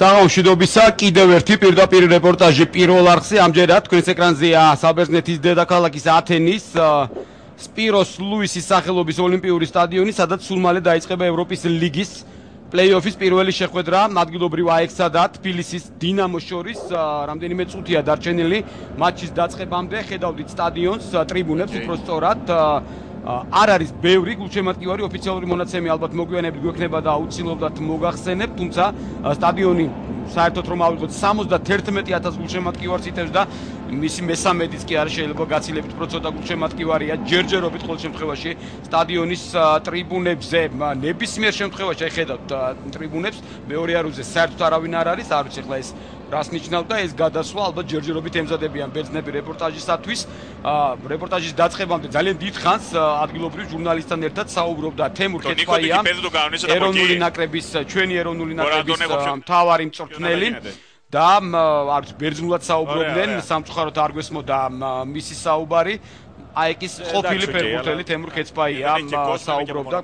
საღამოშიდობისა კიდევ ერთი პირდაპირ რეპორტაჟი პირველ არხზე ამჯერად თქვენს ეკრანზეა საბერძნეთის დედაქალაქის ათენის სპიროს ლუისის სახელობის ოლიმპიური სტადიონი, სადაც სულ მალე დაიწყება ევროპის ლიგის პლეი-ოფის პირველი შეხვედრა ადგილობრივ აექსსა და თბილისის დინამოს შორის. რამდენიმე წუთია დარჩენილი მატჩის დაწყებამდე. ხედავდით სტადიონს, ტრიბუნებს უფრო სწორად. არ არის ბევრი გულშემატკივარი ოფიციალური მონაცემი ალბათ მოგვიანებით გვექნება და აუცილებლად მოგახსენებ, თუმცა სტადიონი საერთოდ რომ ავიღოთ 71000 გულშემატკივარს იტევს და მისი მესამედიც კი არ შეიძლება გაცილებით უფრო ცოტა გულშემატკივარია ჯერჯერობით ყოველ შემთხვევაში სტადიონის ტრიბუნებზე. ნებისმიერ შემთხვევაში ეხედავთ ტრიბუნებს მეორე არუზე საერთოდ არავინ არ არის არ ვიცი ხლა ეს რას ნიშნავდა ეს გადასვლა? ალბათ ჯერჯერობით ემზადებიან ბერძნები რეპორტაჟისათვის. რეპორტაჟის დაწყებამდე ძალიან დიდ ხანს ადგილობრივ ჟურნალისტთან ერთად საუბრობდა თემურ კეთფაია ეროვნული ნაკრების ჩვენი ეროვნული ნაკრების მთავარი მწვრთნელი და არც ბერძნულად საუბრობდნენ სამწუხაროდ არ გესმოდა მისი საუბარი აეკის ყოფილი ფეხბურთელი თემურ კეცპაია საუბრობდა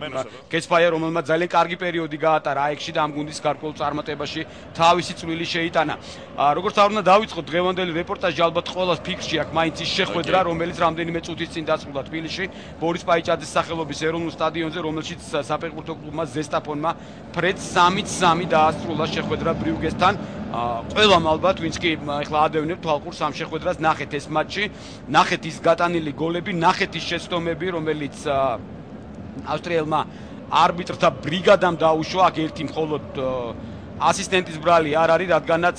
კეცპაია რომელმაც ძალიან კარგი პერიოდი გაატარა აეკში და ამ გუნდის გარკვეულ წარმატებაში თავისი წვლილი შეიტანა. როგორც არ უნდა დავიწყოთ დღევანდელი რეპორტაჟი ალბათ ყოველას ფიქრში აქვს მაინც ის შეხვედრა რომელიც რამდენიმე წუთის წინ დასრულდა თბილისში. ბორის პაიჭაძის სახელობის ეროვნულ სტადიონზე რომელშიც საფეხბურთო კლუბმა ზესტაფონმა ფრედ 3-3 დაასრულა შეხვედრა ბრიუგესთან. ყველა ალბათ ვინც კი ახლა ადევნებ თვალყურს ამ შეხვედრას ნახეთ ეს მატჩი. ნახეთ ის გატანილი გოლები ნახეთ ის შეცდომები რომელიც ავსტრიელმა არბიტრთა ბრიგადამ დაუშვა აქ ერთი მხოლოდ ასისტენტის ბრალი არ არის რადგანაც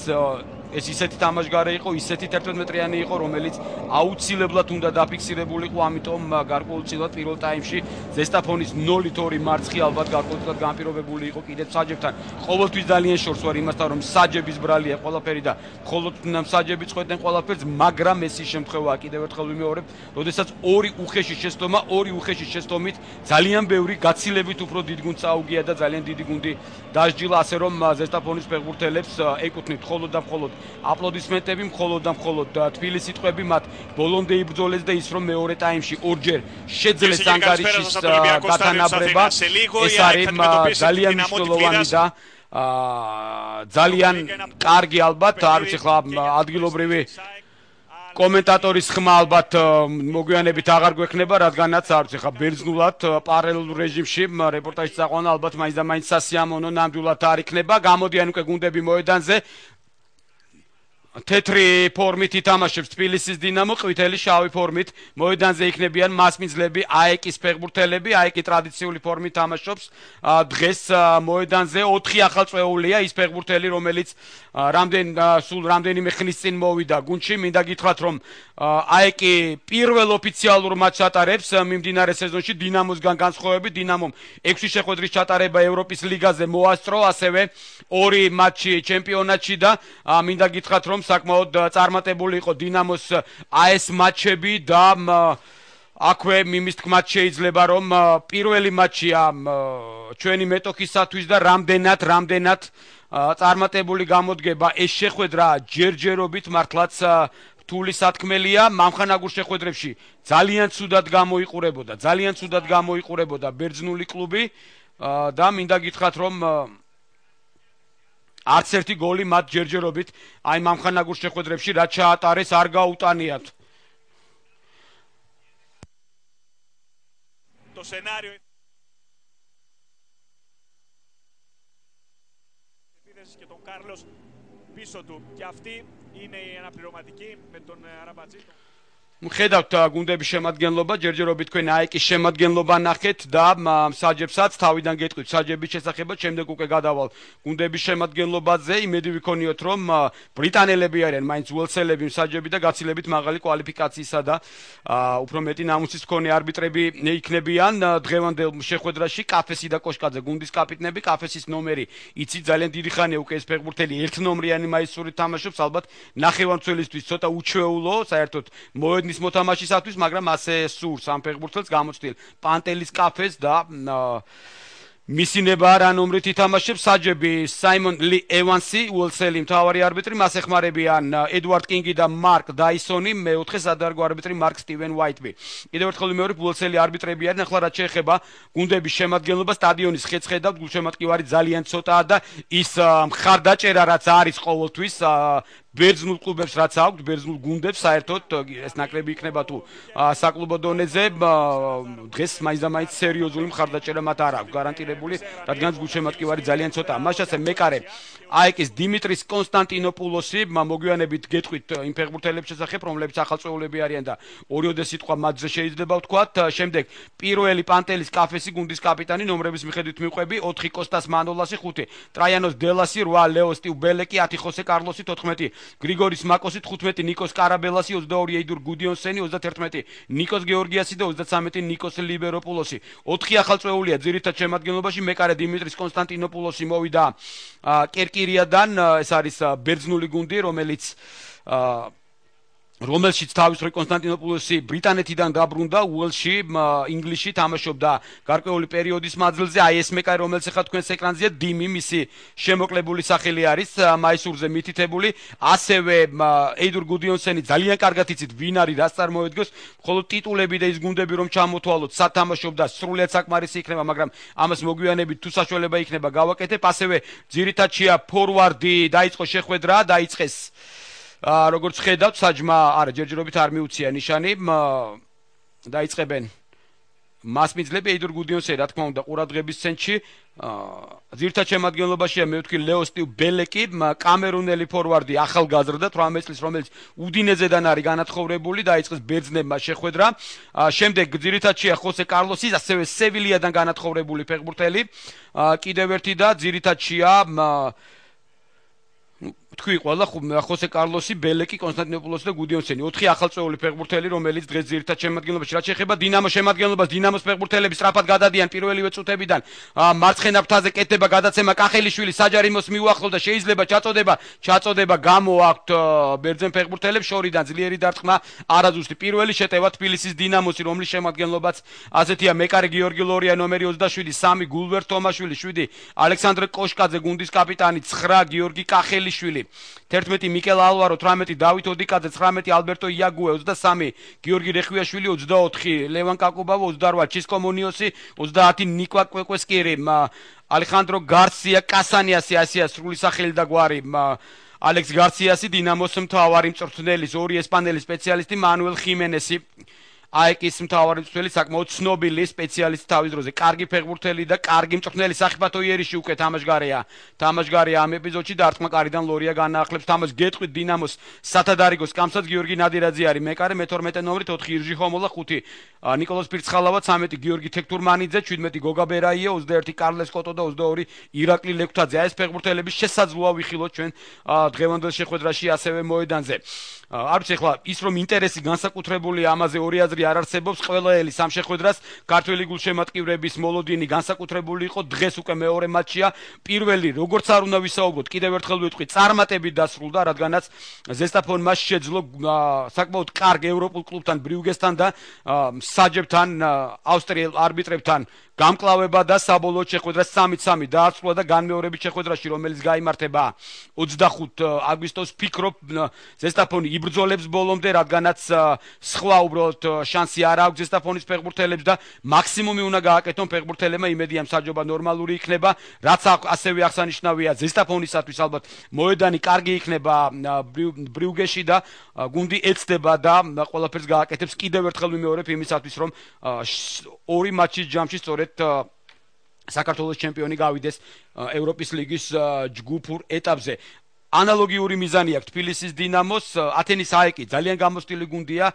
ეს ისეთი თამაშგარე იყო, ისეთი 11 მეტრიანი იყო, რომელიც აუცილებლად უნდა დაფიქსირებულიყო, ამიტომ გარკვეულწილად პირველ ტაიმში ზესტაფონის 0-2 მარცხი ალბათ გარკვეულწილად განპირობებული იყო კიდეც საჯებთან. ყოველთვის ძალიან შორს ვარ იმასთან, რომ საჯების ბრალია ყველაფერი და მხოლოდ უნდა საჯები წყვეტენ ყველაფერს, მაგრამ ეს ის შემთხვევაა კიდევ ერთხელ ვიმეორებ, როდესაც ორი უხეში შეცდომა, ორი უხეში შეცდომით ძალიან ბევრი გაცილებით უფრო დიდ გუნდს აუგია და ძალიან დიდი გუნდი დასჯილა, ასე რომ ზესტაფონის ფეხბურთელებს ეკუთვნით მხოლოდ და მხოლოდ აპლოდისმენტები მხოლოდ და მხოლოდ თბილისის სიტყვები მათ ბოლონდე იბრძოლეს და ის რომ მეორე ტაიმში ორჯერ შეძლეს ანგარიშის გათანაბრება ეს არის ძალიან მნიშვნელოვანი და ძალიან კარგი ალბათ არ ვიცი ხლა ადგილობრივი კომენტატორის ხმა ალბათ მოგვიანებით აღარ გვექნება, რადგანაც არ ვიცი ხა ბერძნულად პარალელურ რეჟიმში რეპორტაჟი წაყვანა ალბათ მაინც და მაინც სასიამოვნო ნამდვილად არ იქნება. გამოდიან უკვე გუნდები მოედანზე. თეთრი ფორმით ითამაშებს თბილისის დინამო, ყვითელი შავი ფორმით. მოედანზე იქნებიან მასმიძლები, აეკის ფეხბურთელები, აეკი ტრადიციული ფორმით თამაშობს. დღეს მოედანზე 4 ახალწეულია ის ფეხბურთელი, რომელიც რამდენ სულ რამდენიმე ხნის წინ მოვიდა. გუნდში, მინდა გითხრათ, რომ აეკი პირველ ოფიციალურ მატჩს ატარებს მიმდინარე სეზონში დინამოსგან განსხვავებით, დინამომ 6 შეხვედრის ჩატარება ევროპის ლიგაზე მოასწრო, ასევე ორი მატჩი ჩემპიონატში და მინდა გითხრათ, რომ საკმაოდ წარმატებული იყო დინამოს AS მატჩები და აქვე მიმის თქმაც შეიძლება რომ პირველი მატჩია ჩვენი მეტოქისათვის და რამდენად რამდენად წარმატებული გამოდგება. ეს შეხვედრა ჯერჯერობით მართლაც თული სათქმელია. მამხანაგურ შეხვედრებში ძალიან ცუდად გამოიყურებოდა ძალიან ცუდად გამოიყურებოდა ბერძნული კლუბი. და მინდა გითხრათ რომ არც ერთი გოლი მათ ჯერჯერობით აი მამხანაგურ შეხვედრებში რაც ჩაატარეს არ გაუტანიათ το σενάριο επίθεση και τον Κάρλος πίσω του και αυτή είναι η αναπληρωματική με τον Αραμπατζή ხედავთ გუნდების შემადგენლობა, ჯერჯერობით თქვენ აიკის შემადგენლობა ნახეთ და საჯებსაც თავიდან გეტყვით საჯების შესახებაც, შემდეგ უკვე გადავალ გუნდების შემადგენლობაზე. იმედი ვიქონიოთ, რომ ბრიტანელები არიან მაინც უელსელები საჯები და გაცილებით მაღალი კვალიფიკაციისა და უფრო მეტი ნამუსის მქონე არბიტრები იქნებიან დღევანდელ შეხვედრაში. კაფესი და კოშკაძე გუნდის კაპიტნები, კაფესის ნომერი იცი ძალიან დიდი ხანია უკვე ეს ფეხბურთელი ერთ ნომრიანი მაისური თამაშობს, ალბათ ნახევარმცველისთვის ცოტა უჩვეულო, საერთოდ მოედ გუნდის მოთამაშისათვის, მაგრამ ასე სურს ამ ფეხბურთელს გამოცდილ პანტელის კაფეს და მისინება რა ნომრით ითამაშებს საჯები საიმონ ლი ევანსი უოლსელი მთავარი არბიტრი მას ეხმარებიან ედვარდ კინგი და მარკ დაისონი მეოთხე სადარგო არბიტრი მარკ სტივენ ვაიტბი კიდევ ერთხელ მეორე უოლსელი არბიტრები არიან ახლა რაც შეეხება გუნდების შემადგენლობა სტადიონის ხეცხედავთ გულშემატკივარი ძალიან ცოტაა და ის მხარდაჭერა რაც არის ყოველთვის ბერძნულ კლუბებს რაც აქვს, ბერძნულ გუნდებს საერთოდ ეს ნაკრები იქნება თუ საკლუბო დონეზე დღეს მაინც სერიოზული მხარდაჭერა მათ არ აქვს გარანტირებული, რადგან გულშემატკივარი ძალიან ცოტაა. მაშასე მეკარე აიკის დიმიტრის კონსტანტინოპულოსი მოგვიანებით გეტყვით იმ ფეხბურთელებს შესახებ, რომლებიც ახალწეულები არიან და ორიოდე სიტყვა მათზე შეიძლება ვთქვათ. შემდეგ პირველი პანტელის კაფესი გუნდის კაპიტანი ნომრების მიხედვით მიყვები 4 კოსტას მანოლასი 5 ტრაიანოს დელასი 8 ლეოსტი უბელეკი 10 ხოსე კარლოსი 14 გრიგორის მაკოსი 15 ნიკოს კარაბელასი 22 ეიდურ გუდიონსენი 31 ნიკოს გეორგიასი და 33 ნიკოს ლიბეროპულოსი. 4 ახალწეულია ძირითად შემადგენლობაში მეკარე დიმიტრის კონსტანტინოპულოსი მოვიდა კერკირიადან ეს არის ბერძნული გუნდი რომელიც რომელშიც თავის რე კონსტანტინოპოლოსი ბრიტანეთიდან დაბრუნდა უელში ინგლისში თამაშობდა. გარკვეული პერიოდის მანძილზე აი ეს მეკარე რომელიც ახლა თქვენს ეკრანზეა დიმი მისი შემოკლებული სახელი არის მაისურზე მითითებული. ასევე ეიდურ გუდიონსენი ძალიან კარგად იცით ვინ არის რას წარმოედგოს. მხოლოდ ტიტულები და ის გუნდები რომ ჩამოთვალოთ სათამაშობდა სრულიად საკმარისი იქნება მაგრამ ამას მოგვიანებით თუ საშუალება იქნება გავაკეთებ. ასევე ძირითადშია ფორვარდი დაიწყო შეხვედრა დაიწყეს როგორც ხედავთ საჯმა არა ჯერჯერობით არ მიუცია ნიშანი. დაიწყებენ მასმიძლები ეიდურ გუდიონსე რა თქმა უნდა ყურადღების ცენტრში. აა ზირთა შემადგენლობაშია მე ვთქვი ლეოსტივ ბელეკი კამერუნელი ფორვარდი ახალგაზრდა 18 წლის რომელიც უდინეზედან არის განათხოვრებული დაიწყეს ბერძნებმა შეხვედრა. შემდეგ ზირთაშია ხოსე კარლოსი ასევე სევილიადან განათხოვრებული ფეხბურთელი. კიდევ ერთი და ზირთაშია თქვი ყველა ხოსე კარლოსი, ბელეკი, კონსტანტინოპოლოსი და გუდიონსენი, ოთხი ახალწეული ფეხბურთელი, რომელიც დღეს ძირითად შემადგენლობაში რაც შეეხება დინამოს შემადგენლობას, დინამოს ფეხბურთელები სწრაფად გადადიან პირველივე წუთებიდან. მარცხენა ფრთაზე კეთდება გადაცემა კახელიშვილი საჯარიმოს მიუახლოვდა, შეიძლება ჩაწოდება, ჩაწოდება გამო აქვთ ბერძენ ფეხბურთელებს შორიდან ძლიერი დარტყმა არაზუსტი. პირველი შეტევა თბილისის დინამოსი, რომლის შემადგენლობაც ასეთია: მეკარე გიორგი ლორია ნომერი 27, 3 გულვერ თომაშვილი, 7 ალექსანდრე კოშკაძე გუნდის კაპიტანი, 9 გიორგი კახელიშვილი 11 მიკელ ალვარო 18 დავით ოდიკაძე 19 ალბერტო იაგუე 23 გიორგი რეხვიაშვილი 24 ლევან კაკუბავო 28 ჩისკო მონიოსი 30 ნიკვა კვეკვესკირი ალეხანდრო გარსია კასანიასი ასია სრული სახელი და გვარი ალექს გარსიასი დინამოს მთავარი მწვრთნელის ორი ესპანელი სპეციალისტი მანუელ ხიმენესი აეკის მთავარი მწვრთნელი საკმაოდ ცნობილი სპეციალისტი თავის დროზე, კარგი ფეხბურთელი და კარგი მწვრთნელი საფათო იერიში უკვე თამაშგარეა. თამაშგარეა ამ ეპიზოდში და არტმა კარიდან ლორია განაახლებს თამაშ გეტყვით დინამოს სათადარიგოს კამსაც გიორგი ნადირაძე არის. მეკარე მე-12 ნომრით 4 ირჟი ხომოლა 5 ნიკოლოზ პირცხალავა 13 გიორგი თექტურმანიძე 17 გოგა ბერაია 21 კარლეს კოტო და 22 ირაკლი ლეკვთაძე. აი ეს ფეხბურთელები შესაძლოა ვიხილოთ ჩვენ დღევანდელ შეხვედრაში ასევე მოედანზე არ ვიცი ახლა ის რომ ინტერესი განსაკუთრებული ამაზე ორი აზრი არ არსებობს ყველა ელი სამ შეხვედრას ქართველი გულშემატკივრების მოლოდინი განსაკუთრებული იყო დღეს უკვე მეორე მატჩია. პირველი როგორც არ უნდა ვისაუბროთ კიდევ ერთხელ ვიტყვი წარმატებით დასრულდა რადგანაც ზესტაფონ მას შეძლო საკმაოდ კარგ ევროპულ კლუბთან ბრიუგესთან და საჯებთან ავსტრიელ არბიტრებთან გამკლავება და საბოლოო შეხვედრა 3-3 დაასრულა და განმეორებით შეხვედრაში რომელიც გამართება 25 აგვისტოს ფიქრობ ზესტაფონი იბრძოლებს ბოლომდე რადგანაც სხვა უბრალოდ შანსი არ აქვს ზესტაფონის ფეხბურთელებს და მაქსიმუმი უნდა გააკეთონ ფეხბურთელებმა იმედია მსაჯობა ნორმალური იქნება რაც ასევე აღსანიშნავია ზესტაფონისათვის ალბათ მოედანი კარგი იქნება ბრიუგეში და გუნდი ეცდება და ყველაფერს გააკეთებს კიდევ ერთხელ ვიმეორებ იმისათვის რომ ორი მატჩის ჯამში სწორედ საქართველოს ჩემპიონი გავიდეს ევროპის ლიგის ჯგუფურ ეტაპზე. ანალოგიური მიზანი აქვს თბილისის დინამოს, ათენის აეკი ძალიან გამოსტილი გუნდია,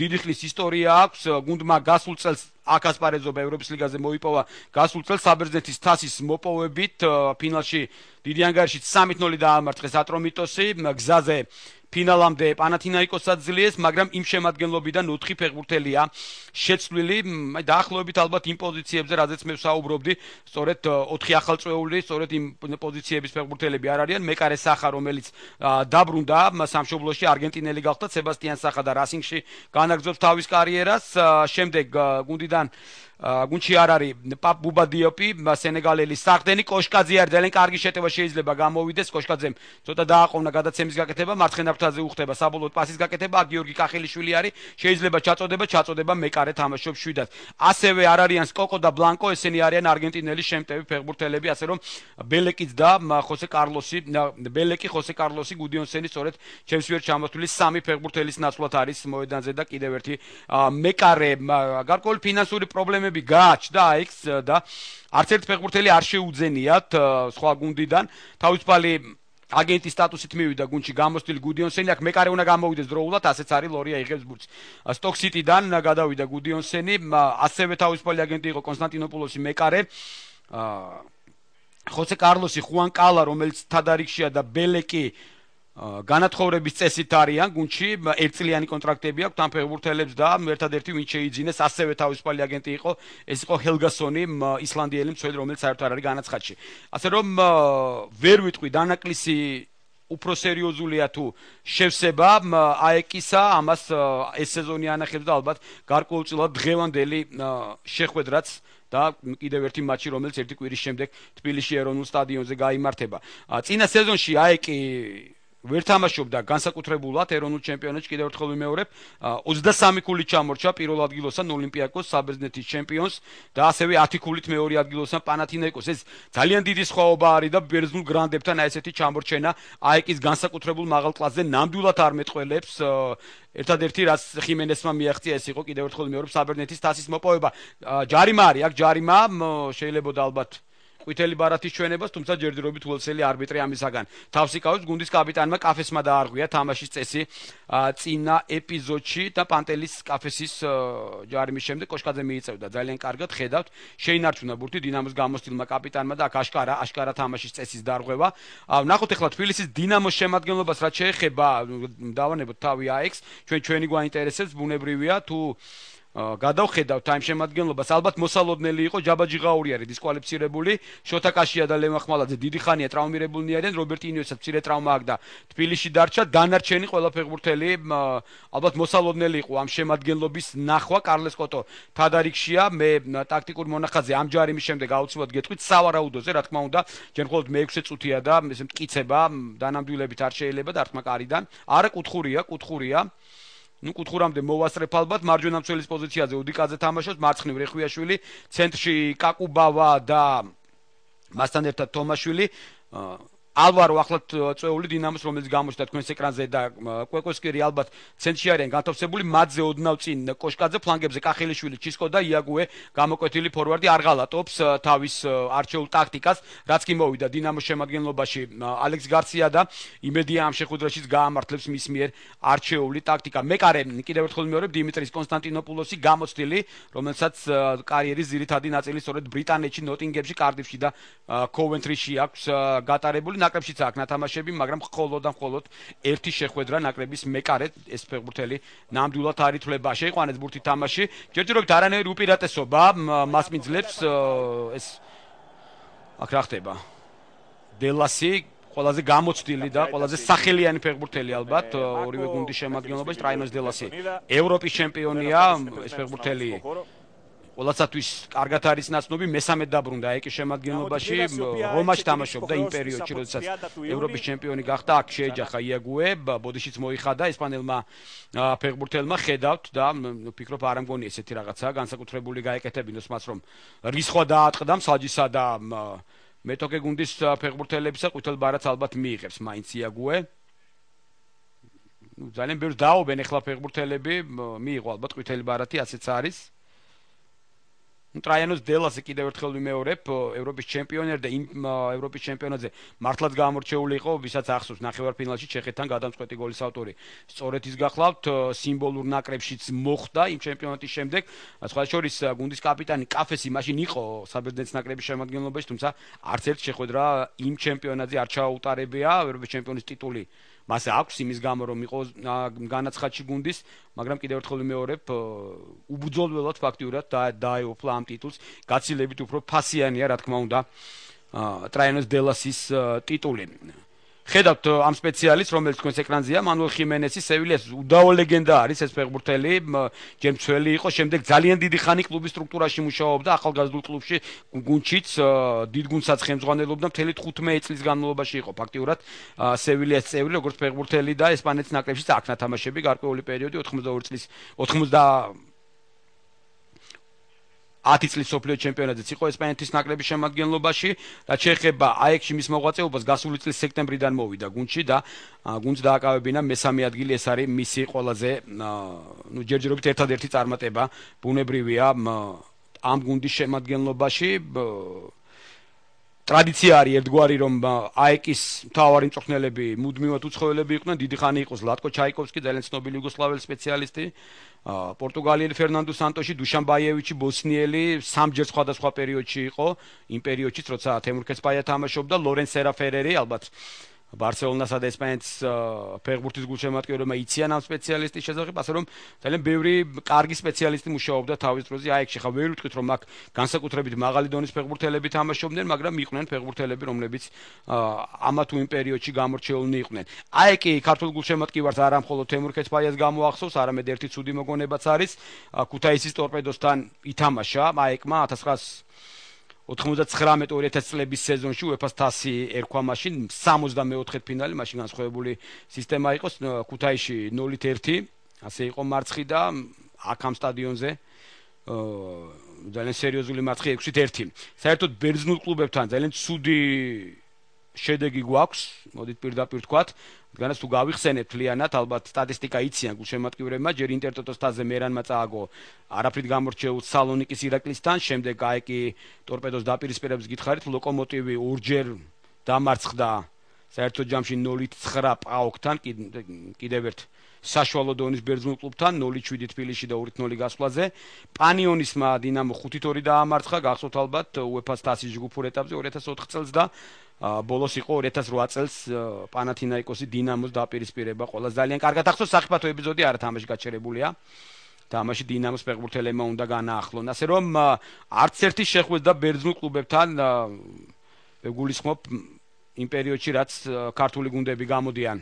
დიდი ხნის ისტორია აქვს, გუნდმა გასულ წელს აკასპარეზობა ევროპის ლიგაზე მოიპოვა გასულ წელს საბერძნეთის თასის მოპოვებით ფინალში დიდი ანგარიშით 3-0 დაამარცხეს ატრომიტოსი. გზაზე ფინალამდე პანათინაიკოსაც ძლიეს, მაგრამ იმ შემადგენლობიდან 4 ფეხბურთელია. შეცვლილი, აი დაახლოებით ალბათ იმ პოზიციებზე, რაზეც მე ვსაუბრობდი, სწორედ 4 ახალწეული, სწორედ იმ პოზიციების ფეხბურთელები არ არიან, მეკარე სახა, რომელიც დაბრუნდა სამშობლოში, არგენტინელი გახდა, სებასტიან სახა და რასინგში განაგრძობს თავის კარიერას, შემდეგ გუნდიდან გუნჩი არ არის პაპ ბუბა დიოპი სენეგალელი სახდენი კოშკაძე არის ძალიან კარგი შეტევა შეიძლება გამოვიდეს კოშკაძემ ცოტა დააყოვნა გადაცემის გაკეთება მარცხენა ფრთაზე უხდება საბოლოოდ პასის გაკეთება გიორგი კახელიშვილი არის შეიძლება ჩაწოდება ჩაწოდება მეკარე თამაშობს შვიდად ასევე არ არიან სკოკო და ბლანკო ესენი არიან არგენტინელი შემტევი ფეხბურთელები ასე რომ ბელეკიც და ხოსე კარლოსი ბელეკი ხოსე კარლოსი გუდიონსენი სწორედ ჩემს ვერ ჩამოთვლილი სამი ფეხბურთელის ნაცვლად არის მოედანზე და კიდევ ერთი მეკარე გარკვეული ფინანსური პრობლემები პრობლემები გააჩნდა აიქს და არც ერთ ფეხბურთელი არ შეუძენიათ სხვა გუნდიდან. თავისუფალი აგენტის სტატუსით მივიდა გუნდში გამოსტილი გუდიონსენი. აქ მეკარე უნდა გამოვიდეს დროულად ასეც არის ლორია იღებს ბურთს სტოკ სიტიდან გადავიდა გუდიონსენი. ასევე თავისუფალი აგენტი იყო კონსტანტინოპოლოსი მეკარე ხოსე კარლოსი ხუან კალა რომელიც თადარიქშია და ბელეკი განათხოვრების წესით არიან გუნჩი ერთწლიანი კონტრაქტები აქვს თან ფეხბურთელებს და ერთადერთი ვინც შეიძინეს ასევე თავისუფალი აგენტი იყო ეს იყო ჰელგასონი ისლანდიელი მცველი რომელიც საერთოდ არ არის განაცხადში ასე რომ ვერ ვიტყვი დანაკლისი უფრო სერიოზულია თუ შევსება აეკისა ამას ეს სეზონი ანახებს და ალბათ გარკვეულწილად დღევანდელი შეხვედრაც და კიდევ ერთი მატჩი რომელიც ერთი კვირის შემდეგ თბილისში ეროვნულ სტადიონზე გამართება. წინა სეზონში აეკი ვერ თამაშობდა განსაკუთრებულად ეროვნულ ჩემპიონატში კიდევ ერთხელ ვიმეორებ 23 ქულით ჩამორჩა პირველ ადგილოსან ოლიმპიაკოს საბერძნეთის ჩემპიონს და ასევე 10 ქულით მეორე ადგილოსან პანათინაიკოს. ეს ძალიან დიდი სხვაობა არის და ბერძნულ გრანდებთან ესეთი ჩამორჩენა აეკის განსაკუთრებულ მაღალ კლასზე ნამდვილად არ მეტყველებს ერთადერთი რაც ხიმენესმა მიაღწია ეს იყო კიდევ ერთხელ ვიმეორებ საბერძნეთის თასის მოპოვება. ჯარიმა არის აქ ჯარიმა შეიძლება ალბათ ყვითელი ბარათის ჩვენებას, თუმცა ჯერჯერობით უელსელი არბიტრი ამისაგან. თავსიკავის გუნდის კაპიტანმა კაფესმა დაარღვია თამაშის წესი წინა ეპიზოდში და პანტელის კაფესის ჯარიმის შემდეგ კოშკაძე მიიწევდა. ძალიან კარგად ხედავთ, შეინარჩუნა ბურთი დინამოს გამოსtildeმა კაპიტანმა და აშკარა აშკარა თამაშის წესის დარღვევა. ნახოთ ახლა თბილისის დინამოს შემადგენლობას რაც შეეხება დავანებოთ თავი აიქს, ჩვენ ჩვენი გვაინტერესებს, ბუნებრივია თუ გადავხედავ ტაიმ შემადგენლობას. ალბათ მოსალოდნელი იყო ჯაბაჯი გაური არის დისკვალიფიცირებული. შოთა კაშია და ლემა ხმალაძე დიდი ხანია ტრავმირებულნი არიან. რობერტინიოსაც მცირე ტრავმა აქვს და თბილისში დარჩა დანარჩენი ყველა ფეხბურთელი ალბათ მოსალოდნელი იყო ამ შემადგენლობის ნახვა. კარლეს კოტო თადარიქშია მე ტაქტიკურ მონახაზზე ამ ჯარიმის შემდეგ აუცილებლად გეტყვით. სავარაუდოზე რა თქმა უნდა ჯერ მხოლოდ მე-6 წუთია და ესე მტკიცება დანამდვილებით არ შეიძლება და თქმა კარიდან არა კუთხურია კუთხურია ნუ კუთხურამდე მოვასწრებ ალბათ მარჯვენა მცველის პოზიციაზე უდიკაძე თამაშობს მარცხნივ რეხვიაშვილი ცენტრში კაკუბავა და მასთან ერთად თომაშვილი ალვარო ახლად წეული დინამოს რომელიც გამოჩნდა თქვენს ეკრანზე და კვეკოსკირი ალბათ ცენტრში არიან განთავსებული მათზე ოდნავ წინ კოშკაძე ფლანგებზე კახელიშვილი ჩისკო და იაგუე გამოკვეთილი ფორვარდი არ ღალატობს თავის არჩეულ ტაქტიკას რაც კი მოვიდა დინამოს შემადგენლობაში ალექს გარსია და იმედია ამ შეხვედრაშიც გაამართლებს მის მიერ არჩეული ტაქტიკა. მეკარე კიდევ ერთხელ მეორებ დიმიტრის კონსტანტინოპულოსი გამოცდილი რომელსაც კარიერის ძირითადი ნაწილი სწორედ ბრიტანეთში ნოტინგემში კარდიფში და კოვენტრიში აქვს გატარებული ნაკრებშიც აქვს ნათამაშები, მაგრამ მხოლოდ და მხოლოდ ერთი შეხვედრა ნაკრების მეკარე ეს ფეხბურთელი ნამდვილად არ ითვლება. შეიყვანეს ბურთი თამაში. ჯერჯერობით არანაირი უპირატესობა მას მიძლებს ეს აქ რა ხდება? დელასი ყველაზე გამოცდილი და ყველაზე სახელიანი ფეხბურთელი ალბათ ორივე გუნდის შემადგენლობაში ტრაინოს დელასი ევროპის ჩემპიონია ეს ფეხბურთელი ყველასათვის კარგად არის ნაცნობი. მესამე დაბრუნდა ეკის შემადგენლობაში. რომაში თამაშობდა იმ პერიოდში როდესაც ევროპის ჩემპიონი გახდა. აქ შეეჯახა იაგუე. ბოდიშიც მოიხადა. ესპანელმა ფეხბურთელმა ხედავთ და ვფიქრობ არ ამგონი ესეთი რაღაცა. განსაკუთრებული გაეკეთებინოს მას რომ რისხვა დაატყდა მსაჯისა და მეტოკე გუნდის ფეხბურთელებისა ყვითელ ბარათს ალბათ მიიღებს მაინც იაგუე. ну ძალიან ბევრს დაობენ ახლა ფეხბურთელები. მიიღო ალბათ ყვითელი ბარათი ასეც არის ტრაიანოს დელასი კიდევ ერთხელ ვიმეორებ ევროპის ჩემპიონერ და იმ ევროპის ჩემპიონატზე მართლაც გამორჩეული იყო ვისაც ახსოვს ნახევარფინალში ჩეხეთთან გადამწყვეტი გოლის ავტორი. სწორედ ის გახლავთ სიმბოლურ ნაკრებშიც მოხდა იმ ჩემპიონატის შემდეგ. სხვა შორის გუნდის კაპიტანი კაფესი მაშინ იყო საბერძნეთის ნაკრების შემადგენლობაში თუმცა არც ერთ შეხვედრა იმ ჩემპიონატზე არ ჩაუტარებია. ევროპის ჩემპიონის ტიტული მას აქვს იმის გამო რომ იყო განაცხადში გუნდის, მაგრამ კიდევ ერთხელ ვიმეორებ, უბძოლველად ფაქტიურად დაეოფლა ამ ტიტულს, გაცილებით უფრო ფასიანია, რა თქმა უნდა, ტრაიანოს დელასის ტიტული. ხედავთ ამ სპეციალისტს, რომელიც თქვენს ეკრანზეა, მანუელ ხიმენესი, სევილიას უდაო ლეგენდა არის ეს ფეხბურთელი, ჯერ მცველი იყო, შემდეგ ძალიან დიდი ხანი კლუბის სტრუქტურაში მუშაობდა, ახალგაზრდულ კლუბში, გუნჩიც დიდ გუნდსაც ხელმძღვანელობდა, მთელი 15 წლის განმავლობაში იყო. ფაქტიურად სევილიას წევრი, როგორც ფეხბურთელი და ესპანეთის ნაკრებში წაკნა თამაშები გარკვეული პერიოდი 82 წლის 80 10 წლის სოფლიო ჩემპიონატიც იყო ესპანეთის ნაკრების შემადგენლობაში და ჩეხება აექში მის მოღვაწეობას გასული წლის სექტემბრიდან მოვიდა გუნდში და გუნდს დააკავებინა მესამე ადგილი ეს არის მისი ყველაზე ნუ ჯერჯერობით ერთადერთი წარმატება ბუნებრივია ამ გუნდის შემადგენლობაში ტრადიცია არის ერთგვარი რომ აეკის მთავარი მწვრთნელები მუდმივად უცხოელები იყვნენ. დიდი ხანი იყო ზლატკო ჩაიკოვსკი ძალიან ცნობილი იუგოსლაველი სპეციალისტი პორტუგალიელი ფერნანდო სანტოში დუშან ბაიევიჩი ბოსნიელი სამჯერ სხვადასხვა პერიოდში იყო იმ პერიოდშიც როცა თემურ ქესპაია თამაშობდა ლორენ სერაფერერი ალბათ ბარსელონასა და ესპანეთის ფეხბურთის გულშემატკივრებმა იციან ამ სპეციალისტის შესახებ, ასე რომ ძალიან ბევრი კარგი სპეციალისტი მუშაობდა თავის დროზე აიქში. ხა ვერ ვიტყვით რომ აქ განსაკუთრებით მაღალი დონის ფეხბურთელები თამაშობდნენ, მაგრამ იყვნენ ფეხბურთელები, რომლებიც ამა თუ იმ პერიოდში გამორჩეულნი იყვნენ. აიკი ქართულ გულშემატკივარს არა მხოლოდ თემურ ქეცბაიას გამოახსოვს, არამედ ერთი ცუდი მოგონებაც არის. ქუთაისის ტორპედოსთან ითამაშა აიკმა 1900 99-2000 წლების სეზონში UEFA-ს თასი ერქვა მაშინ. 64-ე ფინალი, მაშინ განსხვავებული სისტემა იყო ქუთაისში 0-1, ასე იყო მარცხი და აქ ამ სტადიონზე ძალიან სერიოზული მარცხი 6-1. საერთოდ ბერძნულ კლუბებთან ძალიან ცუდი შედეგი გვაქვს, მოდით პირდაპირ თქვათ, განაც თუ გავიხსენებთ ლიანად, ალბათ სტატისტიკა იციან გულშემატკივრებმა, ჯერ ინტერტოტოს თაზე მერანმა წააგო არაფრით გამორჩეულ სალონიკის ირაკლისთან, შემდეგ აეკი ტორპედოს დაპირისპირების გითხარით, ლოკომოტივი ორჯერ დამარცხდა საერთო ჯამში 0-9 პაოკთან, კიდევ ერთ საშუალო დონის ბერძნულ კლუბთან 0-7 თბილისში და 2-0 გასვლაზე. პანიონისმა დინამო 5-2 დაამარცხა, გახსოვთ ალბათ UEFA-ს თასის ჯგუფურ ეტაპზე 2004 წელს და ბოლოს იყო 2008 წელს პანათინაიკოსი დინამოს დაპირისპირება. ყოლა ძალიან კარგად ახსოვს საფათო ეპიზოდი არა თამაში გაჩერებულია. თამაში დინამოს ფეხბურთელებმა უნდა განაახლონ ასე რომ არც ერთი შეხვედრა ბერძნულ კლუბებთან გულისხმობ იმ პერიოდში რაც ქართული გუნდები გამოდიან.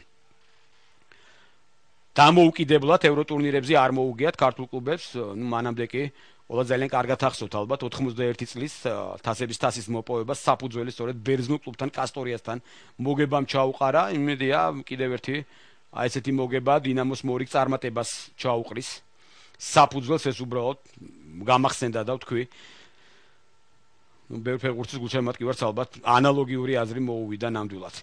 დამოუკიდებლად ევროტურნირებზე არ მოუგიათ ქართულ კლუბებს. ნუ მანამდე კი ყველა ძალიან კარგად ახსოვთ ალბათ 91 წლის თასების თასის მოპოვება საფუძველი სწორედ ბერძნულ კლუბთან კასტორიასთან მოგებამ ჩაუყარა. იმედია კიდევ ერთი აი ესეთი მოგება დინამოს მორიგ წარმატებას ჩაუყრის საფუძველს ეს უბრალოდ გამახსენდა და ვთქვი. ნუ ბევრ ფეგურცის გულშემატკივარს ალბათ ანალოგიური აზრი მოუვიდა ნამდვილად.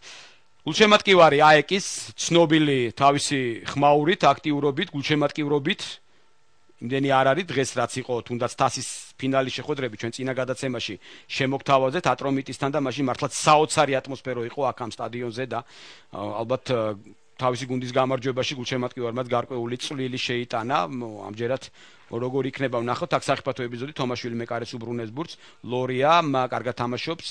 გულშემატკივარი აეკის ცნობილი თავისი ხმაურით აქტიურობით გულშემატკივრობით იმდენი არ არის დღეს რაც იყო თუნდაც თასის ფინალის შეხვედრები ჩვენ წინა გადაცემაში შემოგთავაზეთ ატრომიტისთან და მაშინ მართლაც საოცარი ატმოსფერო იყო აქ ამ სტადიონზე და ალბათ თავისი გუნდის გამარჯვებაში გულშემატკივარმა გარკვეული წვლილი შეიტანა ამჯერად როგორ იქნება ვნახოთ. აქ საფათო ეპიზოდი თომაშვილი მეკარეს უბრუნეს ბურთს ლორია კარგად თამაშობს.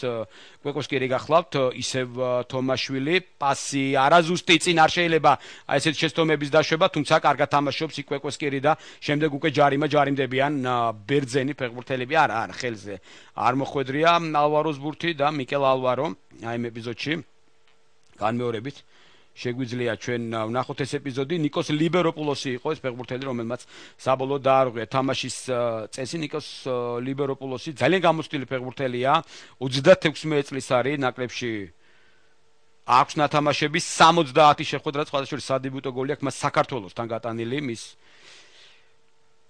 კვეკოსკირი გახლავთ. ისევ თომაშვილი პასი არაზუსტი წინ არ შეიძლება აი ესეთ შეცდომების დაშვება თუმცა კარგად თამაშობს იკვეკოსკირი და შემდეგ უკვე ჯარიმა ჯარიმდებიან ბერძენი ფეხბურთელები არა არა ხელზე არ მოხვედრია ალვაროს ბურთი და მიკელ ალვარო აი ამ ეპიზოდში განმეორებით შეგვიძლია ჩვენ ვნახოთ ეს ეპიზოდი. ნიკოს ლიბეროპულოსი იყო ეს ფეხბურთელი რომელმაც საბოლოო დაარღვია თამაშის წესი. ნიკოს ლიბეროპულოსი ძალიან გამოცდილი ფეხბურთელია. 36 წლის არის ნაკრებში აქვს ნათამაშების 70 შეხვედრა. სხვადასხვა სადებუტო გოლი აქვს მას საქართველოსთან გატანილი. მის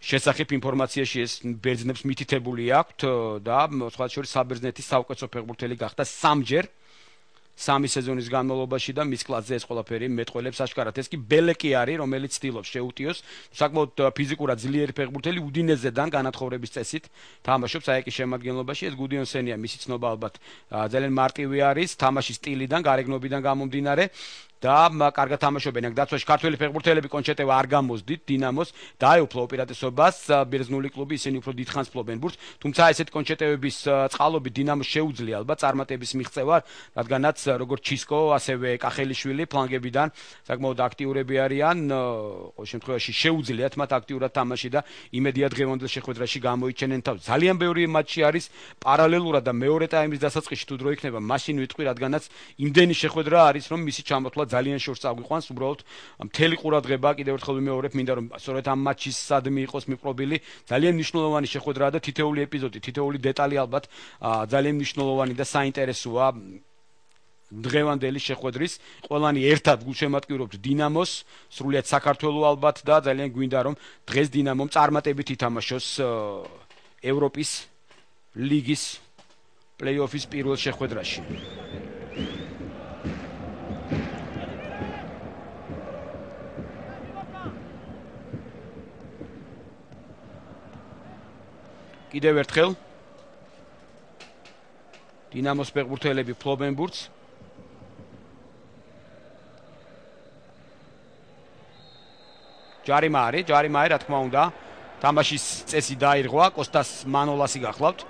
შესახებ ინფორმაციაში ეს ბერძნებს მითითებული აქვთ და სხვადასხვა საბერძნეთის საუკეთესო ფეხბურთელი გახდა სამჯერ. 2019 სამი სეზონის განმავლობაში და მის კლასზე ეს ყველაფერი მეტყველებს აშკარად. ეს კი ბელეკი არის, რომელიც ცდილობს შეუტიოს საკმაოდ ფიზიკურად ძლიერი ფეხბურთელი უდინეზედან განათხოვრების წესით თამაშობს აეკის შემადგენლობაში. ეს გუდიონსენია, მისი ცნობა ალბათ ძალიან მარტივი არის, თამაშის სტილიდან, გარეგნობიდან გამომდინარე. და კარგად თამაშობენ. აქ დაცვაში ქართველი ფეხბურთელები კონჩეტევა არ გამოსდით დინამოს, დაეუფლა უპირატესობას ბერძნული კლუბი, ისინი უფრო დიდხანს ფლობენ ბურთს, თუმცა ესეთ კონჩეტევების წყალობით დინამოს შეუძლია ალბათ წარმატების მიღწევა, რადგანაც როგორც ჩისკო, ასევე კახელიშვილი ფლანგებიდან საკმაოდ აქტიურები არიან, ყოველ შემთხვევაში შეუძლიათ მათ აქტიურად თამაში და იმედია დღევანდელ შეხვედრაში გამოიჩენენ თავს. ძალიან ბევრი მატჩი არის პარალელურად და მეორე ტაიმის დასაწყისში თუ დრო იქნება, მაშინ ვიტყვი, რადგანაც იმდენი შეხვედრა არის, რომ მისი ჩამოთვლა ძალიან შორს აღვიყვანს უბრალოდ მთელი ყურადღება კიდევ ერთხელ ვიმეორებ მინდა რომ სწორედ ამ მატჩის სადმი იყოს მიპყრობილი. ძალიან მნიშვნელოვანი შეხვედრაა და თითეული ეპიზოდი თითეული დეტალი ალბათ ძალიან მნიშვნელოვანი და საინტერესოა დღევანდელი შეხვედრის. ყველანი ერთად გულშემატკივრობთ დინამოს სრულიად საქართველოს ალბათ და ძალიან გვინდა რომ დღეს დინამომ წარმატებით ითამაშოს ევროპის ლიგის პლეიოფის პირველ შეხვედრაში კიდევ ერთხელ. დინამოს ფეხბურთელები ფლობენ ბურთს ჯარიმა არის ჯარიმა არის რა თქმა უნდა თამაშის წესი დაირღვა. კოსტას მანოლასი გახლავთ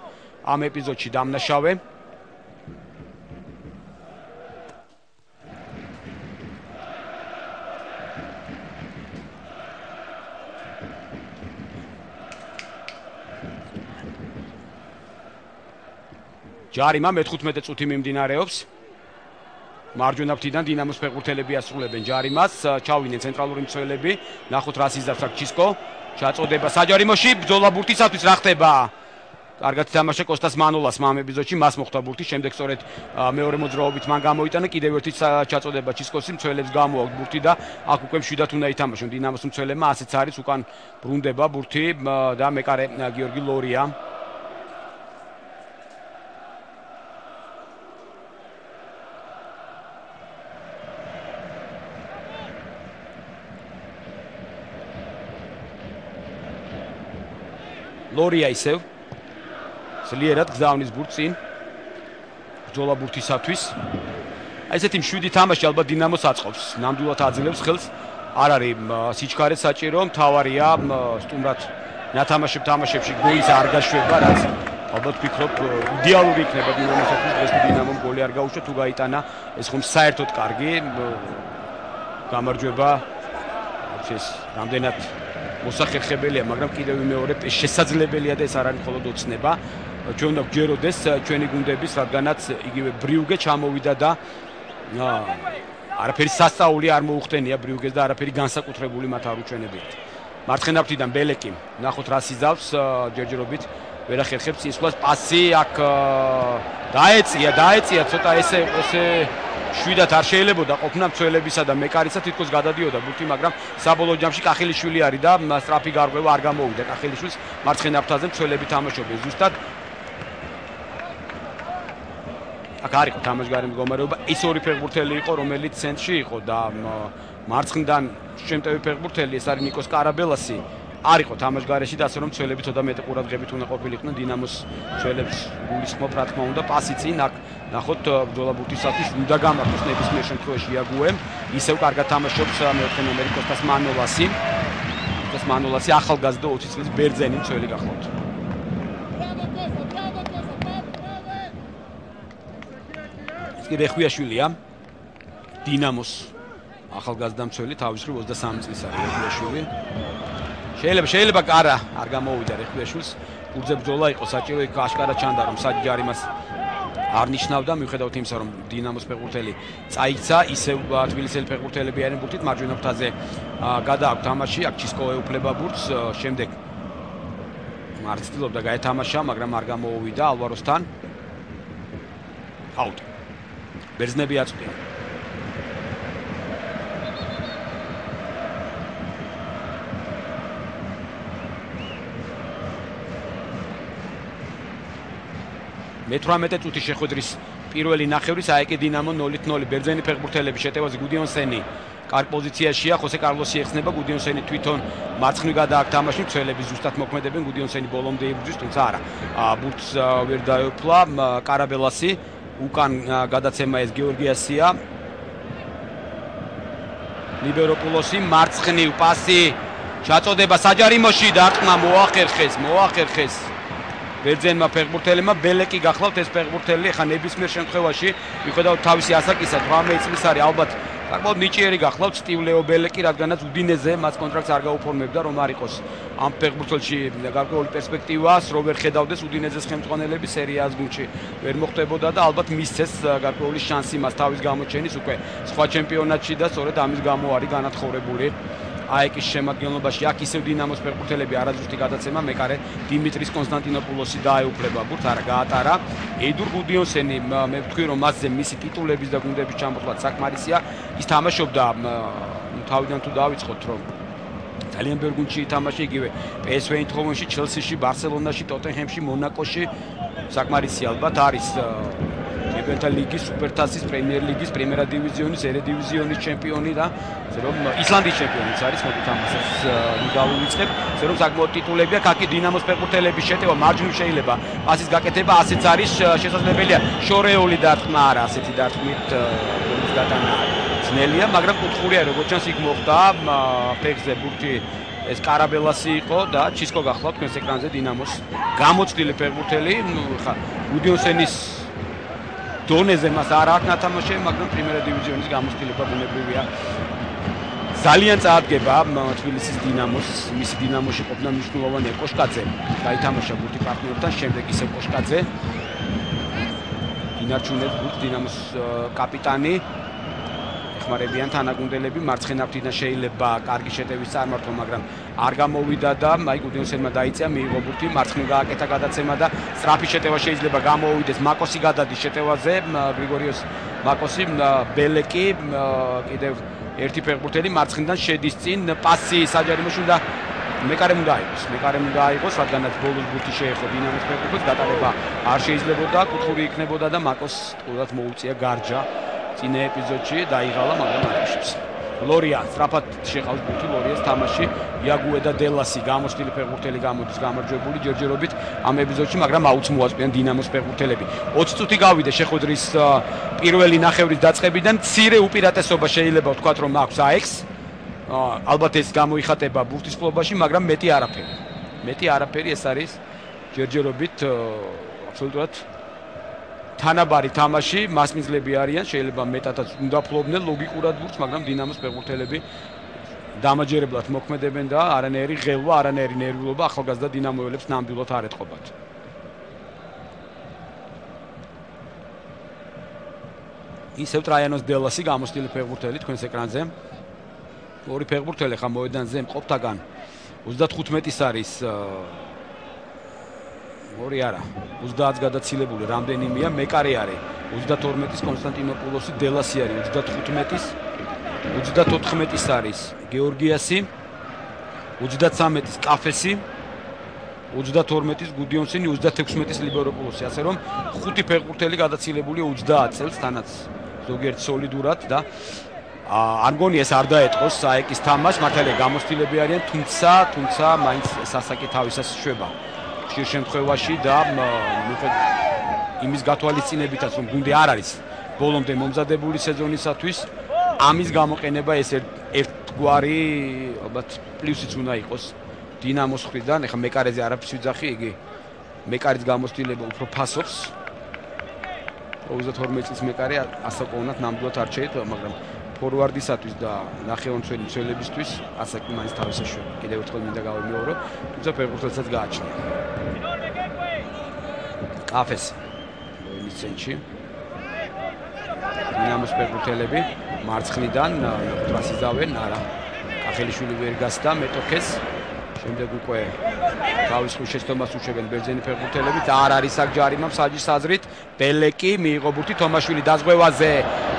ამ ეპიზოდში დამნაშავე ჯარიმა მე-15 წუთი მიმდინარეობს. მარჯვენა ფრთიდან დინამოს ფეხბურთელები ასრულებენ ჯარიმას, ჩავიდნენ ცენტრალური მცველები, ნახოთ რა სიზარს აქვს ჩისკო. ჩაწოდება საჯარიმოში, ბძოლა ბურთისათვის რა ხდება? კარგად თამაშა კოსტას მანოლას მამ ეპიზოდში, მას მოხდა ბურთი, შემდეგ სწორედ მეორე მოძრაობით მან გამოიტანა კიდევ ერთი ჩაწოდება ჩისკოსი მცველებს გამოაქვს ბურთი და აქ უკვე მშვიდად უნდა ითამაშონ დინამოს მცველებმა, ასეც არის უკან ბრუნდება ბურთი და მეკარე გიორგი ლორია. ლორია ისევ. ძლიერად გზავნის ბურთին ბრძოლა ბურთისათვის. აი ესეთი მშვიდი თამაში ალბათ დინამოს აწყობს. ნამდვილად აძლევს ხელს. არ არის სიჩქარე საჭირო. მთავარია სტუმრად ნათამაშებ თამაშებში გოლის არ გაშვება რაც ალბათ ვფიქრობ იდეალური იქნება დინამოსთვის დღეს დინამომ გოლი არ გაუშვა თუ გაიტანა ეს ხომ საერთოდ კარგი გამარჯვება. ეს რამდენად მოსახერხებელია, მაგრამ კიდევ ვიმეორებ, შესაძლებელია და ეს არ არის მხოლოდ ოცნება. ჩვენ უნდა გჯეროდეს ჩვენი გუნდების, რადგანაც იგივე ბრიუგე ჩამოვიდა და არაფერი სასწაული არ მოუხდენია ბრიუგეს და არაფერი განსაკუთრებული მათ არ უჩვენებიათ. მარცხენა ფრთიდან ბელეკი, ნახოთ რა სიზავს ჯერჯერობით ვერახერხებს ის ყავს პასი აქ დაეწია, დაეწია ცოტა ესე ესე შვიდათ არ შეიძლებოდა ყოფნა მცველებისა და მეკარისა თითქოს გადადიოდა ბურთი, მაგრამ საბოლოო ჯამში კახელიშვილი არის და სტრაფი გარღვევა არ გამოვიდა კახელიშვილს მარცხენა ფრთაზე მცველები თამაშობენ. ზუსტად აქ არის თამაშგარი მდგომარეობა. ის ორი ფეხბურთელი იყო რომელიც ცენტრში იყო და მარცხნიდან შემტევი ფეხბურთელი ეს არის ნიკოს კარაბელასი არისო თამაშგარეში და ასე რომ ცველები თოდა მეტი ყურადღებით უნდა ყოფილიყვნენ დინამოს ცველებს გულისხმობ რა თქმა უნდა პასი წინ აქ ნახოთ ბძოლა ბურთისათვის უნდა გამართოს ნებისმიერ შემთხვევაში იაგუემ. ისევ კარგად თამაშობს მეოთხე ნომერი კოსტას მანოლასი კოსტას მანოლასი ახალგაზრდა 20 წლის ბერძენი ცველი გახლავთ. კიდე ხვიაშვილია დინამოს ახალგაზრდა მცველი თავის ხრივ 23 წლის არის ხვიაშვილი შეიძლება შეიძლება კარა არ გამოვიდა რეხვიაშვილს. უძებ ბძოლა იყო საჭირო იქ აშკარა ჩანდა რომ საჯარი მას არ ნიშნავდა. მიუხედავად იმისა რომ დინამოს ფეხბურთელი წაიქცა ისევ თბილისელი ფეხბურთელები არიან ბურთით. მარჯვენა ფრთაზე გადააქვთ თამაში. აქ ჩისკო ეუფლება ბურთს. შემდეგ მარცხნილობდა გაეთამაშა მაგრამ არ გამოუვიდა ალვაროსთან. აუტ ბერძნები აწყვია მე-18 წუთი შეხვედრის პირველი ნახევრის აეკე დინამო 0-0 ბერძენი ფეხბურთელები შეტევაზე გუდიონსენი. კარგ პოზიციაშია ხოსე კარლოსი ეხსნება გუდიონსენი თვითონ მარცხნივ გადააქვს თამაში ცველები ზუსტად მოქმედებენ გუდიონსენი ბოლომდე იბრძვის თუმცა არა. ბურთს ვერ დაეუფლა კარაბელასი უკან გადაცემა ეს გეორგიასია ლიბეროპულოსი მარცხნივ პასი ჩაწოდება. საჯარიმოში დარტყმა მოახერხეს მოახერხეს ბერძენმა ფეხბურთელებმა ბელეკი გახლავთ ეს ფეხბურთელი ხა ნებისმიერ შემთხვევაში მიხედავთ თავისი ასაკისა 18 წლის არის ალბათ საკმაოდ ნიჭიერი გახლავთ სტივლეო ბელეკი რადგანაც უდინეზე მას კონტრაქტს არ გაუფორმებდა რომ არ იყოს ამ ფეხბურთელში გარკვეული პერსპექტივას რო ვერ ხედავდეს უდინეზეს ხელმძღვანელები სერიას გუნდში ვერ მოხდებოდა და ალბათ მისცეს გარკვეული შანსი მას თავის გამოჩენის უკვე სხვა ჩემპიონატში და სწორედ ამის გამო არის განათხოვრებული აეკის შემადგენლობაში აქ ისევ დინამოს ფეხბურთელები არაზუსტი გადაცემა მეკარე დიმიტრის კონსტანტინოპულოსი დაეუფლება. ბურთს არა გაატარა. ედურ გუდიონსენი მე ვთქვი რომ მასზე მისი ტიტულების და გუნდების ჩამოთვლა საკმარისია. ის თამაშობდა თავიდან თუ დავიწყოთ რომ ძალიან ბევრ გუნდში ითამაშა იგივე. PSV Eindhoven-ში, Chelsea-ში, Barcelona-ში, Tottenham-ში, Monaco-ში. საკმარისი ალბათ არის ჩემპიონთა ლიგის, სუპერთასის, პრემიერ ლიგის, პრიმერა დივიზიონის, ერედივიზიონის ჩემპიონი და ასე რომ ისლანდიის ჩემპიონიც არის, მოდი თამაშს გავუვიწყებ. ასე რომ საკმაოდ ტიტულები აქვს, აქ დინამოს ფეხბურთელების შეტევა მარჯვნივ შეიძლება პასის გაკეთება, ასეც არის შესაძლებელია. შორეული დარტყმა არა, ასეთი დარტყმით გოლის გატანა ძნელია, მაგრამ კუთხურია როგორც ჩანს იქ მოხდა ფეხზე ბურთი ეს კარაბელასი იყო და ჩისკო გახლავთ თქვენს ეკრანზე დინამოს გამოცდილი ფეხბურთელი ხა გუდიოსენის დონეზე მას არ აქვს ნათამაშე, მაგრამ პრიმერა დივიზიონის გამოცდილება ბუნებრივია. ძალიან წაადგება თბილისის დინამოს, მისი დინამოში ყოფნა მნიშვნელოვანია კოშკაძე. გაითამაშა გუნდი პარტნიორთან, შემდეგ ისე კოშკაძე. ინარჩუნებს გუნდ დინამოს კაპიტანი. ეხმარებიან თანაგუნდელები მარცხენა ფრთიდან შეიძლება კარგი შეტევის წარმართვა, მაგრამ არ გამოვიდა და აი გუდიონსენმა დაიწია მიიღო ბურთი, მარცხნივ გააკეთა გადაცემა და სწრაფი შეტევა შეიძლება გამოვიდეს მაკოსი გადადის შეტევაზე, გრიგორიოს მაკოსი ბელეკი კიდევ ერთი ფეხბურთელი მარცხნიდან შედის წინ, პასი საჯარიმოში და მეკარემ უნდა აიღოს, მეკარემ უნდა აიღოს, რადგანაც ბოლოს ბურთი შეეხო დინამოს ფეხბურთს, გატარება არ შეიძლებოდა, კუთხური იქნებოდა და მაკოს თულად მოუწია გარჯა. წინა ეპიზოდში დაიღალა, მაგრამ არ აღშობს. ლორია, სწრაფად შეყავს ბუთი ლორიას თამაში. იაგუე და დელასი გამოსტილი ფეხბურთელი გამოდის გამარჯვებული ჯერჯერობით ამ ეპიზოდში, მაგრამ აუც მოაწყვიან დინამოს ფეხბურთელები. 20 წუთი გავიდა შეხვედრის პირველი ნახევრის დაწყებიდან. ცირე უპირატესობა შეიძლება ვთქვათ, რომ აქვს აექს. ალბათ ეს გამოიხატება ბურთის ფლობაში, მაგრამ მეტი არაფერი. მეტი არაფერი ეს არის ჯერჯერობით აბსოლუტურად თანაბარი თამაში, მასმიზლები არიან, შეიძლება მეტადაც უნდა ფლობდნენ ლოგიკურად ბურთს, მაგრამ დინამოს ფეხბურთელები დამაჯერებლად მოქმედებენ და არანაირი ღელვა, არანაირი ნერვიულობა ახალგაზრდა დინამოელებს ნამდვილად არ ეთყობათ. ისევ ტრაიანოს დელასი გამოსტილი ფეხბურთელი თქვენს ეკრანზე. ორი ფეხბურთელი ხა მოედანზე მყოფთაგან 35-ის არის ორი არა. 30-ს გადაცილებული რამდენიმეა? მეკარე არის. 32-ის კონსტანტინოპოლოსი დელასი არის. 35-ის 34-ის არის. გეორგიასი? 33-ის კაფესი? 32-ის გუდიონსინი? 36-ის ლიბეროპოლოსი. ასე რომ ხუთი ფეხბურთელი გადაცილებული 30 წელს თანაც. ზოგიერთ სოლიდურად და არ მგონი ეს არ დაეთყოს საეკის თამაშს. მართალია გამოსtildeები არიან თუმცა თუმცა მაინც სასაკი თავისას შვება ხშირ შემთხვევაში და მიხედ იმის გათვალისწინებითაც რომ გუნდი არ არის ბოლომდე მომზადებული სეზონისათვის ამის გამოყენება ეს ერთგვარი ალბათ პლუსიც უნდა იყოს დინამოს ხრიდან ეხა მეკარეზე არაფერს ვიძახი იგი მეკარის გამოსtildeება უფრო ფასობს. 32 წლის მეკარე ასაკოვნად ნამდვილად არ შეიძლება მაგრამ ფორვარდისათვის და ნახევარმცველი მცველებისთვის ასაკი მაინც თავისაშორი. კიდევ ერთხელ მინდა გავიმეორო, თუმცა ფეხბურთელსაც გააჩნია. კაფეს ლიცენჩი. დინამოს ფეხბურთელები მარცხნიდან ტრასიზავენ, არა. კახელიშვილი ვერ გასდა მეტოქეს. შემდეგ უკვე თავის ხუ შეცდომას უჩვენებენ ბერძენი ფეხბურთელები და არ არის აქ ჯარიმა მსაჯის აზრით ბელეკი მიიღო ბურთი თომაშვილი დაზღვევაზე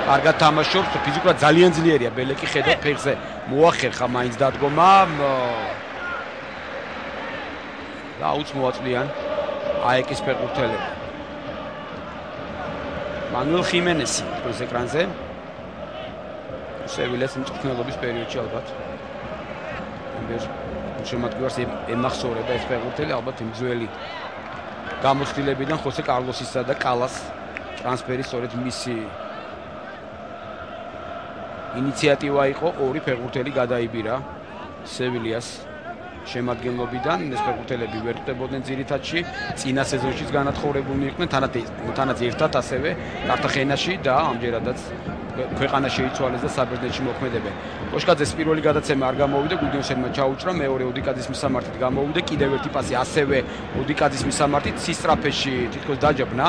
კარგად თამაშობს ფიზიკურად ძალიან ძლიერია ბელეკი ხედავ ფეხზე. მოახერხა მაინც დადგომა. და უც მოაწვიან აეკის ფეხბურთელები. მანუელ ხიმენესი თქვენს ეკრანზე. სევილეს მწვრთნელობის პერიოდში ალბათ. ამბერს შემოგვარს ემახსოვრება ეს ფეხბურთელი. ალბათ იმ ძველი გამოცდილებიდან ხოსე კარლოსისა და კალას ტრანსფერი სწორედ მისი ინიციატივა იყო ორი ფეხბურთელი გადაიბირა სევილიას შემადგენლობიდან. ეს ფეხბურთელები ვერ ხდებოდნენ ძირითადში. წინა სეზონშიც განათხოვებულნი იყვნენ თანაც თანაც ერთად ასევე კარტახენაში და ამჯერადაც ქვეყანა შეიცვალეს და საბერძნეთში მოქმედებენ. კოშკაძეს პირველი გადაცემა არ გამოვიდა, გუდიოსენმა ჩაუჭრა, მეორე ოდიკაძის მისამართით გამოვიდა, კიდევ ერთი პასი ასევე ოდიკაძის მისამართით სისტრაფეში თითქოს დაჯაბნა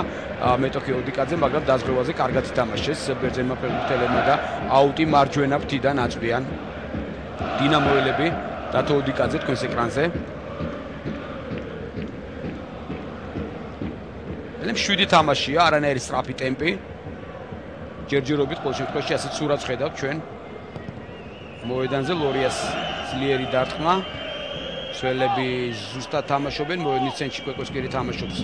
მეტოქი ოდიკაძე, მაგრამ დაზგროვაზე კარგად ითამაშეს ბერძენმა ფეხბურთელებმა და აუტი მარჯვენა ფრთიდან აწვდიან დინამოელები დათო ოდიკაძე თქვენს ეკრანზე. ელემ 7 თამაშია, არანაირი სტრაფი ტემპი. ჯერჯერობით ყოველ შემთხვევაში ასეთ სურათს ხედავთ ჩვენ. მოედანზე ლორიას ძლიერი დარტყმა. სველები ზუსტად თამაშობენ. მოედნის ცენტრში კვეკოსკერი თამაშობს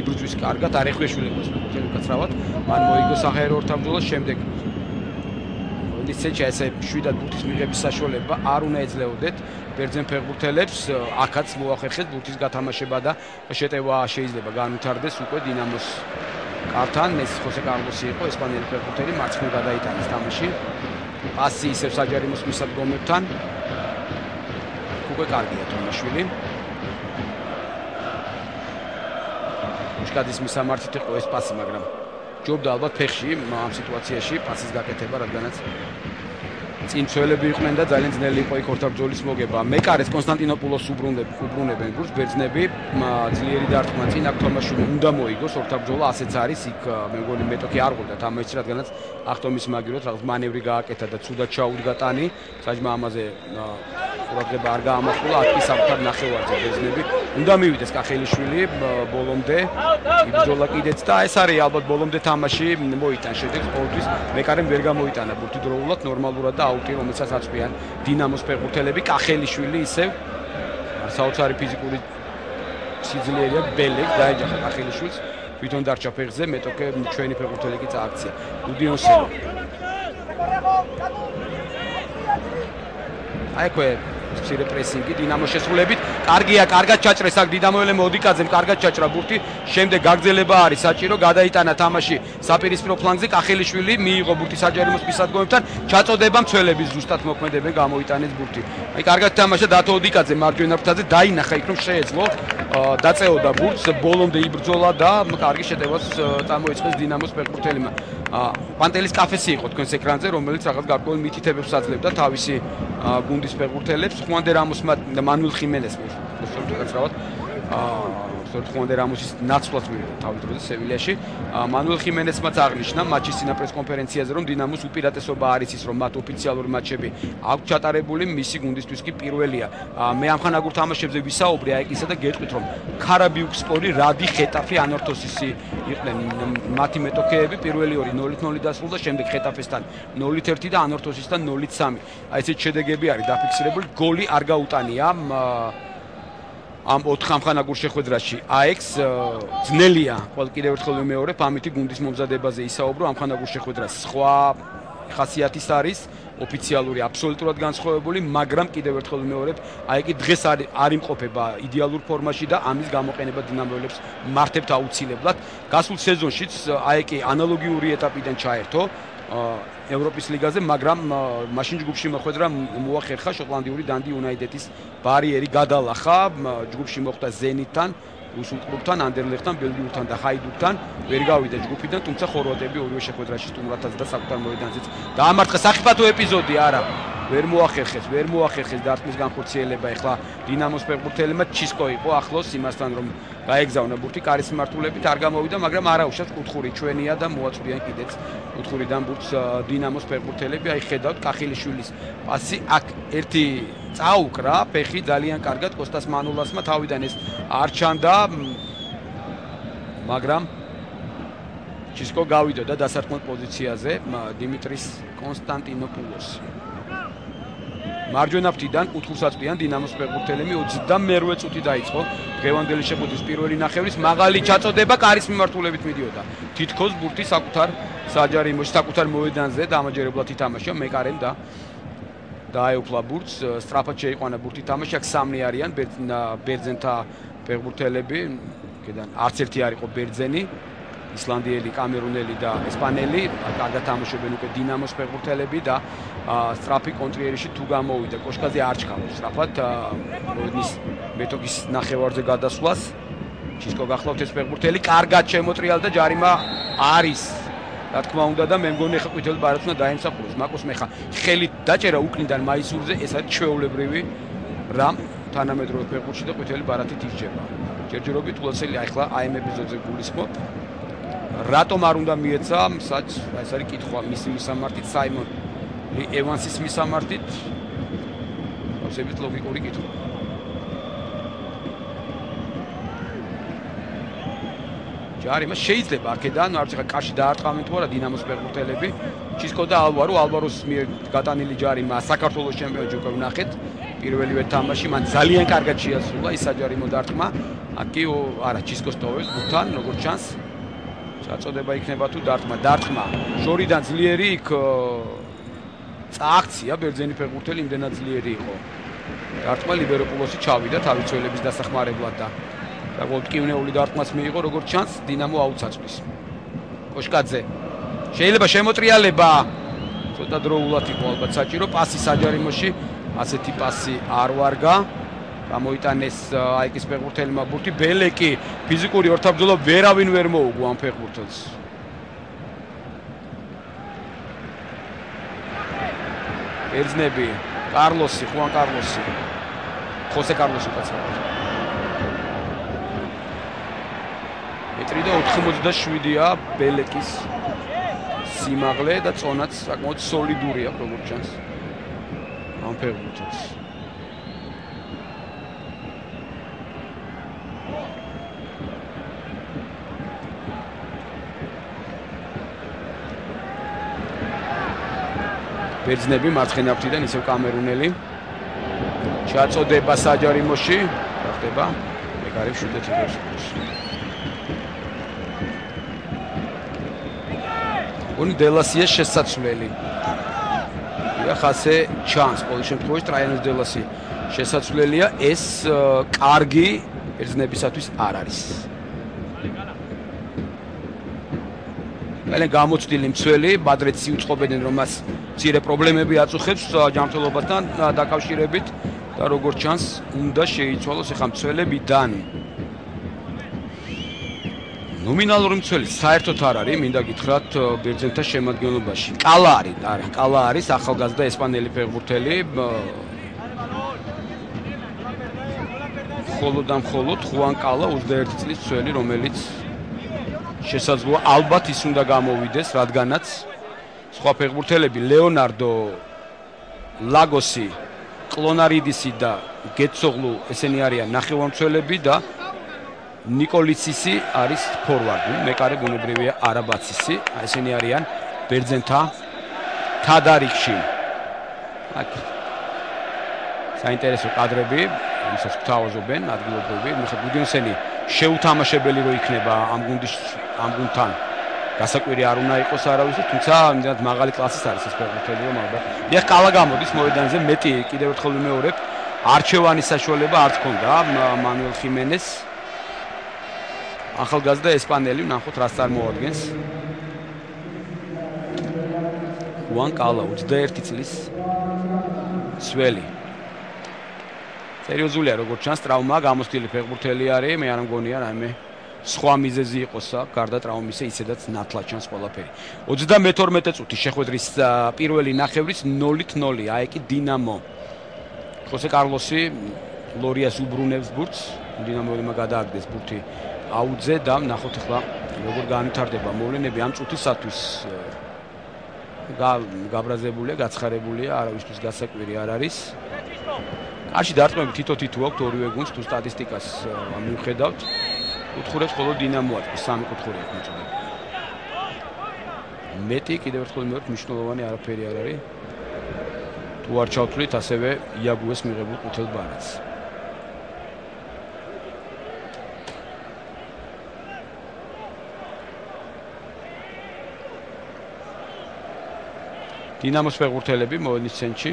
იბრძვის კარგად. არ ეხვეშვილებას ჩვენ უკაცრავად მან მოიგო საჰაერო ორთაბრძოლა შემდეგ მოედნის ცენტრში ესე შვიდად ბურთის მიღების საშუალება არ უნდა ეძლეოდეთ. ბერძენ ფეხბურთელებს აქაც მოახერხეთ ბურთის გათამაშება და შეტევა შეიძლება განვითარდეს უკვე დინამოს კართან ეს ხოსე კარლოსი იყო ესპანელი ფეხბურთელი მარცხნივ გადაიტანეს თამაში. პასი ისევ საჯარიმოს მისადგომებთან უკვე კარგია თომაშვილი უშკადის მისამართით იყო ეს პასი მაგრამ ჯობდა ალბათ ფეხში ამ სიტუაციაში პასის გაკეთება რადგანაც წინწველები იყვნენ და ძალიან ძნელი იყო იქ ორთაბძოლის მოგება. მეკარეს კონსტანტინოპულოს უბრუნდები, უბრუნებენ გულს ბერძნები, ძლიერი დარტყმა წინ აქ თამაში უნდა მოიგოს ორთაბძოლა, ასეც არის იქ მე მგონი მეტოქი არ ყოფდა თამაში რადგანაც ახტომის მაგიროთ რაღაც მანევრი გააკეთა და ცუდად ჩაუდგა ტანი, საჯმა ამაზე ყურადღება არ გაამახვილა ათის საფრთხად ნახევარზე ბერძნები. უნდა მივიდეს კახელიშვილი ბოლომდე. იბრძოლა კიდეც და ეს არის ალბათ ბოლომდე თამაში მოიტან შედეგს ყოველთვის მეკარემ ვერ გამოიტანა ბურთი დროულად ნორმალურად და აუტი რომელსაც აწვიან დინამოს ფეხბურთელები კახელიშვილი ისევ საოცარი ფიზიკური სიძლიერე ბელეკ დაეჯახა კახელიშვილს თვითონ დარჩა ფეხზე მეტოქე ჩვენი ფეხბურთელი კი წააქცია უდიონსე აი ქვე მცირე პრესინგი დინამოს შესრულებით. კარგია, კარგად ჩაჭრეს აქ დინამოელე მოდიკაძემ, კარგად ჩაჭრა ბურთი. შემდეგ გაგზელება არის საჭირო, გადაიტანა თამაში საპირისპირო ფლანგზე კახელიშვილი მიიღო ბურთი საჯარიმოს პისადგომებთან. ჩაწოდება მცველების ზუსტად მოქმედებენ გამოიტანეს ბურთი. აი კარგად თამაშა დათო ოდიკაძე მარჯვენა ფრთაზე დაინახა იქ რომ შეეძლო დაწეოდა ბურთს, ბოლომდე იბრძოლა და კარგი შეტევას წამოიწყეს დინამოს ფეხბურთელმა. პანტელის კაფესი იყო თქვენს ეკრანზე, რომელიც რაღაც გარკვეულ მითითებებს აძლევდა თავისი გუნდის ფეხბურთელებს. ხუან დე რამოსმა და მანუელ ხიმენესმა სწორედ უკაცრავად აა სწორედ ხუან დე რამოსის ნაცვლად მივიდა თავის დროზე სევილიაში მანუელ ხიმენესმაც აღნიშნა მატჩის წინა პრესკონფერენციაზე რომ დინამოს უპირატესობა არის ის რომ მათ ოფიციალური მატჩები აქვს ჩატარებული მისი გუნდისთვის კი პირველია. მე ამხან აგურ თამაშებზე ვისაუბრე აი ისა და გეტყვით რომ კარაბიუკსპორი რადი ხეტაფი ანორთოსისი იყვნენ. მათი მეტოქეები პირველი ორი 0-0 დასრულდა შემდეგ ხეტაფესთან 0-1 და ანორთოსისთან 0-3 აი ესეთ შედეგები არის დაფიქსირებული. გოლი არ გაუტანია ამ 4 ხამხანაგურ შეხვედრაში აექს ძნელია ყოველ კიდევ ერთხელ ვიმეორებ ამითი გუნდის მომზადებაზე ისაუბრო ამ ხანაგურ შეხვედრას. სხვა ხასიათის არის ოფიციალური აბსოლუტურად განსხვავებული მაგრამ კიდევ ერთხელ ვიმეორებ აი კი დღეს არ არ იმყოფება იდეალურ ფორმაში და ამის გამოყენება დინამოელებს მართებთ აუცილებლად. გასულ სეზონშიც აი კი ანალოგიური ეტაპიდან ჩაერთო ევროპის ლიგაზე, მაგრამ მაშინ ჯგუფში მოხვედრა მოახერხა შოტლანდიური დანდი იუნაიტედის ბარიერი გადალახა, ჯგუფში მოხვდა ზენიტთან, რუსულ კლუბთან, ანდერლეხტთან, ბელგიურთან და ჰაიდუკთან, ვერ გავიდა ჯგუფიდან, თუმცა ხორვატები ორივე შეხვედრაში სტუმრათაც და საკუთარ მოედანზეც დაამარცხა საფათო ეპიზოდი არა. ვერ მოახერხეს, ვერ მოახერხეს დარტყმის განხორციელება. ეხლა დინამოს ფეხბურთელებმა ჩისკო იყო ახლოს იმასთან, რომ გაეგზავნა ბურთი კარის მიმართულებით, არ გამოვიდა, მაგრამ არაუშავს კუთხური ჩვენია და მოაწვდიან კიდეც კუთხურიდან ბურთს დინამოს ფეხბურთელები. აი ხედავთ კახილიშვილის პასი აქ ერთი წაუკრა ფეხი ძალიან კარგად კოსტას მანულასმა თავიდან ეს არ ჩანდა. მაგრამ ჩისკო გავიდოდა დასარტყმელ პოზიციაზე დიმიტრის კონსტანტინოპულოსი მარჯვენა ფრთიდან კუთხურსაწვდიან დინამოს ფეხბურთელები 22 წუთი დაიწყო. დღევანდელი შეხვედრის პირველი ნახევრის მაღალი ჩაწოდება კარის მიმართულებით მიდიოდა. თითქოს ბურთი საკუთარ საჯარიმოში საკუთარ მოედანზე დამაჯერებლად ითამაშა მეკარემ და დაეუფლა ბურთს სტრაფად შეიყვანა ბურთი. თამაში აქ სამნი არიან ბერძენთა ფეხბურთელები. კედან არც ერთი არ იყო ბერძენი. ისლანდიელი, კამერუნელი და ესპანელი, კარგად თამაშობენ უკვე დინამოს ფეხბურთელები და სტრაფი კონტრიერიში თუ გამოვიდა. კოშკაზე არ ჩქავდა სტრაფად როდნის მეტოქის ნახევარზე გადასვლას. ჩისკო გახლავთ ეს ფეხბურთელი. კარგად შემოტრიალდა ჯარიმა არის რა თქმა უნდა და მე მგონი ხა ყვითელ ბარათს უნდა დაემსახუროს მაკოს მე ხა ხელი დაჭერა უკნიდან მაისურზე ეს არის ჩვეულებრივი რამ თანამედროვე ფეხბურთში და ყვითელი ბარათით ისჯება. ჯერჯერობით უელსელი ახლა აი ამ ეპიზოდზე გულისხმობ. რატომ არ უნდა მიეცა? საჭ ეს არის კითხვა. მისი მისამართით საიმონ ევანსის მისამართით? ასებით ლოგიკური კითხვა ჯარი მას შეიძლება აქედან არც ხა კაში დაარტყამენ თუ არა დინამოს ფეხბურთელები. ჩისკო და ალვარო ალვაროს მიერ გატანილი ჯარი მას საქართველოს ჩემპიონატში უკვე ვნახეთ. პირველივე თამაში მან ძალიან კარგად შეასრულა ის საჯარი მოდარტყმა. აკი არა ჩისკოს ტოვებს გუთან როგორც ჩანს. წაწოდება იქნება თუ დარტყმა. დარტყმა ჟორიდან ძლიერი იქ წააქცია ბერძენი ფეხბურთელი იმდენად ძლიერი იყო. დარტყმა ლიბეროპულოსი ჩავიდა თავიცველების დასახმარებლად და საკმაოდ კივნეული დარტყმას მიიღო როგორც ჩანს დინამო აუცაწვის კოშკაძე. შეიძლება შემოტრიალება. ცოტა დროულად იყო ალბათ საჭირო. პასი საჯარიმოში. ასეთი პასი არ ვარგა. გამოიტანეს აიკის ფეხბურთელმა ბურთი. ბელეკი ფიზიკური ორთაბრძოლა ვერავინ ვერ მოუგო ამ ფეხბურთელს. ერზნები კარლოსი ხუან კარლოსი. ხოსე კარლოსი კაცო მეტრი და 87-ია ბელეკის სიმაღლე და წონაც საკმაოდ სოლიდურია როგორც ჩანს. ამ ფეხბურთელს ბერძნები მარცხენა ფრთიდან ისევ კამერუნელი. ჩაწოდება საჯარიმოში. ხდება მეგარი შუტეთ იგებს ონი დელასიას შესაძლებელი ია ხასე ჩანს ყოველ შემთხვევაში ტრაიანის დელასი შესაძლებელია ეს კარგი ბერძნებისათვის არ არის. ძალიან გამოცდილი მცველი. ბადრეცი უწყობენ რომ მას ცირე პრობლემები აწუხებს ჯანმრთელობასთან დაკავშირებით. და როგორც ჩანს უნდა შეიცვალოს ახლა მცველებიდან ნომინალური მცველი საერთოდ არ არის მინდა გითხრათ ბერძენთა შემადგენლობაში. კალა არის არა კალა არის ახალგაზრდა ესპანელი ფეხბურთელი ხოლო და მხოლოდ ხუან კალა 21 წლის მცველი რომელიც შესაძლოა ალბათ ის უნდა გამოვიდეს, რადგანაც სხვა ფეხბურთელები ლეონარდო ლაგოსი, კლონარიდისი და გეცოღლუ ესენი არიან ნახევარმცველები და ნიკოლიცისი არის ფორვარდი, მეკარე ბუნებრივია არაბაცისი, ესენი არიან ბერძენთა თადარიქში. აქ საინტერესო კადრები, ისაც გთავაზობენ ადგილობრივი, მიხა გუდიონსენი შეუთამაშებელი რო იქნება ამ გუნდის ამ გუნდთან. გასაკვირი არ უნდა იყოს არავის თუმცა იმდენად მაღალი კლასის არის ეს ფეხბურთელი რომ ალბათ. მე ხალა გამოდის მოედანზე მეტი კიდევ ერთხელ ვიმეორებ არჩევანის საშუალება არ თქონდა მანუელ ხიმენეს ახალგაზრდა ესპანელი ნახოთ რას წარმოადგენს. უან კალა 21 წლის სველი სერიოზულია როგორც ჩანს ტრავმა გამოსტილი ფეხბურთელი არის. მე არ მგონია რაიმე სხვა მიზეზი იყოს აქ გარდა ტრავმისა ისედაც ნათლად ჩანს ყველაფერი. 32 წუთი შეხვედრის პირველი ნახევრის 0-0 აეკი დინამო. ხოსე კარლოსი ლორიას უბრუნებს ბურთს. დინამოებმა გადააგდეს ბურთი აუძე და ნახოთ ახლა როგორ განვითარდება მოვლენები ამ წუთისათვის გაბრაზებულია გაცხარებულია არავისთვის გასაკვირი არ არის აში დარტყმები თითო-თითო აქვს ორივე გუნდს თუ სტატისტიკას მივხედავთ. კუთხურებს ხოლო დინამო აქვს სამი კუთხური აქვს მოწოდებული. მეტი კიდევ ერთხელ მივხვდით მნიშვნელოვანი არაფერი არ არის. თუ არ ჩავთვლით ასევე იაგუეს მიღებულ კუთელ ბარათს. დინამოს ფეხბურთელები მოვიდნენ ცენტრში.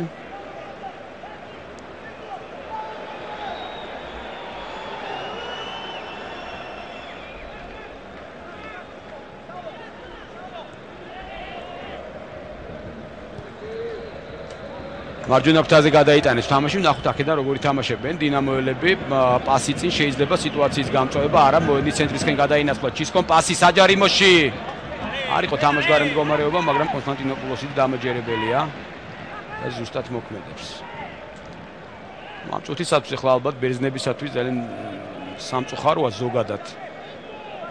მარჯვენა ფრთაზე გადაიტანეს თამაში ვნახოთ აქედან როგორი თამაშებენ. დინამოელები პასი წინ შეიძლება სიტუაციის გამწვავება არა მოედნის ცენტრისკენ გადაინაცვლა ჩისკონ პასი საჯარიმოში. არისო თამაშგარი მდგომარეობა, მაგრამ კონსტანტინოპოლოსი დამაჯერებელია. ეს ზუსტად მოქმედებს. მამწუთისათვის ახლა ალბათ ბერძნებისათვის ძალიან სამწუხაროა ზოგადად.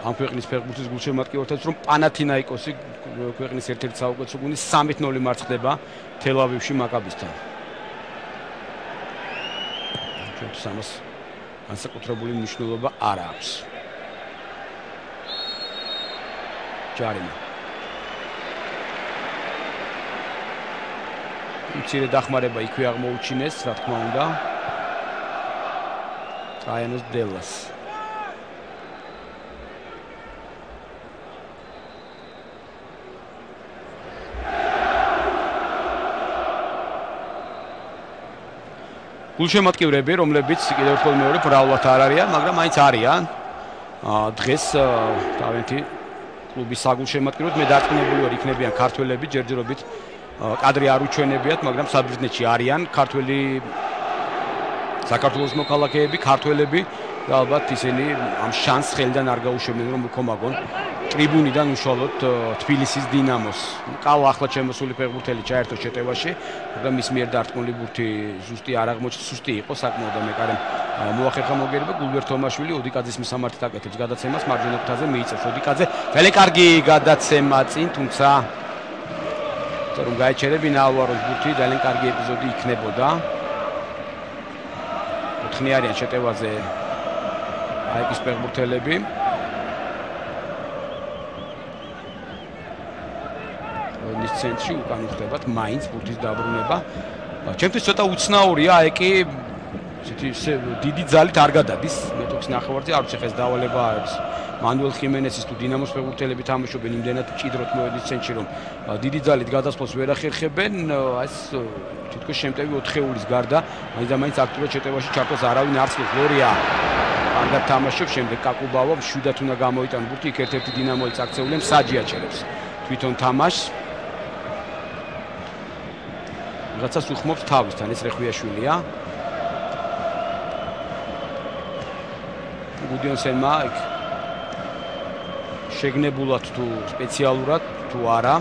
ამ ქვეყნის ფეხბურთის გულშემატკივრთაც რომ პანათინაიკოსი ქვეყნის ერთ-ერთი საუკეთესო გუნდი 3-0 მარცხდება თელავივში მაკაბისთან. ჩვენთვის ამას განსაკუთრებული მნიშვნელობა არ აქვს. ჯარიმა. მცირე დახმარება იქვე აღმოუჩინეს, რა თქმა უნდა. ტრაიანოს დელას. გულშემატკივრები, რომლებიც კიდევ ერთხელ მეორე ბრალვათ არ არიან, მაგრამ მაინც არიან. აა დღეს დავენთი კლუბის საგულშემატკივროდ მე დარწმუნებული ვარ იქნებიან ქართველები ჯერჯერობით კადრი არ უჩვენებიათ, მაგრამ საბრძნეთში არიან ქართველი საქართველოს მოქალაქეები, ქართველები და ალბათ ისინი ამ შანსს ხელიდან არ გაუშვებენ რომ უკომაგონ ტრიბუნიდან უშუალოდ თბილისის დინამოს. კალა ახლა შემოსული ფეხბურთელი ჩაერთო შეტევაში, მაგრამ მის მიერ დარტყმული ბურთი ზუსტი არ აღმოჩნდა, სუსტი იყო საკმაოდ და მეკარე მოახერხა მოგერება გულბერ თომაშვილი ოდიკაძის მისამართით აკეთებს გადაცემას მარჯვენა ფრთაზე მიიწევს ოდიკაძე. ველი კარგი გადაცემა წინ, თუმცა რომ გაეჩერებინა ალვაროს ბურთი, ძალიან კარგი ეპიზოდი იქნებოდა. ოთხნიარიან შეტევაზე აიკის ფეხბურთელები. ნის ცენტრში უკან უხდებათ მაინც ბურთის დაბრუნება. ჩემთვის ცოტა უცნაურია აიკი ისეთი დიდი ძალით არ გადადის მეტოქს ნახევარზე არ ვიცი ხეს დავალება არის მანუელ ხიმენესის თუ დინამოს ფეხბურთელები თამაშობენ იმდენად ჭიდროთ მოედის ცენტრში რომ დიდი ძალით გადასვლას ვერ ახერხებენ ეს თითქოს შემტევი 4-ეულის გარდა მაინც და მაინც აქტიურად შეტევაში ჩართოს არავინ არ ცდილობს ლორია კარგად თამაშობს შემდეგ კაკუბავო შვიდათ უნდა გამოიტან ბურთი იქ ერთ-ერთი დინამოიც აქცეულემ საჯიაჩერებს თვითონ თამაშს რაღაცას უხმობს თავისთან ეს რეხვიაშვილია. გუდიონსენმა იქ შეგნებულად თუ სპეციალურად თუ არა.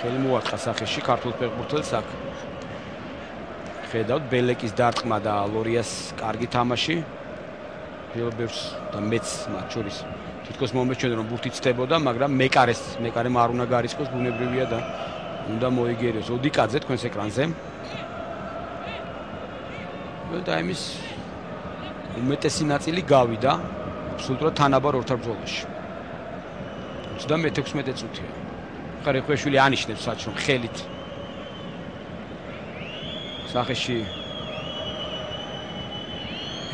ხელი მოაწყა სახეში ქართულ ფეხბურთელს აქ ხედავთ. ბელეკის დარტყმა და ლორიას კარგი თამაში. ფილბერს და მეც მათ შორის თითქოს მომეჩვენა რომ ბურთი ცდებოდა მაგრამ მეკარეს მეკარემ არ უნდა გარისხოს ბუნებრივია და უნდა მოიგერიოს ოდიკაძე თქვენს ეკრანზე. ველტაიმის უმეტესი ნაწილი გავიდა აბსოლუტურად თანაბარ ორთაბრძოლაში. 26 წუთია. ხა რეხვეშვილი ანიშნებს საჩვენ ხელით. სახეში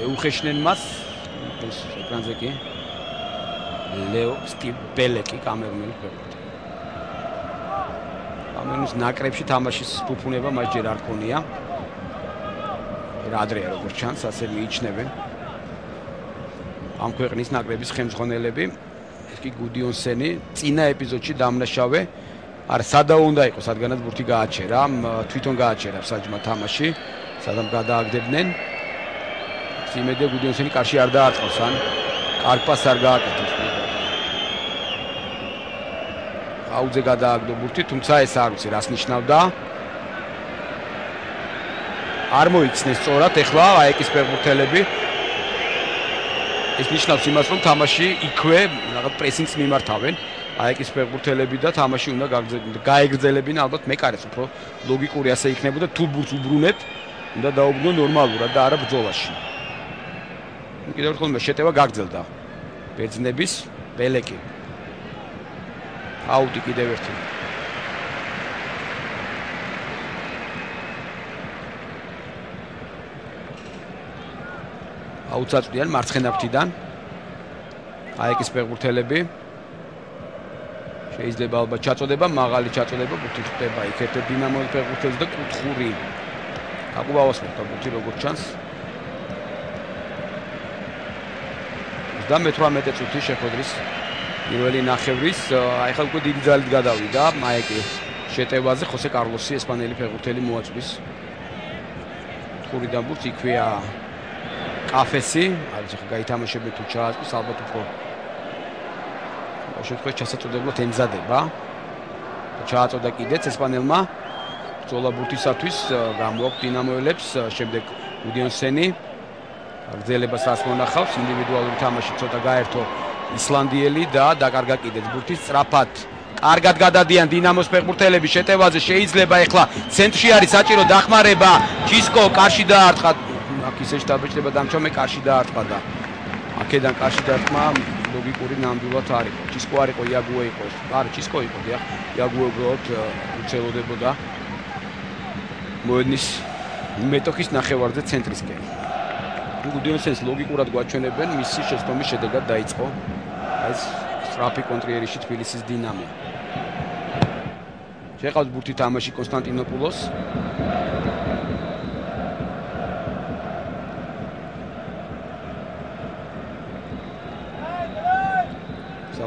ეუხეშნენ მას ეს ეკრანზე კი ლეო სტიბელეკი კამერმენი ფერმოთ. ამენის ნაკრებში თამაშის ფუფუნება მას ჯერ არ ქონია. რა ადრეა როგორც ჩანს, ასე მიიჩნევენ. ამ ქვეყნის ნაკრების ხელმძღვანელები, ეს კი გუდიონსენი, წინა ეპიზოდში დამნაშავე არ სადა უნდა იყოს, რადგანაც ბურთი გააჩერა, თვითონ გააჩერა საჯმა თამაში, სადამ გადააგდებდნენ. იმედია გუდიონსენი კარში არ დააწყოს ან კარპას არ გააკეთებს. აუძე გადააგდო ბურთი, თუმცა ეს არ ვიცი რას ნიშნავდა. არ მოიცნეს სწორად ეხლა აეკის ფეხბურთელები. ეს ნიშნავს იმას, რომ თამაში იქვე რაღაც პრესინგს მიმართავენ. აეკის ფეხბურთელები და თამაში უნდა გაეგრძელებინა ალბათ მეკარეს უფრო ლოგიკური ასე იქნებოდა თუ ბურთს უბრუნებ უნდა დაუბრუნო ნორმალურად და არა ბრძოლაში. კიდევ ერთხელ მე შეტევა გაგრძელდა. ბერძნების ბელეკი აუტი კიდევ ერთი. აუცაწვდიან მარცხენა ფრთიდან. აეკის ფეხბურთელები. შეიძლება ალბათ ჩაწოდება, მაღალი ჩაწოდება, ბურთი ხდება იქ ერთ დინამოს ფეხბურთელს და კუთხური. აკუბავოს მოხდა ბურთი როგორც ჩანს. 18 წუთი შეხვედრის პირველი ნახევრის აი ხა უკვე დიდი ძალით გადავიდა მაიკი შეტევაზე ხოსე კარლოსი ესპანელი ფეხბურთელი მოაწვის. ხური დამბურთ იქვეა კაფესი, არის ხა გაითამაშებენ თუ ჩააწვის ალბათ უფრო შეხვედრა ჩასაწოდებლად ემზადება. ჩააწოდა კიდეც ესპანელმა ბრძოლა ბურთისათვის გამოაქვს დინამოელებს შემდეგ უდიონსენი გრძელებას რას მონახავს ინდივიდუალური თამაში ცოტა გაერთო ისლანდიელი და დაკარგა კიდეც ბურთის სწრაფად. კარგად გადადიან დინამოს ფეხბურთელები შეტევაზე შეიძლება ეხლა ცენტრში არის საჭირო დახმარება. ჩისკო კარში დაარტყა აქ ისე შტაბეჭდება დამჩომე კარში დაარტყა და აქედან კარში დაარტყმა ლოგიკური ნამდვილად არის ჩისკო არისო იაგუე იყო არა ჩისკო იყო დიახ იაგუე უბრალოდ უცელოდებოდა მოედნის მეტოქის ნახევარზე ცენტრისკენ. გუდიონსენს ლოგიკურად გვაჩვენებენ მისი შეცდომის შედეგად დაიწყო ეს სტრაფი კონტრიერიში თბილისის დინამო. შეყავს ბურთი თამაში კონსტანტინოპულოს.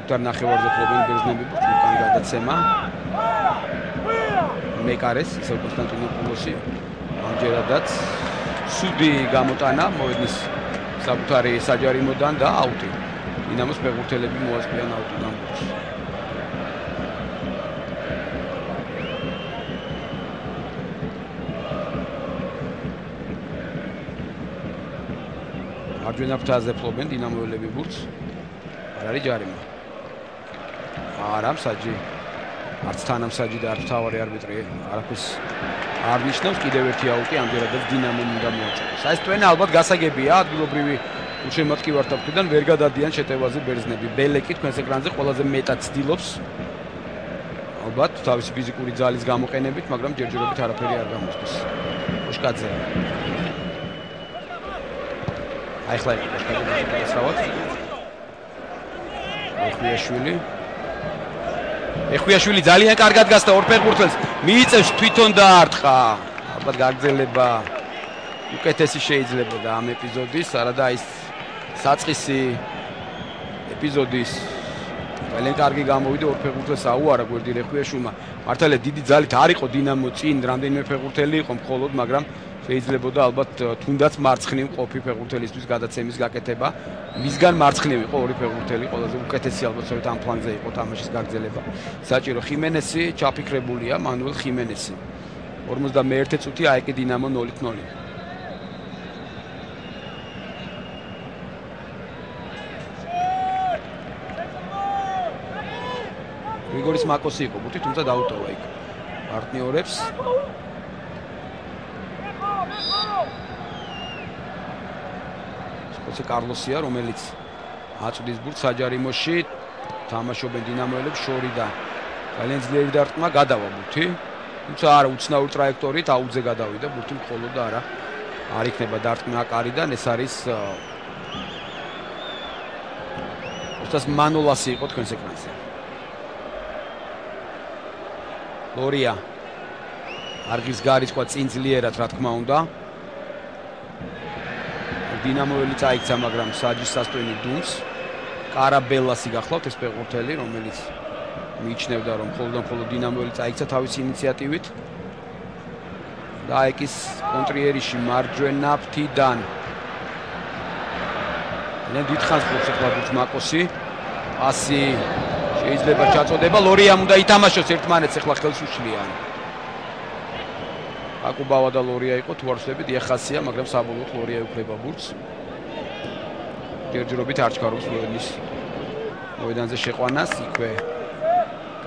საფთარ ნახევარზე ფლობენ ბერძნები უკან გადაცემა. მეკარეს ისე კონსტანტინოპოლოსი ამჯერადაც. სუდი გამოტანა მოედნის საკუთარი საჯარიმოდან და აუტი. დინამოს ფეხბურთელები მოასწრიან აუტიდან ბურთს მარჯვენა ფრთაზე ფლობენ დინამოელები ბურთს. არ არის ჯარიმა არა მსაჯი არც თანამსაჯი და არც თავარი არბიტრი არაფერს არ ნიშნავს კიდევ ერთი აუტი ამჯერადაც დინამომ უნდა აი ეს ტვენა ალბათ გასაგებია ადგილობრივი უშემოთკივართა მხრიდან ვერ გადადიან შეტევაზე ბერძნები. ბელეკი თქვენს ეკრანზე ყველაზე მეტად ცდილობს ალბათ თავისი ფიზიკური ძალის გამოყენებით, მაგრამ ჯერჯერობით არაფერი არ გამოსდის. ოშკაძე. აი ხლა იყო ოშკაძე დასავად. ოხიაშვილი ეხვიაშვილი ძალიან კარგად გასდა ორ ფეხბურთელს. მიიწევს თვითონ დაარტყა. ალბათ გაგზელება უკეთესი შეიძლება და ამ ეპიზოდის არადა ის საწყისი ეპიზოდის ძალიან კარგი გამოვიდა ორ ფეხბურთელს აუარა გვერდი ეხვიაშვილმა მართალია დიდი ძალით არ იყო დინამო წინ რამდენიმე ფეხბურთელი იყო მხოლოდ მაგრამ შეიძლებოდა ალბათ თუნდაც მარცხნივ ყოფი ფეხბურთელისთვის გადაცემის გაკეთება. მისგან მარცხნივ იყო ორი ფეხბურთელი, ყველაზე უკეთესი ალბათ სწორედ ამ პლანზე იყო თამაშის გაგრძელება. საჭირო ხიმენესი ჩაფიქრებულია, მანუელ ხიმენესი. 51 წუთი აიკი დინამო 0-0. გრიგორის მაკოსი იყო, ბუთი თუმცა დაუტოვა იქ. პარტნიორებს ხოსე კარლოსია, რომელიც აწვდის ბურთს საჯარიმოში, თამაშობენ დინამოელებს შორიდან. ძალიან ძლიერი დარტყმა გადავა ბურთი. თუმცა არა უცნაური ტრაექტორით აუძე გადავიდა ბურთი მხოლოდ და არა არ იქნება დარტყმა აკარიდან, ეს არის უსტას მანოლასი იყო თქვენს ეკრანზე. ლორია არგის გარისკვა წინ ძლიერად რა თქმა უნდა. დინამოელი წაიქცა, მაგრამ საჯის სასტვენი დუმს. კარაბელასი გახლავთ ეს ფეხბურთელი, რომელიც მიიჩნევდა რომ მხოლოდ მხოლოდ დინამოელი წაიქცა თავისი ინიციატივით. დაეკის კონტრიერიში მარჯვენა ფრთიდან. ნე დიდხანს ფლობს ახლა ბუჩ მაკოსი. პასი შეიძლება ჩაწოდება ლორიამ უნდა ითამაშოს ერთმანეთს ახლა ხელს უშლიან. აკუბავა და ლორია იყო თუ არ ვსები დიახასია, მაგრამ საბოლოოდ ლორია უკრება ბურთს. ჯერჯერობით არ ჩქარობს მოედნის მოედანზე შეყვანას, იქვე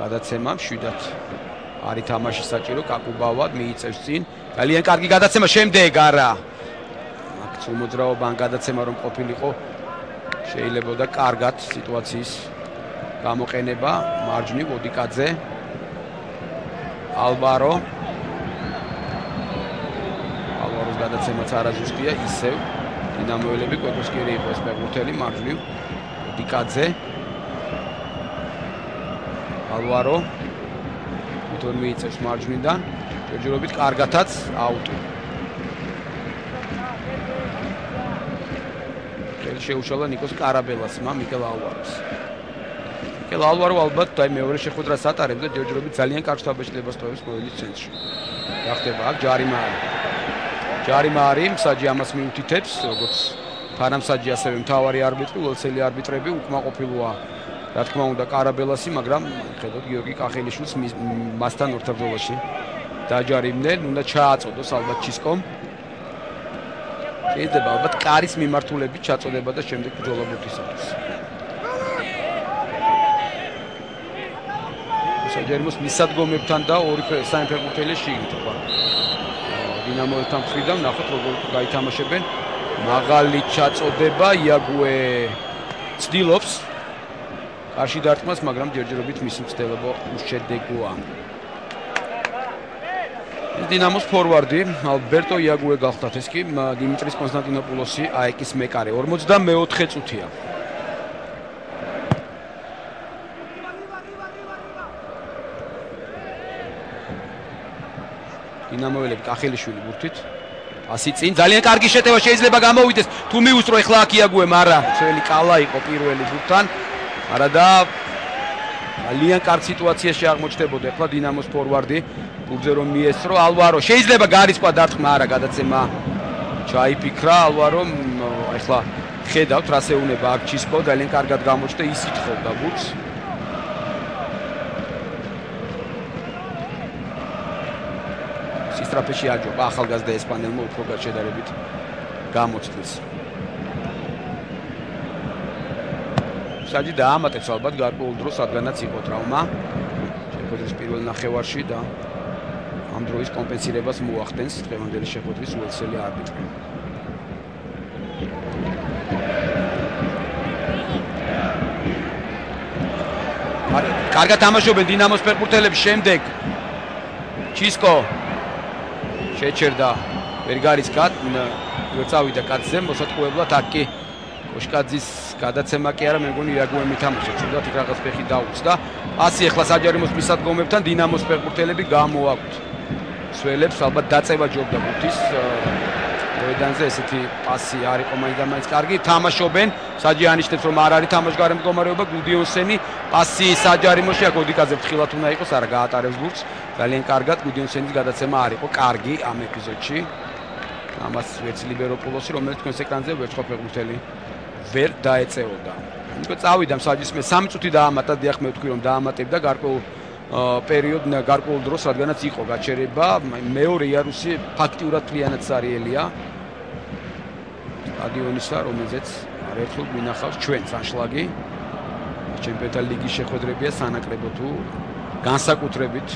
გადაცემა მშვიდად არის თამაში საჭირო კაკუბავა მიიწევს წინ. ძალიან კარგი გადაცემა შემდეგ არა. აქ მოძრაობა ან გადაცემა რომ ყოფილიყო შეიძლება და კარგად სიტუაციის გამოყენება მარჯვნივ ოდიკაძე ალბარო გადაცემაც არაზუსტია ისევ დინამოელები კოკოსკერი იყო ეს ფეხბურთელი მარჯვნივ დიკაძე ალვარო თვითონ მიიწევს მარჯვნიდან ჯერჯერობით კარგათაც აუტო ხელი შეუშალა ნიკოს კარაბელას მა მიკელ ალვაროს მიკელ ალვარო ალბათ და მეორე შეხვედრას ატარებს და ჯერჯერობით ძალიან კარგ შტაბეჭდებას ტოვებს მოელის ცენტრში. გახდება აქ ჯარიმა არის. ჯარიმა არის, საჯი ამას მიუთითებს, როგორც ფანამსაჯი ასევე მთავარი არბიტრი, უელსელი არბიტრები უკმაყოფილოა. რა თქმა უნდა, კარაბელასი, მაგრამ ხედავთ გიორგი კახელიშვილს მასთან ორთაბრძოლაში დაჯარიმდნენ, უნდა ჩააწოდოს ალბათ ჩისკომ. შეიძლება ალბათ კარის მიმართულებით ჩაწოდება და შემდეგ ბრძოლა ბუთისათვის. საჯერიმოს მისადგომებთან და ორი სამი ფეხბურთელი შეიგდო. დინამოებთან მხრიდან ნახოთ როგორ გაითამაშებენ. მაღალი ჩაწოდება იაგუე ცდილობს კარში დარტყმას, მაგრამ ჯერჯერობით მისი მცდელობა უშედეგოა. დინამოს ფორვარდი ალბერტო იაგუე გახდათ ეს კი დიმიტრის კონსტანტინოპულოსი აეკის მეკარე 44 წუთია. დინამოელები კახელიშვილი ბურთით ასი წინ ძალიან კარგი შეტევა შეიძლება გამოვიდეს. თუ მიუსწრო ეხლა აკიაგუე მარა. ძველი კალა იყო პირველი ბურთთან არა და ძალიან კარგ სიტუაციაში აღმოჩნდებოდა ეხლა დინამოს ფორვარდი. ბურთზე რომ მიესწრო ალვარო. შეიძლება გარისკვა დარტყმა არა გადაცემა ჩაიფიქრა. ალვარო ეხლა ხედავთ რასეუნება აქ ჩისკო. ძალიან კარგად გამოჩნდა ისიც ხოვდა ბურთს სისტრაფეში აჯობა ახალგაზრდა ესპანელმა უფრო გაჩედარებით გამოცდის. საჯი დაამატებს ალბათ გარკვეულ დროს რადგანაც იყო ტრავმა. შეხვედრის პირველ ნახევარში და ამ დროის კომპენსირებას მოახდენს დღევანდელი შეხვედრის უელსელი არბიტრი. კარგად თამაშობენ დინამოს ფეხბურთელები შემდეგ ჩისკო შეჩერდა. ვერგარის კატ ვერ წავიდა კატზე მოსატყუებლად აკი კოშკაძის გადაცემა კი არა მე მგონი იაგუე მითამაშე. თუნდაც იქ რაღაც ფეხი დაუწდა ასი ახლა საჯარიმოს მისადგომებთან დინამოს ფეხბურთელები გამოაქვთ. სველებს ალბათ დაწევა ჯობდა ბუთის მოედანზე ესეთი პასი არ იყო მაინც და მაინც კარგი. თამაშობენ. საჯი ანიშნებს რომ არ არის თამაშგარე მდგომარეობა. გუდიოსენი პასი საჯარიმოში აქ ოდიკაზე ფრთხილად უნდა იყოს არა გაატარებს ბურთს. ძალიან კარგად გუდიოსენის გადაცემა არ იყო კარგი ამ ეპიზოდში. ამას ვერც ლიბეროპულოსი რომელიც თქვენს ეკრანზე ვერ ყოფილი ფეხბურთელი ვერ დაეწეოდა. ნიკო წავიდა საჯის მე 3 წუთი დაამატა დიახ მე ვთქვი რომ დაამატებდა. გარკვეულ პერიოდ გარკვეულ დროს რადგანაც იყო გაჩერება მეორე იარუსი ფაქტიურად ფლიანად სარიელია სტადიონისა რომელზეც არაერთხელ გვინახავს ჩვენს ანშლაგი ჩემპიონთა ლიგის შეხვედრებია სანაკრებო თუ განსაკუთრებით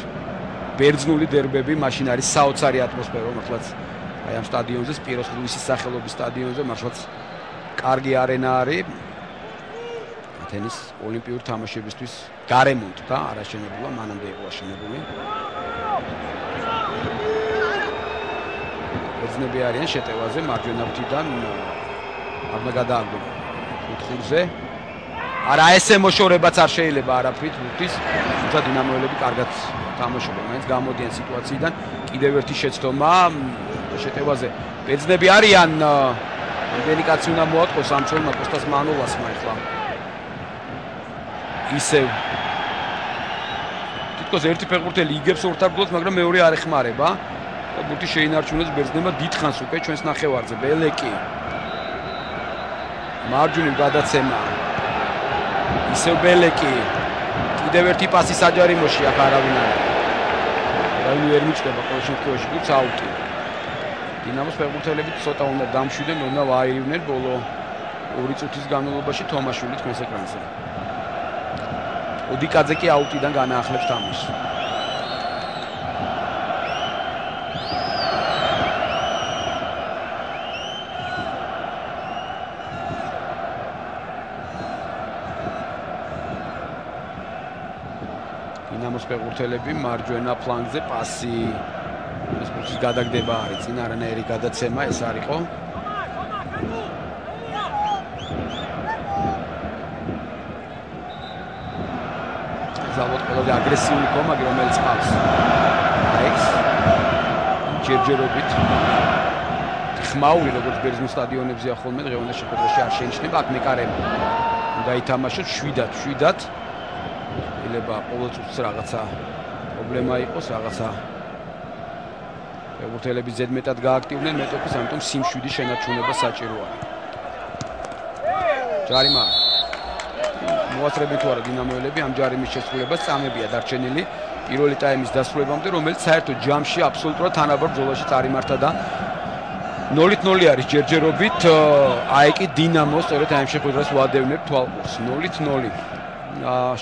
ბერძნული დერბები მაშინ არის საოცარი ატმოსფერო მართლაც აი ამ სტადიონზე სპიროს ლუისის სახელობის სტადიონზე მართლაც კარგი არენა არის. ათენის ოლიმპიურ თამაშებისთვის გარემონტდა არაშენებულა მანამდე იყო აშენებული ეცნები არიან შეტევაზე მარჯვენა ფრთიდან არმა გადააგდო კუთხურზე არა ესე მოშორებაც არ შეიძლება არაფრით ვუქის თუმცა დინამოელები კარგად თამაშობენ მაინც გამოდიან სიტუაციიდან. კიდევ ერთი შეცდომა შეტევაზე ეცნები არიან. იმენი კაცი უნდა მოატყოს ამ წელმა კოსტას მანოლასმა ახლა ისევ. თითქოს ერთი ფეხბურთელი იგებს ორთაბგულს, მაგრამ მეორე არ ეხმარება. ბურთი შეინარჩუნებს ბერძნებმა დიდხანს უკვე ჩვენს ნახევარზე. ბელეკი. მარჯვნივ გადაცემა. ისევ ბელეკი. კიდევ ერთი პასი საჯარიმოში აქ არავინ არ არის. რაიმე ვერ მიჭდება ყოველ შემთხვევაში გუც აუტი. დინამოს ფეხბურთელები ცოტა უნდა დამშვიდნენ, უნდა ვაივნენ ბოლო 2 წუთის განმავლობაში თომაშვილი თქვენს ეკრანზე. ოდიკაძე კი აუტიდან განაახლებს თამაშს. ფეხბურთელები მარჯვენა ფლანგზე პასი. ეს ფუძის გადაგდება არის წინ არანაირი გადაცემა ეს არისო ალბათ ყველაზე აგრესიული კომაგი რომელიც ყავს. აიქს ჯერჯერობით. ხმაური როგორც ბერძნულ სტადიონებზე ახოლმე დღევანდელ შეხვედრაში არ შენიშნება აქ მეკარემ. უნდა ითამაშოს 7-7 შეიძლება ყოველწუთს რაღაცა პრობლემა იყოს, რაღაცა ფეხბურთელები ზედმეტად გააქტიურდნენ მეტოქის, ამიტომ სიმშვიდი შენარჩუნება საჭიროა. ჯარიმა. მოასწრებენ თუ არა დინამოელები ამ ჯარიმის შესრულებას წამებია დარჩენილი. პირველი ტაიმის დასრულებამდე, რომელიც საერთოდ ჯამში აბსოლუტურად თანაბარ ბრძოლაში წარიმართა და 0-0 არის ჯერჯერობით, აი კი დინამო სწორედ ამ შეხვედრას ვადევნებ თვალყურს. 0-0.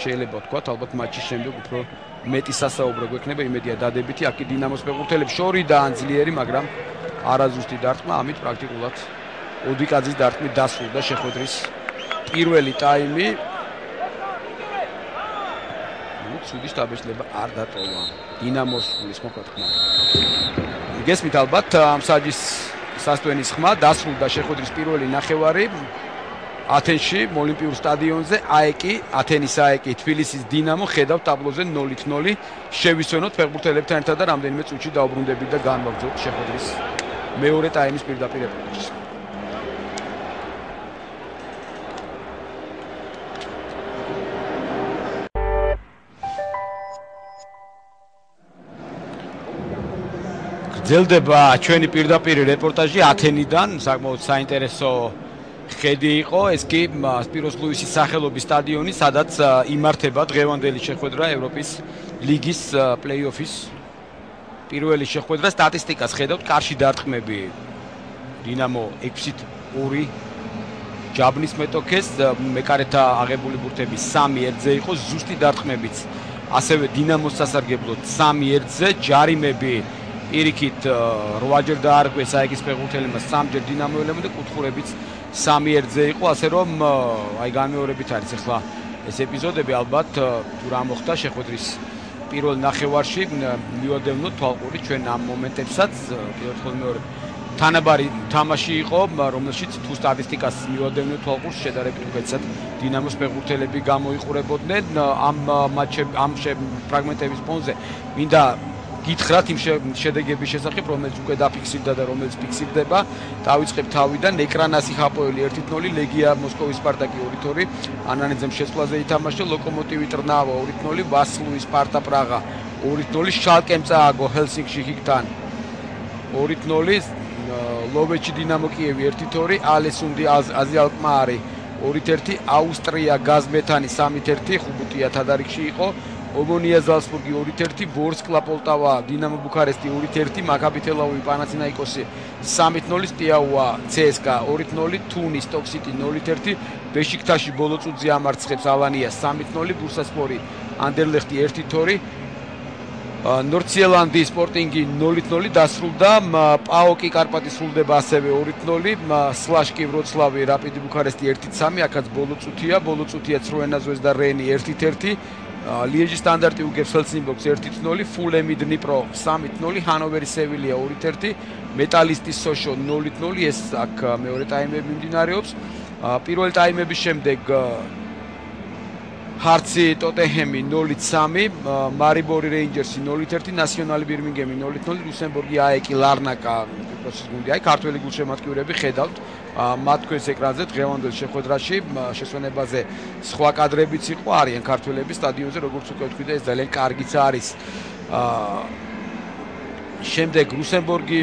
შეიძლება თქვა, ალბათ მატჩის შემდეგ უფრო მეტი სასაუბრო გვექნება, იმედია დადებითი, აქ კი დინამოს ფეხბურთელებს შორიდან ძლიერი, მაგრამ არაზუსტი დარტყმა, ამით პრაქტიკულად ოდიკაძის დარტყმით დასრულდა შეხვედრის პირველი ტაიმი. ну, ცუდი შტაბეშლება არ დატოვა. დინამოს გულის მოხდა. გესმით ალბათ ამ საჯის სასტვენის ხმა დასრულდა შეხვედრის პირველი ნახევარი. ათენში ოლიმპიურ სტადიონზე აეკი ათენის აეკი თბილისის დინამო ხედავთ ტაბლოზე 0-0 შევისვენოთ ფეხბურთელებთან ერთად და რამდენიმე წუთში დაუბრუნდებით და განვაგრძობთ შეხვედრის მეორე ტაიმის პირდაპირ ეპიზოდს გრძელდება ჩვენი პირდაპირ რეპორტაჟი ათენიდან საკმაოდ საინტერესო ხედი იყო ეს კი სპიროს ლუისის სახელობის სტადიონი სადაც იმართება დღევანდელი შეხვედრა ევროპის ლიგის პლეიოფის პირველი შეხვედრა სტატისტიკას ხედავთ კარში დარტყმები. დინამო 6-ით 2 ჯაბნის მეტოქეს მეკარეთა აღებული ბურთები 3-1-ზე იყო ზუსტი დარტყმებიც. ასევე დინამოს სასარგებლოდ 3-1-ზე ჯარიმები პირიქით 8ჯერ დაარქვეს აიგის ფეხბურთელებმა 3ჯერ დინამოელებმა და კუთხურებიც სამი ერთზე იყო, ასე რომ აი განმეორებით არის ახლა ეს ეპიზოდები ალბათ თუ რა მოხდა შეხვედრის პირველ ნახევარში მივადევნოთ თვალყური ჩვენ ამ მომენტებსაც პირველ მეორე თანაბარი თამაში იყო, რომელშიც თუ სტატისტიკას მივადევნოთ თვალყურს შედარებით უკეთესად დინამოს ფეხბურთელები გამოიყურებოდნენ ამ მატჩებში ამ ფრაგმენტების ფონზე. მინდა გითხრათ იმ შედეგების შესახებ, რომელიც უკვე დაფიქსირდა და რომელიც ფიქსირდება. დავიწყებ თავიდან ეკრანასი ჰაპოელი 1-0, ლეგია მოსკოვის სპარტაკი 2-2, ანანეძემ შეცვლაზე ითამაშა, ლოკომოტივი ტრნავა 2-0, ვასლუი სპარტა პრაღა 2-0, შალკემ წააგო ჰელსინკში ჰიქთან 2-0, ლოვეჩი დინამო კიევი 1-2, ალესუნდი აზიალკმარი 2-1, აუსტრია გაზმეთანი 3-1, ხუბუტია თადარიქში იყო ომონია ზალსბურგი 2-1, ბორსკლა პოლტავა, დინამო ბუქარესტი 2-1, მაკაბი თელავივი პანათინაიკოსი 3-0, სტიაუა CSKA 2-0, თუნის ტოქსიტი 0-1, ბეშიქტაში ბოლოწუძე ამარცხებს ალანია 3-0, ბურსასპორი ანდერლეხტი 1-2 ნორციელანდის სპორტინგი 0-0 დასრულდა, პაოკი კარპატი სრულდება ასევე 2-0, სლაშკი ვროცლავი რაპიდი ბუქარესტი 1-3, აქაც ბოლოწუთია, ბოლოწუთია ცრუენაზვეს და რენი 1-1, ლიეჟი სტანდარტი უგებს ჰელსინბოქს 1-0, ფულემი დნიპრო 3-0, ჰანოვერი სევილია 2-1, მეტალისტი სოშო 0-0, ეს აქ მეორე ტაიმები მიმდინარეობს. პირველი ტაიმების შემდეგ ჰარცი ტოტეჰემი 0-3, მარიბორი რეინჯერსი 0-1, ნაციონალი ბირმინგემი 0-0, ლუსემბურგი აეკი ლარნაკა პროცესის გუნდი. აი ქართველი გულშემატკივრები ხედავთ მათ თქვენს ეკრანზე დღევანდელ შეხვედრაში შესვენებაზე სხვა კადრებიც იყო არიან ქართველების სტადიონზე როგორც უკვე თქვი და ეს ძალიან კარგიც არის. შემდეგ რუსემბურგი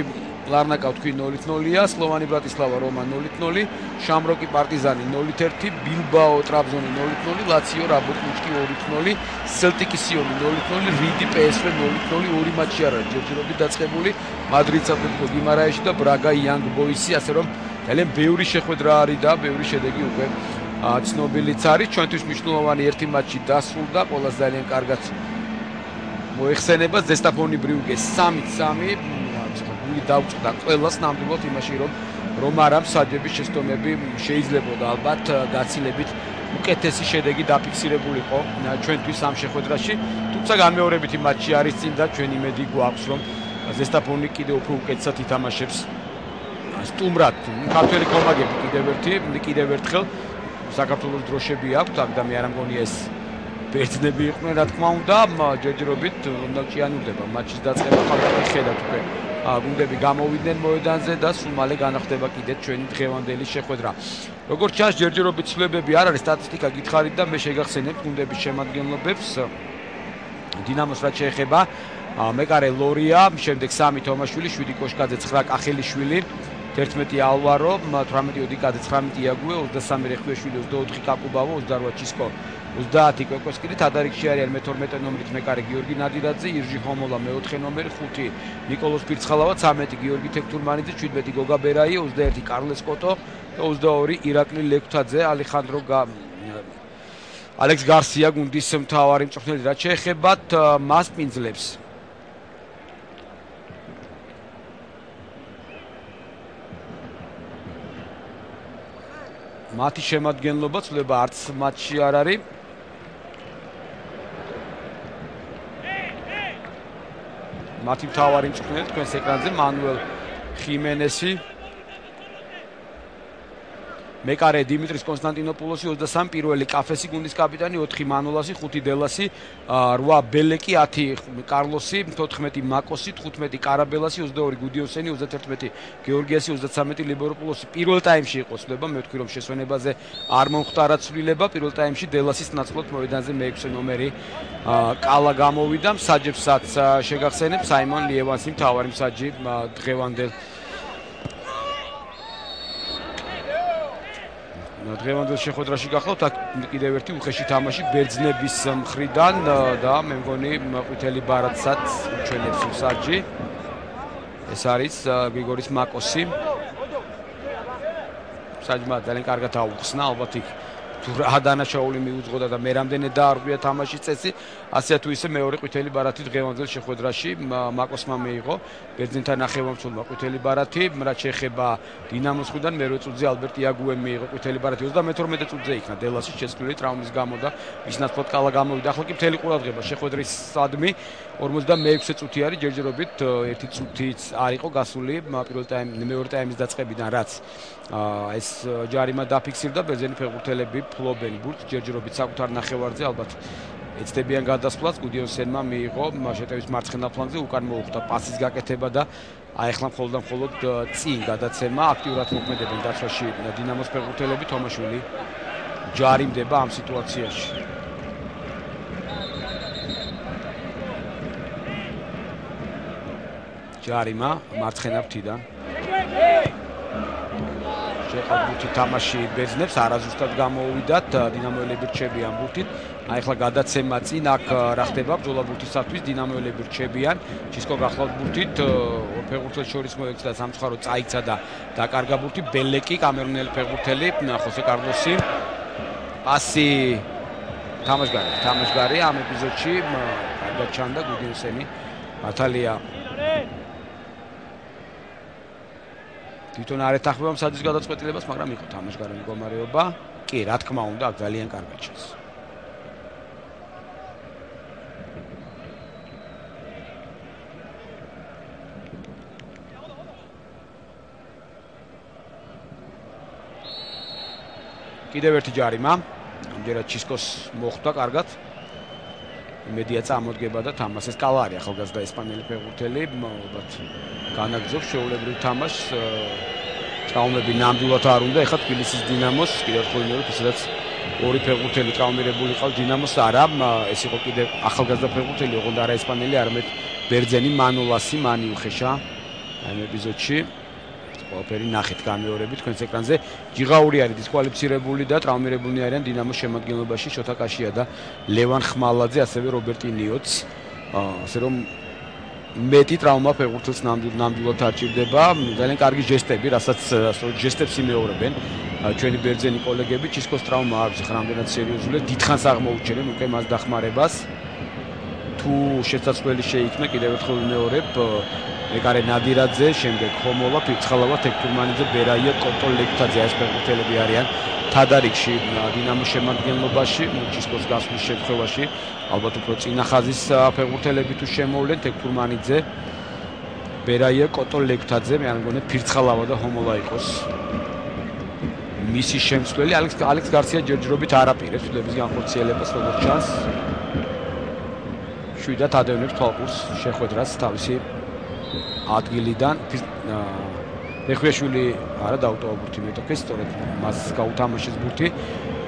ლარნაკა თქვი 0-0-ია, სლოვანი ბრატისლავა რომა 0-0, შამროკი პარტიზანი 0-1, ბილბაო ტრაბზონი 0-0, ლაციო რაბოტნიჩკი 2-0, სელტიკი სიონი 0-0, რიდი პსვ 0-0, ორი მატჩი არა ჯერჯერობით დაწყებული, მადრიდს ატლეტიკო გიმარაეში და ბრაგა იანგ ბოისი, ასე რომ ძალიან ბევრი შეხვედრა არის და ბევრი შედეგი უკვე ცნობილიც არის. ჩვენთვის მნიშვნელოვანი ერთი მატჩი დასრულდა, ყოველას ძალიან კარგად მოიხსენება ზესტაფონი ბრიუგე 3-3. გული დაუწყდა ყოველას ნამდვილად იმაში, რომ რომ არა მსაჯების შეცდომები შეიძლებოდა ალბათ გაცილებით უკეთესი შედეგი დაფიქსირებულიყო ჩვენთვის ამ შეხვედრაში. თუმცა განმეორებითი მატჩი არის წინ და ჩვენ იმედი გვაქვს, რომ ზესტაფონი კიდევ უფრო უკეთესად ითამაშებს. სტუმრად ქართველი კომაგები კიდევ ერთი კიდევ ერთხელ საქართველოს დროშები აქვს აქ და მე არ ამგონი ეს ბერძნები იყვნენ რა თქმა უნდა ჯერჯერობით უნდა ჭიანურდება მატჩის დაწყება ხალხი ხედავთ უკვე გუნდები გამოვიდნენ მოედანზე და სულ მალე განახდება კიდე ჩვენი დღევანდელი შეხვედრა. როგორც ჩანს ჯერჯერობით ცვლილებები არ არის სტატისტიკა გითხარით და მე შეგახსენებ გუნდების შემადგენლობებს. დინამოს რაც შეეხება მეკარე ლორია შემდეგ სამი თომაშვილი 7 კოშკაძე 9 კახელიშვილი 11 ალვარო, 18 ოდიკადე, 19 იაგუე, 23 რეხვიაშვილი, 24 კაკუბავო, 28 ჩისკო, 30 კოკოსკილი, თადარიგში არიან მე-12 ნომრით მეკარე გიორგი ნადირაძე, ირჟი ხომოლა მე-4 ნომერი, 5 ნიკოლოზ ფირცხალავა, 13 გიორგი თექთურმანიძე, 17 გოგა ბერაი, 21 კარლეს კოტო, 22 ირაკლი ლექთაძე, ალეხანდრო ალექს გარსია გუნდის მთავარი მწვრთნელი. რაც შეეხება მასპინძლებს, მათი შემადგენლობა ცლება არც მატჩი არ არის. მათი მთავარი მწვრთნელი თქვენს ეკრანზე მანუელ ხიმენესი მეკარე დიმიტრის კონსტანტინოპულოსი 23 პირველი კაფესი გუნდის კაპიტანი 4 მანოლასი 5 დელასი 8 ბელეკი 10 კარლოსი 14 მაკოსი 15 კარაბელასი 22 გუდიოსენი 31 გეორგიასი 33 ლიბეროპულოსი პირველ ტაიმში იყო ცლება მე ვთქვი რომ შესვენებაზე არ მომხდარა ცვლილება. პირველ ტაიმში დელასის ნაწილად მოედანზე მე-6 ნომერი კალა გამოვიდა მსაჯებსაც შეგახსენებ. საიმონ ლიევანსი მთავარი მსაჯი დღევანდელ დღევანდელ შეხვედრაში გახლავთ აქ კიდევ ერთი უხეში თამაში ბერძნების მხრიდან და მე მგონი ყვითელი ბარათსაც ჩვენებს უსარჯი. ეს არის გრიგორის მაკოსი. საჯმა ძალიან კარგად აუხსნა ალბათ იქ თუ რა დანაშაული მიუძღოდა და მე რამდენი დაარღვია თამაშის წესი ასეა თუ ისე მეორე ყვითელი ბარათი დღევანდელ შეხვედრაში მაკოსმა მიიღო ბერძენთან ნახევარმცველმა ყვითელი ბარათი რაც შეეხება დინამოს მხრიდან მეორე წუთზე ალბერტ იაგუე მიიღო ყვითელი ბარათი 32 წუთზე იქნა ელასის შესწვლილი ტრავმის გამო და ის ნაცვლად კალა გამოვიდა. ახლა კი მთელი ყურადღება შეხვედრისადმი 56 წუთი არის ჯერჯერობით ერთი წუთიც არ იყო გასული პირველ ტაიმ მეორე ტაიმის დაწყებიდან რაც ეს ჯარიმა დაფიქსირდა ბერძენი ფეხბურთელები ფლობენ ბურთს ჯერჯერობით საკუთარ ნახევარზე ალბათ ეცდებიან გადასვლას გუდიონსენმა მიიღო შეტევის მარცხენა ფლანგზე უკან მოუხდა პასის გაკეთება და აი ახლა მხოლოდ და მხოლოდ წინ გადაცემა აქტიურად მოქმედებენ დაცვაში დინამოს ფეხბურთელები თომაშვილი ჯარიმდება ამ სიტუაციაში. ჯარიმა მარცხენა ფრთიდან. შეხა ბუთი თამაში ბეზნებს არაზუსტად გამოუვიდათ დინამოელები რჩებიან ბუთით აი ახლა გადაცემა წინ აქ რა ხდება? ბრძოლა ბუთისათვის დინამოელები რჩებიან. ჩისკო გახლავთ ბუთით ფეხბურთელს შორის მოექცა სამცხარო წაიცა და დაკარგა ბუთი ბელეკი კამერუნელი ფეხბურთელი ხოსე კარლოსი. პასი თამაშგარი თამაშგარი ამ ეპიზოდში კარგად ჩანდა გუდინსენი ბათალია თვითონ არ ეთახმება მსაჯის გადაწყვეტილებას, მაგრამ იყო თამაშგარემ მდგომარეობა. კი, რა თქმა უნდა, აქ ძალიან კარგად ჩანს. კიდევ ერთი ჯარიმა. ამჯერად ჩისკოს მოხვდა კარგად. მედია წამოდგება და თამასის კალარი ახალგაზრდა ესპანელი ფეხბურთელი ალბათ განაგზობს შეულებრივ თამაშს ტრავმები ნამდვილად არ უნდა ეხლა თბილისის დინამოს კიდევ იმეორებ ისაც ორი ფეხბურთელი ტრავმირებული ყავს დინამოს არა ეს იყო კიდევ ახალგაზრდა ფეხბურთელი ოღონდ არა ესპანელი არამედ ბერძენი მანოლასი მანიუხეშა ამ ეპიზოდში ყველაფერი ნახეთ გამეორებით. თქვენს ეკრანზე ჯიღაური არის დისკვალიფიცირებული და ტრავმირებულნი არიან დინამოს შემადგენლობაში შოთა კაშია და ლევან ხმალაძე ასევე რობერტინიოც ასე რომ მეტი ტრავმა ფეხბურთელს ნამდვილად არჩევდება ძალიან კარგი ჟესტები რასაც ჟესტებს იმეორებენ. ჩვენი ბერძენი კოლეგები ჩისკოს ტრავმა აქვს ხა რამდენად სერიოზულია დიდხანს აღმოუჩენენ უკვე მას დახმარებას. თუ შეცდომელი შეიქნა კიდევ ერთხელ მეორებ მეკარე ნადირაძე, შემდეგ ხომოლა, ფიცხალავა, თექთურმანიძე, ბერაია, კოტო ლექტაძე ეს ფეხბურთელები არიან თადარიქში დინამოს შემადგენლობაში, ჩისკოს გასვლის შემთხვევაში, ალბათ უფრო წინახაზის ფეხბურთელები თუ შემოვლენ თექთურმანიძე, ბერაია, კოტო ლექტაძე, მე არ მგონია ფიცხალავა და ხომოლა იყოს. მისი შემცვლელი ალექს ალექს გარსია ჯერჯერობით არაპირებს ფლების განხორციელებას როგორც ჩანს. შვიდათ ადევნებს თვალყურს შეხვედრას თავისი ადგილიდან მეხვეშვილი არა დაუტოვა ბურთი მეტოქეს სწორედ მას გაუთამაშეს ბურთი.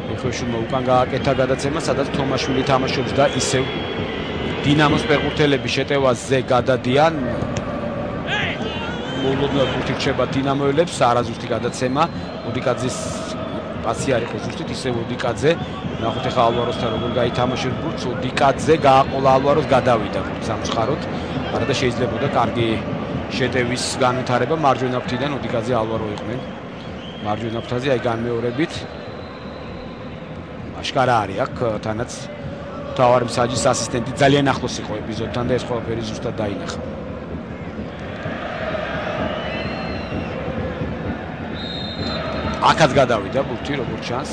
მეხვეშვილმა უკან გააკეთა გადაცემა სადაც თომაშვილი თამაშობს და ისევ დინამოს ფეხბურთელები შეტევაზე გადადიან. მოლოდნა ბურთი რჩება დინამოელებს არაზუსტი გადაცემა. ოდიკაძის პასი არის ხო ზუსტით ისე ოდიკაძე ნახოთ ახლა ალვაროსთან როგორ გაითამაშებს ბურთს. ოდიკაძე გააყოლა ალვაროს გადავიდა ბურთს ამცხაროთ არა და შეიძლებოდა კარგი შეტევის განვითარება მარჯვენა ფრთიდან ოდიკაძე ალვარო იყვნენ მარჯვენა ფრთაზე აი განმეორებით აშკარა არის აქ თანაც თავარი მსაჯის ასისტენტი ძალიან ახლოს იყო ეპიზოდთან და ეს ყველაფერი ზუსტად დაინახა. აქაც გადავიდა ბურთი როგორც ჩანს.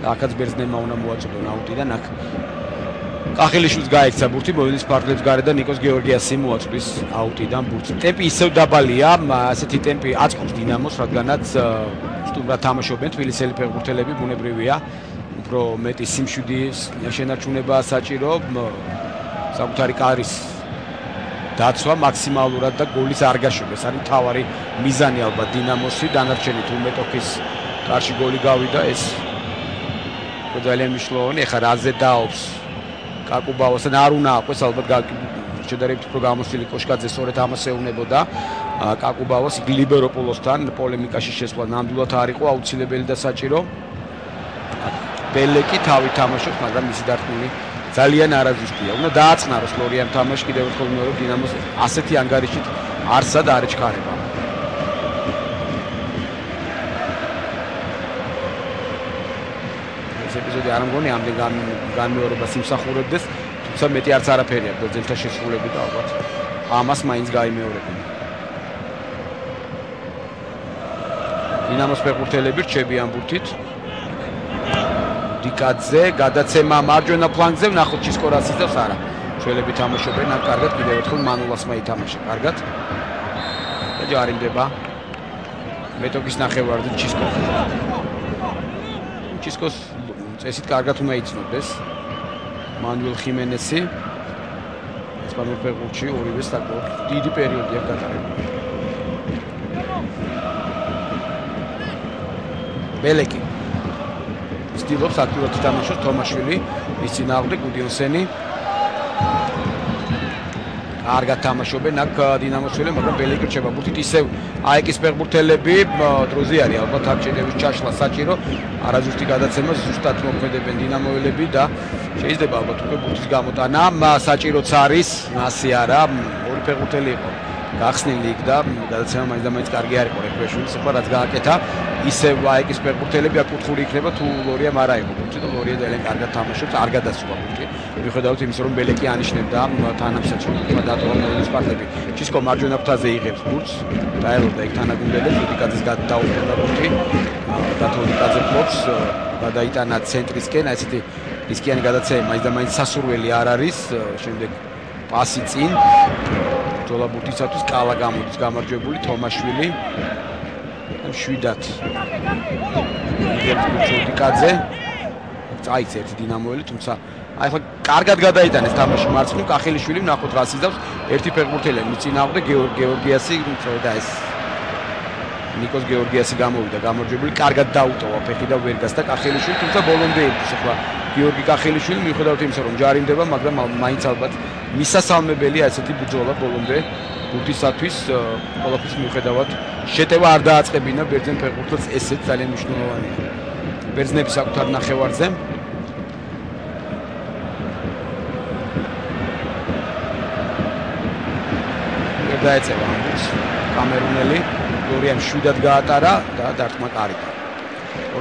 და აქაც ბერძნებმა უნდა მოაწოდონ აუტიდან აქ კახილიშვილს გაიქცა ბურთი ბოილის ფარგლებს გარედან ნიკოს გეორგიას სიმოაწვის აუტიდან ბურთი. ტემპი ისევ დაბალია, ასეთი ტემპი აწყობს დინამოს, რადგანაც სტუმრად თამაშობენ თბილისელი ფეხბურთელები, ბუნებრივია, უფრო მეტი სიმშვიდის შენარჩუნება საჭირო. საკუთარი კარის დაცვა მაქსიმალურად და გოლის არ გაშვება. ეს არის მთავარი მიზანი ალბათ დინამოსი, დანარჩენი თუ მეტოქის კარში გოლი გავიდა, ეს ძალიან მნიშვნელოვანი. ეხლა რაზე დაობს კაკუბაოს და არ უნდა აყვეს ალბათ შედარებით უფრო გამოსილი კოშკაძე სწორედ ამას ეუბნებოდა კაკუბაოს ლიბეროპოლოსთან პოლემიკაში შესვლა ნამდვილად არ იყო აუცილებელი და საჭირო. ბელეკი თავი თამაშობს, მაგრამ მისი დარტყმული ძალიან არაზუსტია. უნდა დააწყნაროს ლორიამ თამაში კიდევ ერთხელ მეორე დინამოს ასეთი ანგარიშით არსად არ ეჩქარება. ეს ეპიზოდი არ მგონი ამდენ განმეორებას იმსახურებდეს, თუმცა მეტი არც არაფერია ბერძენთა შესრულები და ალბათ. ამას მაინც გაიმეორებენ. დინამოს ფეხბურთელები რჩებიან ბურთით. დიკაძე გადაცემა მარჯვენა ფლანგზე ნახოთ ჩისკო რა სიტყვას არა შველები თამაშობენ ან კარგად კიდევ ერთხელ მანულასმა ითამაშა. კარგად? და ჯარიმდება მეტოქის ნახევარზე ჩისკო ჩისკოს წესით კარგად უნდა იცნობდეს. მანუელ ხიმენესი ესპანურ ფეხბურთში ორივე საკუთარ დიდი პერიოდი აქვს გატარებული ბელეკი. ცდილობს აქტიურად თამაშოს თომაშვილი ის ძინავდე გუდიოსენი კარგად თამაშობენ აქ დინამოშვილი მაგრამ ბელეკი რჩება. ბურთით ისევ აეკის ფეხბურთელები დროზე არის ალბათ აქ ჩედების ჩაშლა საჭირო. არაზუსტი გადაცემა ზუსტად მოქმედებენ დინამოელები და შეიძლება ალბათ უკვე ბურთის გამოტანა. საჭიროც არის ასე არა ორი ფეხბურთელი იყო გახსნილი იქ და გადაცემა მაინც და მაინც კარგი არის ყურეფეშვილის ახლა რაც გააკეთა ისე ვაიკის ფეხბურთელები აკუთხური იქნება თუ ლორია მარა იყო ბურთი და ლორია ძალიან კარგად თამაშობს არ გადასულა ბურთი. მიუხედავად იმისა რომ ბელეკი ანიშნებდა თანამშრომლობა დატოვებული პარტნიორები ჩისკო მარჯვენა ფრთაზე იღებს ბურთს დაელოდა იქ თანაგუნდელებს უდიკაძის გადაუბრუნდა ბურთი. დათოლიკაძე ფლობს გადაიტანა ცენტრისკენ ესეთი რისკიანი გადაცემა მაინც და მაინც სასურველი არ არის შემდეგ პასი წინ ბრძოლა ბურთისათვის კალა გამოდის გამარჯვებული თომაშვილი. შვიდათ. იგებს ბურთიკაძე წაიქს ერთი დინამოელი თუმცა აი ახლა კარგად გადაიტანეს თამაში მარცხნივ კახელიშვილი ნახოთ რას იზავს ერთი ფეხბურთელიანი მიცინააღმდე გეორგიასი და ეს ნიკოს გეორგიასი გამოვიდა გამარჯვებული კარგად დაუტოვა ფეხი და ვერ გასდა კახელიშვილი თუმცა ბოლომდე იბრძვის ახლა გიორგი კახელიშვილი მიუხედავად იმისა რომ ჯარიმდება მაგრამ მაინც ალბათ მისასალმებელია ესეთი ბრძოლა ბოლომდე ბურთისათვის ყველაფრის მიუხედავად. შეტევა არ დააწყებინა ბერძენ ფეხბურთელს ესეც ძალიან მნიშვნელოვანია ბერძნების საკუთარ ნახევარზე. დაეწევა ამბობს. კამერუნელი გორიამ შვიდად გაატარა და დარტყმა კარიდა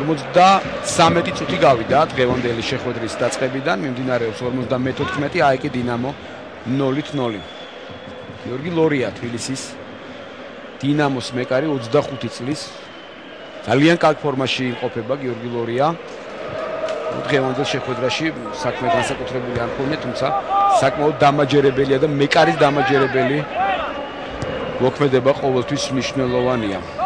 53 წუთი გავიდა დღევანდელი შეხვედრის დაწყებიდან მიმდინარეობს 54 აიკი დინამო 0-0 გიორგი ლორია თბილისის დინამოს მეკარი 25 წლის. ძალიან კარგ ფორმაში იმყოფება გიორგი ლორია. დღევანდელ შეხვედრაში საქმე განსაკუთრებული არ ქონია თუმცა საკმაოდ დამაჯერებელია და მეკარის დამაჯერებელი მოქმედება ყოველთვის მნიშვნელოვანია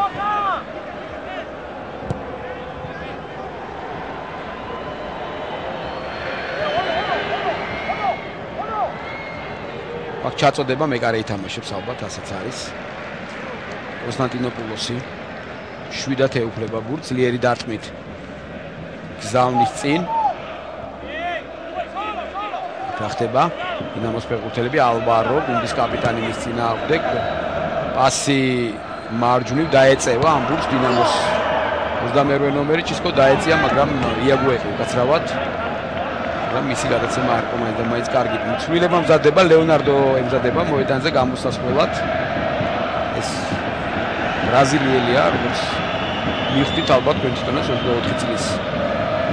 აქ ჩაწოდება მეკარე ითამაშებს ალბათ ასეც არის. კონსტანტინოპოლოსი შვიდათ ეუფლება ბურთს ძლიერი დარტყმით გზავნის წინ. ხახტება დინამოს ფეხბურთელები ალბარო გუნდის კაპიტანი მის წინააღმდეგ. პასი მარჯვნივ დაეწევა ამ ბურთს დინამოს 28 ნომერი ჩისკო დაეწია მაგრამ იაგუეხი უკაცრავად და მისი გადაცემა არ ყომა და მაინც კარგი მცვილება მზადდება ლეონარდო ემზადება მოედანზე გამოსასვლელად. ეს ბრაზილიელია როგორც მიხვდით ალბათ თქვენ თვითონაც 24 წლის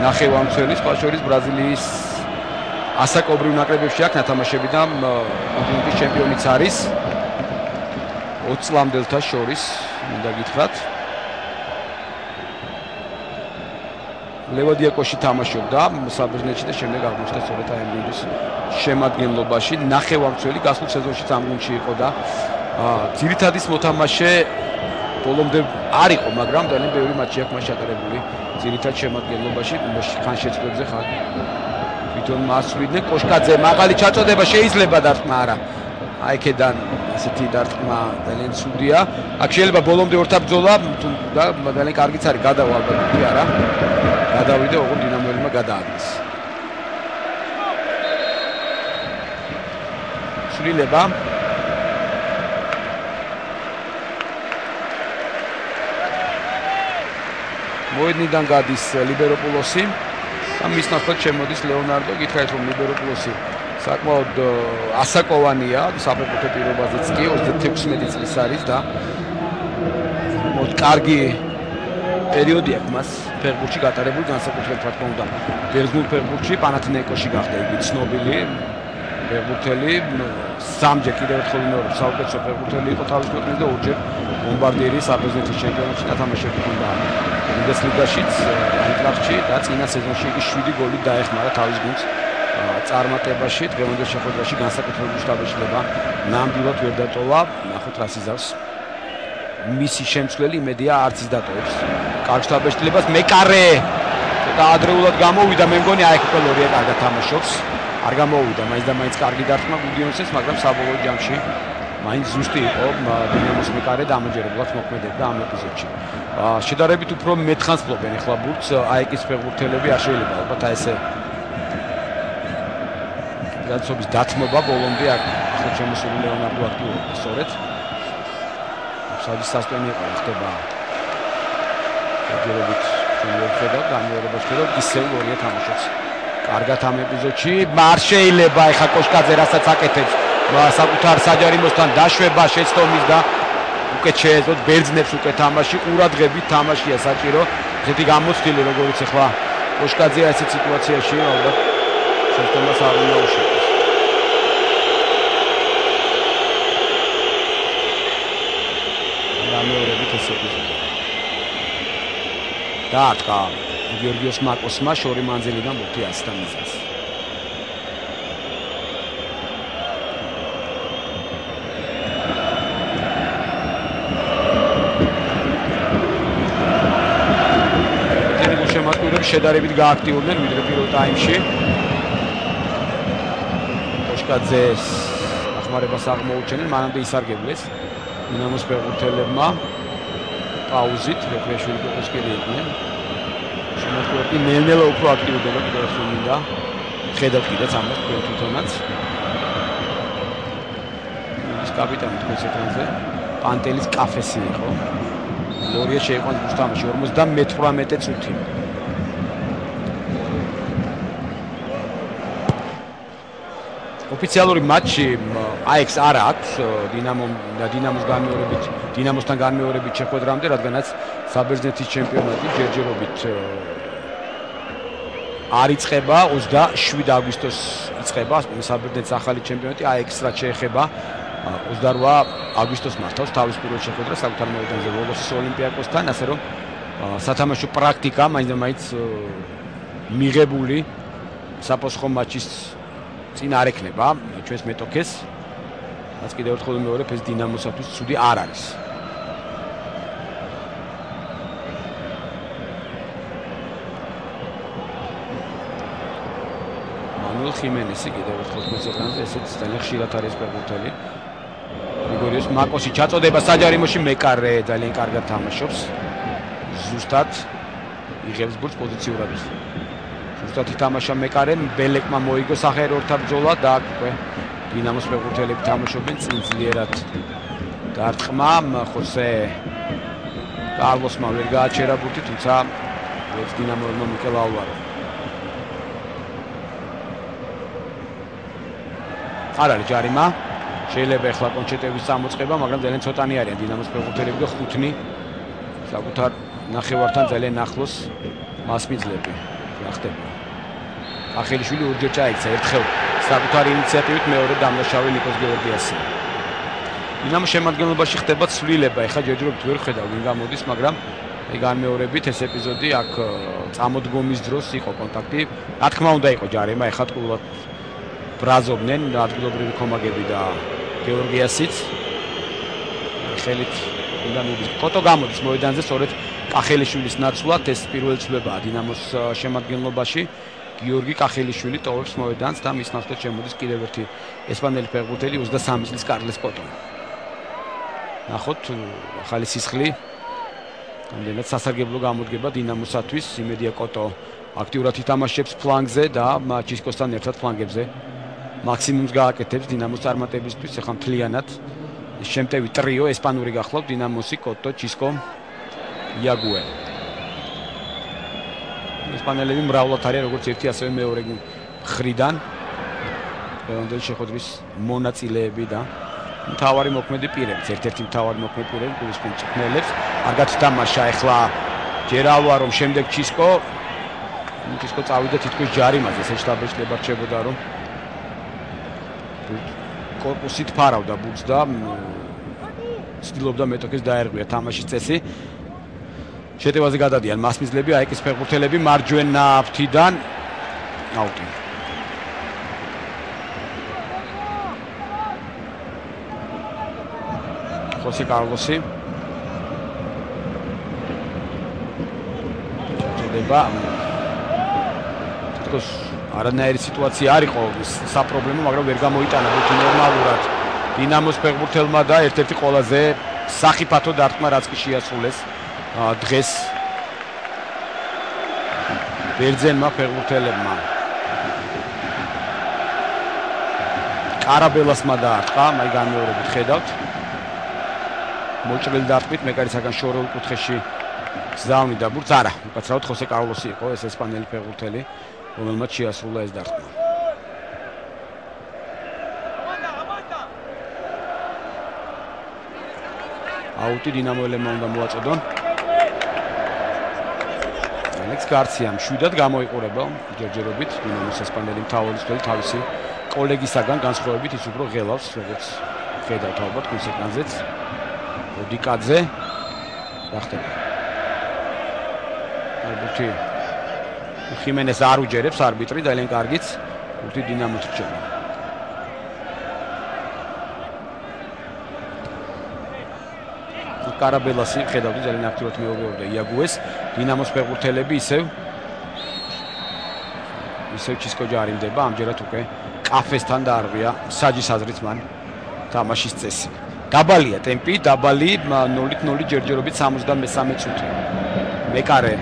ნახევარმცველის პაშორის ბრაზილიის ასაკობრივ ნაკრებებში აქვს ნათამაშები და ოლიმპიკის ჩემპიონიც არის. 20 წლამდელთა შორის მინდა გითხრათ ლევადიაკოში თამაშობდა საბერძნეთში და შემდეგ აღმოჩნდა სწორედ აი ამბიდის შემადგენლობაში ნახევარმცველი გასულ სეზონში წამგუნში იყო და ძირითადის მოთამაშე ბოლომდე არ იყო მაგრამ ძალიან ბევრი მატჩი აქვს მას ჩატარებული ძირითად შემადგენლობაში ხან შეცვლებზე ხარ თვითონ მასვიდნენ კოშკაძე მაღალი ჩაწოდება შეიძლება დარტყმა არა აი ქედან ასეთი დარტყმა ძალიან ცუდია აქ შეიძლება ბოლომდე ორთაბძოლა და ძალიან კარგიც არის გადავა ალბათ თუ არა გადავიდა ოღონ დინამოელმა გადააგდეს. შრილება მოედნიდან გადის ლიბეროპულოსი და მის ნაცვლად შემოდის ლეონარდო. გითხარით რომ ლიბეროპულოსი საკმაოდ ასაკოვანია. საფეხბურთო პირობაზეც კი 36 წლის არის და მოდ კარგი პერიოდი აქვს მას ფერბურგში გატარებული განსაკუთრებით რა თქმა უნდა. ბერძნულ ფერბურგში პანათინაიკოში გახდა იგი ცნობილი ფერბურთელი სამჯერ კიდევ ერთხელ მეორე საუკეთესო ფერბურთელი იყო თავის ქვეყნის და ორჯერ ბომბარდიერი საბერძნეთის ჩემპიონატში ნათამაშები ჰქონდა. ბუნდესლიგაშიც აინტრახტში და წინა სეზონში იგი 7 გოლი დაეხმარა თავის გუნდს. წარმატებაში დღევანდელ შეხვედრაში განსაკუთრებული შტაბეშლება ნამდვილად ვერ დატოვა ნახოთ რა სიზავს მისი შემცვლელი იმედია არც ის დატოვებს. კარგ შტაბეშტილებას მეკარე და ადრეულად გამოვიდა, მე მგონი აი კოლორია კარგად თამაშობს. არ გამოვიდა, მაინც და მაინც კარგი დარტყმა გუდიონსეს, მაგრამ საბოლოო ჯამში მაინც ზუსტი იყო დინამოს მეკარე და ამაჯერებლად მოქმედებდა ამ ეპიზოდში. შედარებით უფრო მეთხანს ფლობენ ახლა ბურთს. აეკის ფეხბურთელები არ შეიძლება ალბათ აი ესე განცობის დათმობა ბოლომდე აქ ახლა შემოსული ლეონარდო აქტიურობა სწორედ. საჯი სასტენი იყო ხდება ჯერობით შეიძლება და განმეორებას ხდება ისევ ორია თამაშობს კარგად ამ ეპიზოდში მარ შეიძლება ეხა კოშკაძე რასაც აკეთებს. საკუთარ საჯარიმოსთან დაშვება შეცდომის და უკეთ შეეძლოთ ბერძნებს უკეთ თამაში. ყურადღებით თამაშია საჭირო. ესეთი გამოცდილი როგორც ეხლა კოშკაძე ასეთ სიტუაციაში ალბათ შეცდომას არ უნდა უშევს გამეორებით ეს ეპიზოდი. დაარტყა გიორგიოს მარკოსმა შორი მანძილიდან მოთი ასთან მიზანს. შედარებით გააქტიურდნენ ვიდრე პირველ ტაიმში. ოშკაძეს ახმარებას აღმოუჩენენ, მანამდე ისარგებლეს. დინამოს ფეხბურთელებმა პაუზით რეფრეშინგი კოპოსკელი იყვნენ. შემოგვიყვი ნელ-ნელა უფრო აქტიურდება კიდევ ეს უნდა ხედავ კიდეც ამას თქვენ თვითონაც. ის კაპიტანი თქვენს ეკრანზე პანტელის კაფესი იყო. ლორია შეიყვანს გუშტამში 58 წუთი. ოფიციალური მატჩი აიქს არ აქვს დინამო და დინამოს განმეორებით დინამოსთან განმეორებით შეხვედრამდე რადგანაც საბერძნეთის ჩემპიონატი ჯერჯერობით არიწება 27 აგვისტოს იწყება საბერძნეთის ახალი ჩემპიონატი აიქს რაც შეეხება 28 აგვისტოს მართავს თავის პირველ შეხვედრას საკუთარ მოედანზე ვოლოსის ოლიმპიაკოსთან ასე რომ სათამაშო პრაქტიკა მაინც მიღებული საფოსხო მატჩის წინ არ ექნება ჩვენს მეტოქეს. რაც კიდევ ერთხელ მეორე ფეს დინამოსათვის ცუდი არ არის. მანუელ ხიმენესი კიდევ ერთხელ ეკრანზე ესეც ძალიან ხშირად არის ფეხბურთელი. გრიგორიოს მაკოსი ჩაწოდება საჯარიმოში მეკარე ძალიან კარგად თამაშობს. ზუსტად იღებს ბურთს პოზიციურად ზუსტად ითამაშა მეკარე ბელეკმა მოიგო სახერორთა ბრძოლა და უკვე დინამოს ფეხბურთელები თამაშობენ წინ ძლიერად დარტყმა ხოსე კარლოსმა ვერ გააჩერა ბურთი თუმცა ეს დინამოებმა მიკელ ალვარო. არ არის ჯარიმა. შეიძლება ახლა კონჩეტების გამოწყება მაგრამ ძალიან ცოტანი არიან. დინამოს ფეხბურთელები და ხუთნი საკუთარ ნახევართან ძალიან ახლოს მასპინძლები რა ხდება ახელიშვილი ორჯერ ჩაიქცა ერთხელ საკუთარი ინიციატივით მეორე დამნაშავე ნიკოს გეორგიასი. დინამო შემადგენლობაში ხდება ცვლილება. ეხლა ჯერჯერობით ვერ ხედავ ვინ გამოდის მაგრამ აი განმეორებით ეს ეპიზოდი აქ წამოდგომის დროს იყო კონტაქტი. რა თქმა უნდა იყო ჯარიმა ეხლა თკულად ბრაზობდნენ ადგილობრივი კომაგები და გეორგიასიც. ხელით უნდა მოვიდეს ფოტო გამოდის. მოედანზე სწორედ კახელიშვილის ნაცვლად ეს პირველი ცვლებაა დინამოს შემადგენლობაში გიორგი კახელიშვილი ტოვებს მოედანს და მის ნაცვლად შემოდის კიდევ ერთი ესპანელი ფეხბურთელი 23 წლის კარლეს კოტო ნახოთ ახალი სისხლი. ამდენად სასარგებლო გამოდგება დინამოსათვის. იმედია კოტო აქტიურად ითამაშებს ფლანგზე და ჩისკოსთან ერთად ფლანგებზე. მაქსიმუმს გააკეთებს დინამოს წარმატებისთვის ახლა მთლიანად. შემტევი ტრიო ესპანური გახლავთ. დინამოსი კოტო ჩისკო იაგუე ესპანელები მრავლად არიან როგორც ერთი ასევე მეორე ხრიდან ყველანაირი შეხვედრის მონაწილეები და მთავარი მოქმედი პირები, ერთ-ერთი მთავარი მოქმედი პირები გულისხმობ წვნელებს. კარგად თამაშა ახლა ჯერავა რომ შემდეგ ჩისკო ჩისკო წავიდა თითქოს ჯარიმაზე, ეს შტაბეშლება რჩებოდა რომ კორპუსით ფარავდა ბუც და ცდილობდა მეტოქეს დაერღვია თამაშის წესი. შეტევაზე გადადიან მასმიზლები, აიკის ფეხბურთელები მარჯვენა ფრთიდან აუტი. ხოსე კარლოსი. ჩადება თქოს არანაირი სიტუაცია არ იყო საპრობლემო მაგრამ ვერ გამოიტანა ბუთი ნორმალურად. დინამოს ფეხბურთელმა და ერთ-ერთი ყველაზე სახიფათო დარტყმა რაც კი შეასრულეს დღეს. ბერძენმა ფეხბურთელებმა. კარაბელასმა დაარტყა, მაი განმეორებით ხედავთ. მოჭრილი დარტყმით მეკარისაგან შორეულ კუთხეში ზავნი და ბურც არა უკაცრავად ხოსე კარლოსი იყო ეს ესპანელი ფეხბურთელი რომელმაც შეასრულა ეს დარტყმა. აუტი დინამოელებმა უნდა მოაწოდონ ალექს გარციამ შვიდად გამოიყურება ჯერჯერობით დინამოს ესპანელი მთავარი სწორი თავისი კოლეგისაგან განსხვავებით ის უფრო ღელავს როგორც ხედავთ ალბათ ქვის ეკრანზეც. ოდიკაძე რა ხდება? ალბათი ხიმენეს არ უჯერებს არბიტრი ძალიან კარგიც. უთი დინამოს რჩება კარაბელასი ხედავდი ძალიან აქტიურად მეუბნებოდა იაგუეს დინამოს ფეხბურთელები ისევ ისევ ჩისკო ჯარიმდება ამჯერად უკვე კაფესთან დაარღვია საჯის აზრით მან თამაშის წესი დაბალია ტემპი, დაბალი 0-0 ჯერჯერობით 63 წუთი. მეკარე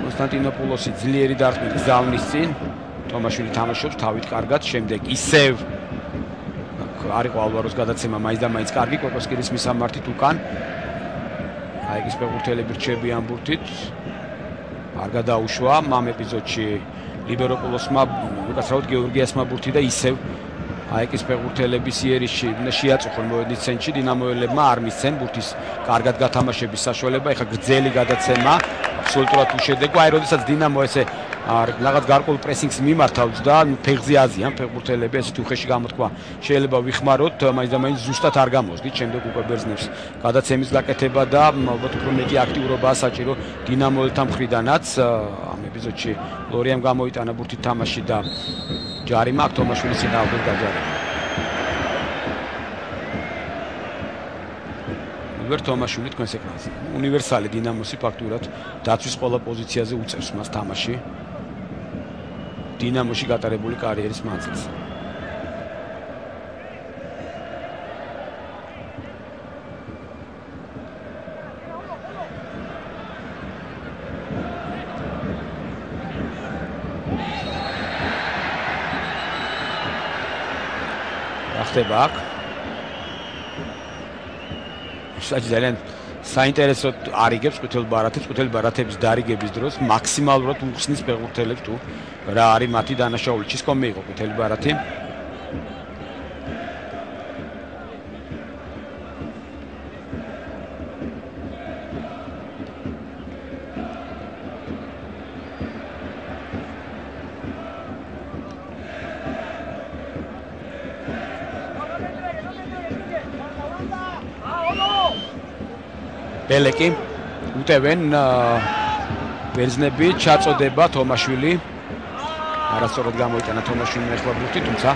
კონსტანტინოპოლოსი ძლიერი დარტყმით ზავნის წინ. თომაშვილი თამაშობს თავით კარგად, შემდეგ ისევ არისო ალვაროს გადაცემა მაინც და მაინც კარგი კოკოსკირის მისამართით უკან. აი ეს ფეხბურთელები რჩებიან ბურთით. არ გადაუშვა მამ ეპიზოდში ლიბეროპოლოსმა უკაცრავად გეორგიასმა ბურთი და ისევ აიკის ფეხბურთელების იერიშში შეაწუხონ მოედნის ცენტრში დინამოელებმა არ მისცენ ბურთის კარგად გათამაშების საშუალება ეხა გრძელი გადაცემა აბსოლუტურად უშედეგო აი როდესაც დინამო ესე არ რაღაც გარკვეულ პრესინგს მიმართავს და ფეხზე აზიან ფეხბურთელები ესეთი უხეში გამოთქვა შეიძლება ვიხმაროთ მაინც და მაინც ზუსტად არ გამოსდით შემდეგ უკვე ბერძნებს გადაცემის გაკეთება და ალბათ უფრო მეტი აქტიურობაა საჭირო დინამოელთა მხრიდანაც. ამ ეპიზოდში ლორიამ გამოიტანა ბურთით თამაში და ჯარიმა აქტომაშვილის ძინააღმდეგ დაჯარება. უბერ თომაშვილი თქვენს ეკრანზე. უნივერსალი დინამოსი ფაქტურად დაცვის ყველა პოზიციაზე უწევს მას თამაში. დინამოში გატარებული კარიერის მანძილზე. ხდება აქ. საჭი ძალიან საინტერესო არიგებს ყვითელ ბარათებს, ყვითელ ბარათების დარიგების დროს მაქსიმალურად უხსნის ფეხბურთელებს თუ რა არის მათი დანაშაული. ჩისკომ მიიღო ყვითელი ბარათი. ბელეკი უტევენ ბერძნები ჩაწოდება თომაშვილი. არასწორად გამოიტანა თომაშვილი ახლა ბურთი თუმცა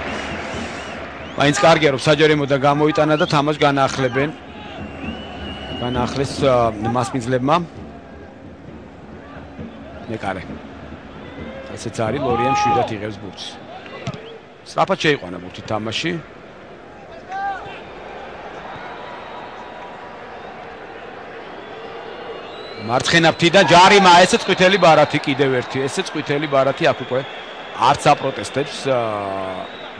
მაინც კარგია რომ საჯარიმო და გამოიტანა და თამაშს განაახლებენ. განაახლეს მასპინძლებმა. მეკარე ესეც არის ლორიამ შვიდათ იღებს ბურთს. სწრაფად შეიყვანა ბურთი თამაში მარცხენა ფრთიდან ჯარიმა ესეც ყვითელი ბარათი კიდევ ერთი ესეც ყვითელი ბარათი აქ უკვე არც აპროტესტებს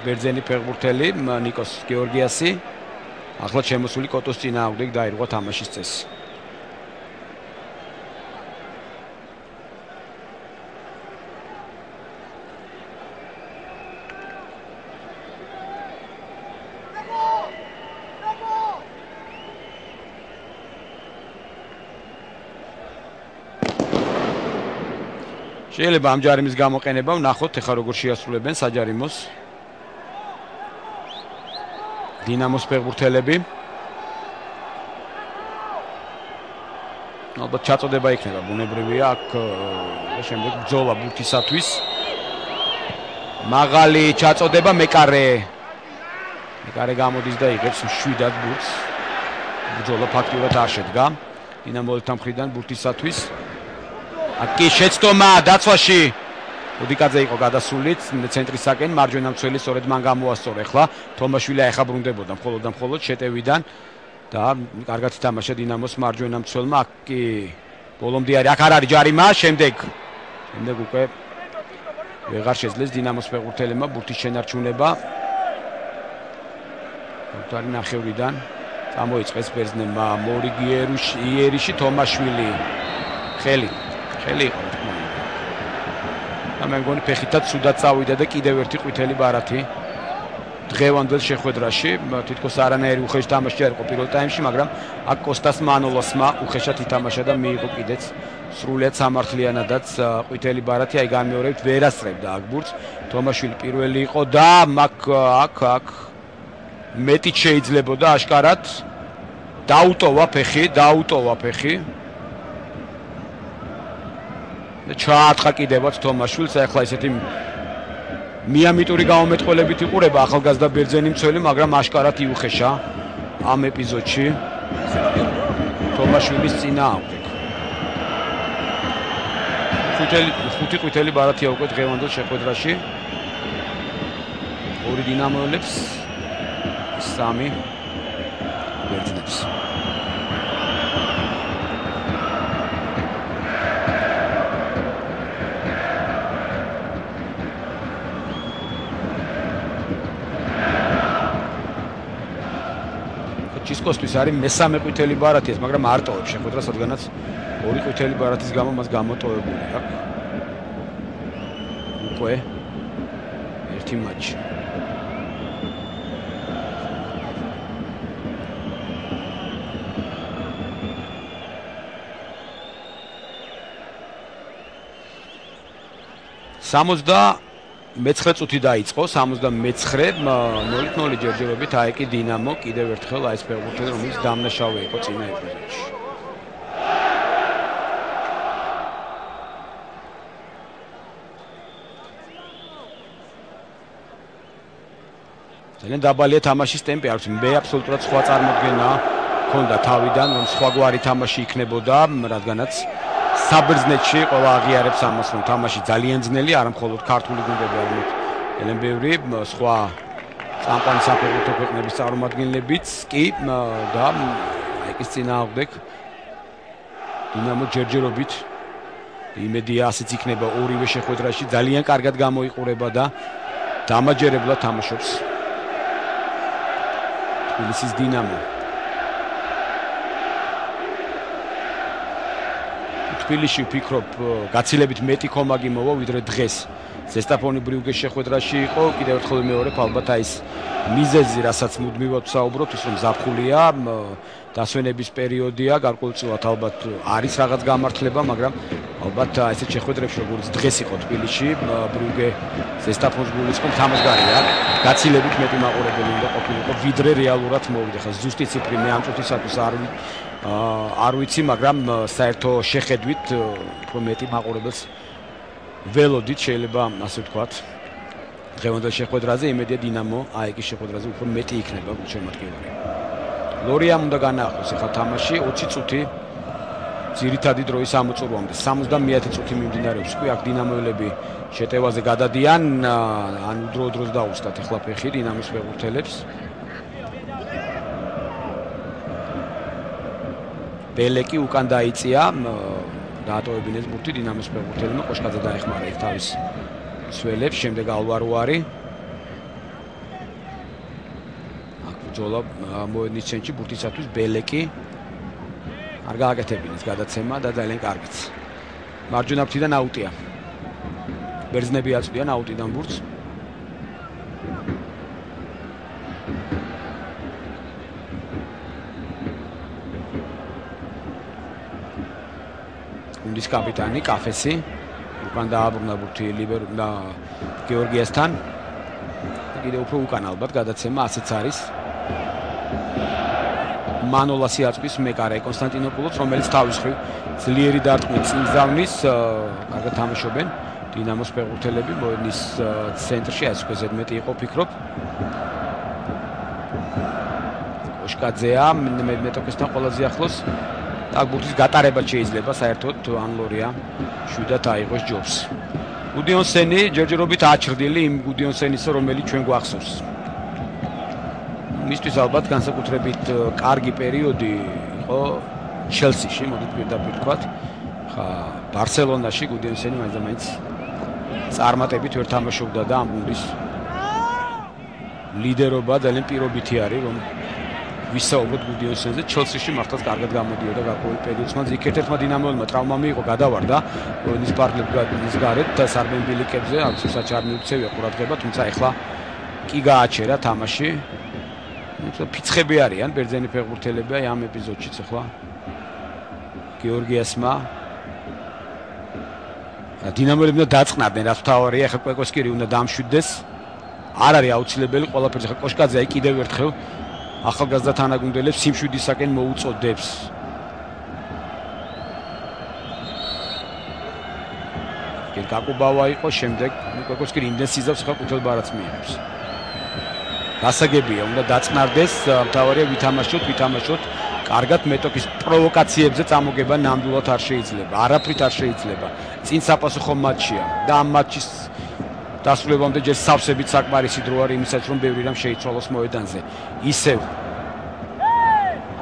ბერძენი ფეხბურთელი ნიკოს გეორგიასი ახლა შემოსული კოტოს წინააღმდეგ დაირღვა თამაშის წესი შეიძლება ამ ჯარიმის გამოყენება ვნახოთ ეხა როგორ შეასრულებენ საჯარიმოს დინამოს ფეხბურთელები. ალბათ ჩაწოდება იქნება ბუნებრივია აქ და შემდეგ ბძოლა ბურთისათვის. მაღალი ჩაწოდება მეკარე. მეკარე გამოდის და იღებს შვიდად ბურთს. ბძოლა ფაქტიურად არ შედგა. დინამოელთა მხრიდან ბურთისათვის აკი შეცდომა დაცვაში. უდიკაძე იყო გადასული ცენტრისაკენ მარჯვენა მცველი სწორედ მან გამოასწორა. ახლა თომაშვილი ახლა ბრუნდებოდა მხოლოდ და მხოლოდ შეტევიდან. და კარგად ითამაშა დინამოს მარჯვენა მცველმა. აკი ბოლომდე არის. აქ არ არის ჯარიმა. შემდეგ შემდეგ უკვე ვეღარ შეძლეს დინამოს ფეხბურთელებმა ბურთის შენარჩუნება. თარი ნახევრიდან წამოიწყეს ბერძნებმა. მორიგიერუში იერიში თომაშვილი. ხელი ხელი იყო თქმა უნდა. და მე მგონი ფეხითაც სუდად წავიდა და კიდევ ერთი ყვითელი ბარათი დღევანდელ შეხვედრაში თითქოს არანაირი უხეშ თამაში არ იყო პირველ ტაიმში, მაგრამ აქ კოსტას მანოლოსმა უხეშად ითამაშა და მიიღო კიდეც სრულიად სამართლიანადაც ყვითელი ბარათი, აი გამეორებთ ვერასწრებდა აქ ბურთს. თომაშვილი პირველი იყო და მაგ აქ აქ მეტი შეიძლება და აშკარად დაუტოვა ფეხი, დაუტოვა ფეხი. ჩაათხა კიდევაც თომაშვილს ახლა ესეთი მიამიტური გამომეტყველებით იყურება ახალგაზრდა ბერძენი მცველი მაგრამ აშკარად იუხეშა ამ ეპიზოდში. თომაშვილის წინააღმდეგ ხუთი ხუთი ყვითელი ბარათია უკვე დღევანდელ შეხვედრაში. ორი დინამოელებს სამი ბერძნებს ჩისკოსთვის არის მესამე ყვითელი ბარათი ეს, მაგრამ არ ტოვებს შეხვედრა, სადღანაც ორი ყვითელი ბარათის გამო მას გამოტოვებული აქვს. უკვე ერთი მატჩი. სამოცდა მე-9 წუთი დაიწყო 69 0-0 ჯერჯერობით აიკი დინამო კიდევ ერთხელ აი ეს ფეხბურთელი რომელიც დამნაშავე იყო წინა ეპიზოდში. ძალიან დაბალია თამაშის ტემპი არის მე აბსოლუტურად სხვა წარმოდგენა ქონდა თავიდან რომ სხვაგვარი თამაში იქნებოდა რადგანაც საბერძნეთში ყველა აღიარებს ამას რომ თამაში ძალიან ძნელი არა მხოლოდ ქართული გუნდები არამედ ელენბევრი სხვა წამყვანი საფეხბურთო ქვეყნების წარმომადგენლებიც კი და აიკის წინააღმდეგ დინამო ჯერჯერობით იმედია ასეც იქნება ორივე შეხვედრაში ძალიან კარგად გამოიყურება და დამაჯერებლად თამაშობს თბილისის დინამო თბილისში ვფიქრობ გაცილებით მეტი კომაგი მოვა ვიდრე დღეს ზესტაფონი ბრიუგეს შეხვედრაში იყო კიდევ ერთხელ მეორე ალბათ აი ეს მიზეზი რასაც მუდმივად საუბრობთ ის რომ ზაფხულია დასვენების პერიოდია გარკვეულწილად ალბათ არის რაღაც გამართლება მაგრამ ალბათ ესეთ შეხვედრებში როგორც დღეს იყო თბილისში ბრიუგე ზესტაფონს გულისხმობ თამაშგარია. გაცილებით მეტი მაყურებელი უნდა ყოფილიყო ვიდრე რეალურად მოვიდა. ხა ზუსტი ციფრი მე ამ წუთისათვის არ არ ვიცი, მაგრამ საერთო შეხედვით უფრო მეტი მაყურებელს ველოდით შეიძლება ასე ვთქვათ. დღევანდელ შეხვედრაზე იმედია დინამო აიკის შეხვედრაზე უფრო მეტი იქნება გულშემატკივარი. ლორიამ უნდა განაახლოს ახლა თამაში 20 წუთი ძირითადი დროის ამოწურვამდე 70 წუთი მიმდინარეობს. კი აქ დინამოელები შეტევაზე გადადიან, ან დრო-დროს დაუსტათ ახლა ფეხი დინამოს ფეხბურთელებს. ბელეკი უკან დაიწია დაატოვებინეს ბურთი დინამოს ფეხბურთელებმა ყოშკაძე დაეხმარა ერთ თავის სველებს შემდეგ ალვაროარი აქ ბძოლა მოედნის ცენტრში ბურთისათვის ბელეკი არ გააკეთებინეს გადაცემა და ძალიან კარგიც. მარჯვენა ფრთიდან აუტია. ბერძნები აწვდიან აუტიდან ბურთს გუნდის კაპიტანი კაფესი უკან დააბრუნა ბურთი ლიბერ და გეორგიასთან კიდე უფრო უკან ალბათ გადაცემა ასეც არის. მანოლასი აწვის მეკარე კონსტანტინოპოლოს რომელიც თავის ხრი ძლიერი დარტყმით წინზავნის კარგად თამაშობენ. დინამოს ფეხბურთელები მოედნის ცენტრში ასე ვქო ზედმეტი იყო ფიქრობ. ოშკაძეა მე მეტოქესთან ყველაზე ახლოს აგბურთის გატარება შეიძლება საერთოდ ანლორია შვიდათ აიღოს ჯობს. გუდიონსენი ჯერჯერობით აჩრდილი იმ გუდიონსენის რომელიც ჩვენ გვახსოვს. მისთვის ალბათ განსაკუთრებით კარგი პერიოდი იყო ჩელსიში, მოდით პირდაპირ ვთქვათ. ხა ბარსელონაში გუდიონსენი მაინც წარმატებით ვერ თამაშობდა და ამ გუნდის ლიდერობა ძალიან პირობითი არის რომ ვისაუბროთ გუდიოსენზე ჩელსიში მართლაც კარგად გამოდიოდა გარკვეული პერიოდის მანძ იქ ერთ-ერთმა დინამოელმა ტრავმა მიიღო გადავარდა. როდის პარტნიორების გარეთ და სარბენბილიკებზე აბსოლუტურად არ მიუქცევია ყურადღება თუმცა ეხლა კი გააჩერა თამაში. ნუ ფიცხები არიან ბერძენი ფეხბურთელები აი ამ ეპიზოდშიც ეხლა. გეორგიასმა დინამოელები უნდა დაწყნარდნენ რაც თავარია ეხლა კვეკოსკირი უნდა დამშვიდეს. არ არის აუცილებელი ყველაფერზე ხა კოშკაძე აი კიდევ ერთხელ ახალგაზრდა თანაგუნდელებს სიმშვიდისაკენ მოუწოდებს. კაკუბავა იყო შემდეგ უკაკოს კი იმდენ სიზავს ხა ყუთელ ბარათს მიიღებს. გასაგებია, უნდა დაწნარდეს მთავარია ვითამაშოთ, ვითამაშოთ. კარგად მეტოქის პროვოკაციებზე წამოგება ნამდვილად არ შეიძლება. არაფრით არ შეიძლება. წინ საპასუხო მატჩია და ამ მატჩის დასრულებამდე ჯერ სავსებით საკმარისი დრო არის იმისაც რომ ბევრი რამ შეიცვალოს მოედანზე. ისევ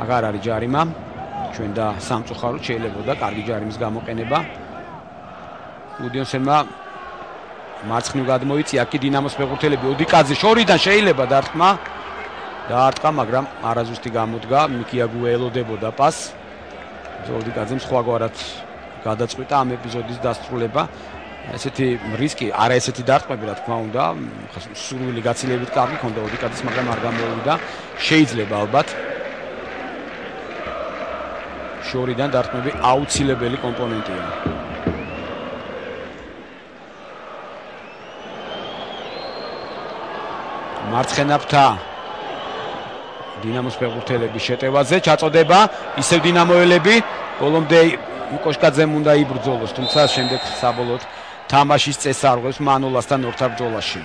აღარ არის ჯარიმა. ჩვენ და სამწუხაროდ შეიძლება და კარგი ჯარიმის გამოყენება. უდიონსენმა მარცხნივ გადმოიწია კი დინამოს ფეხბურთელები ოდიკაძე შორიდან შეიძლება დარტყმა. დაარტყა, მაგრამ არაზუსტი გამოდგა. მიკიაგუ ელოდებოდა პას. ოდიკაძემ სხვაგვარად გადაწყვიტა ამ ეპიზოდის დასრულება. ესეთი რისკი, არა ესეთი დარტყმები, რა თქმა უნდა, სურვილი გაცილებით კარგი ქონდა ოდიკაძის, მაგრამ არ გამოვიდა. შეიძლება ალბათ შორიდან დარტყმები აუცილებელი კომპონენტია. მარცხენა ფრთა დინამოს ფეხბურთელების შეტევაზე ჩაწოდება ისევ დინამოელები ბოლომდე იკოშკაძემ უნდა იბრძოლოს თუმცა შემდეგ საბოლოოდ თამაშის წესს არღვევს მანოლასთან ორთაბრძოლაში.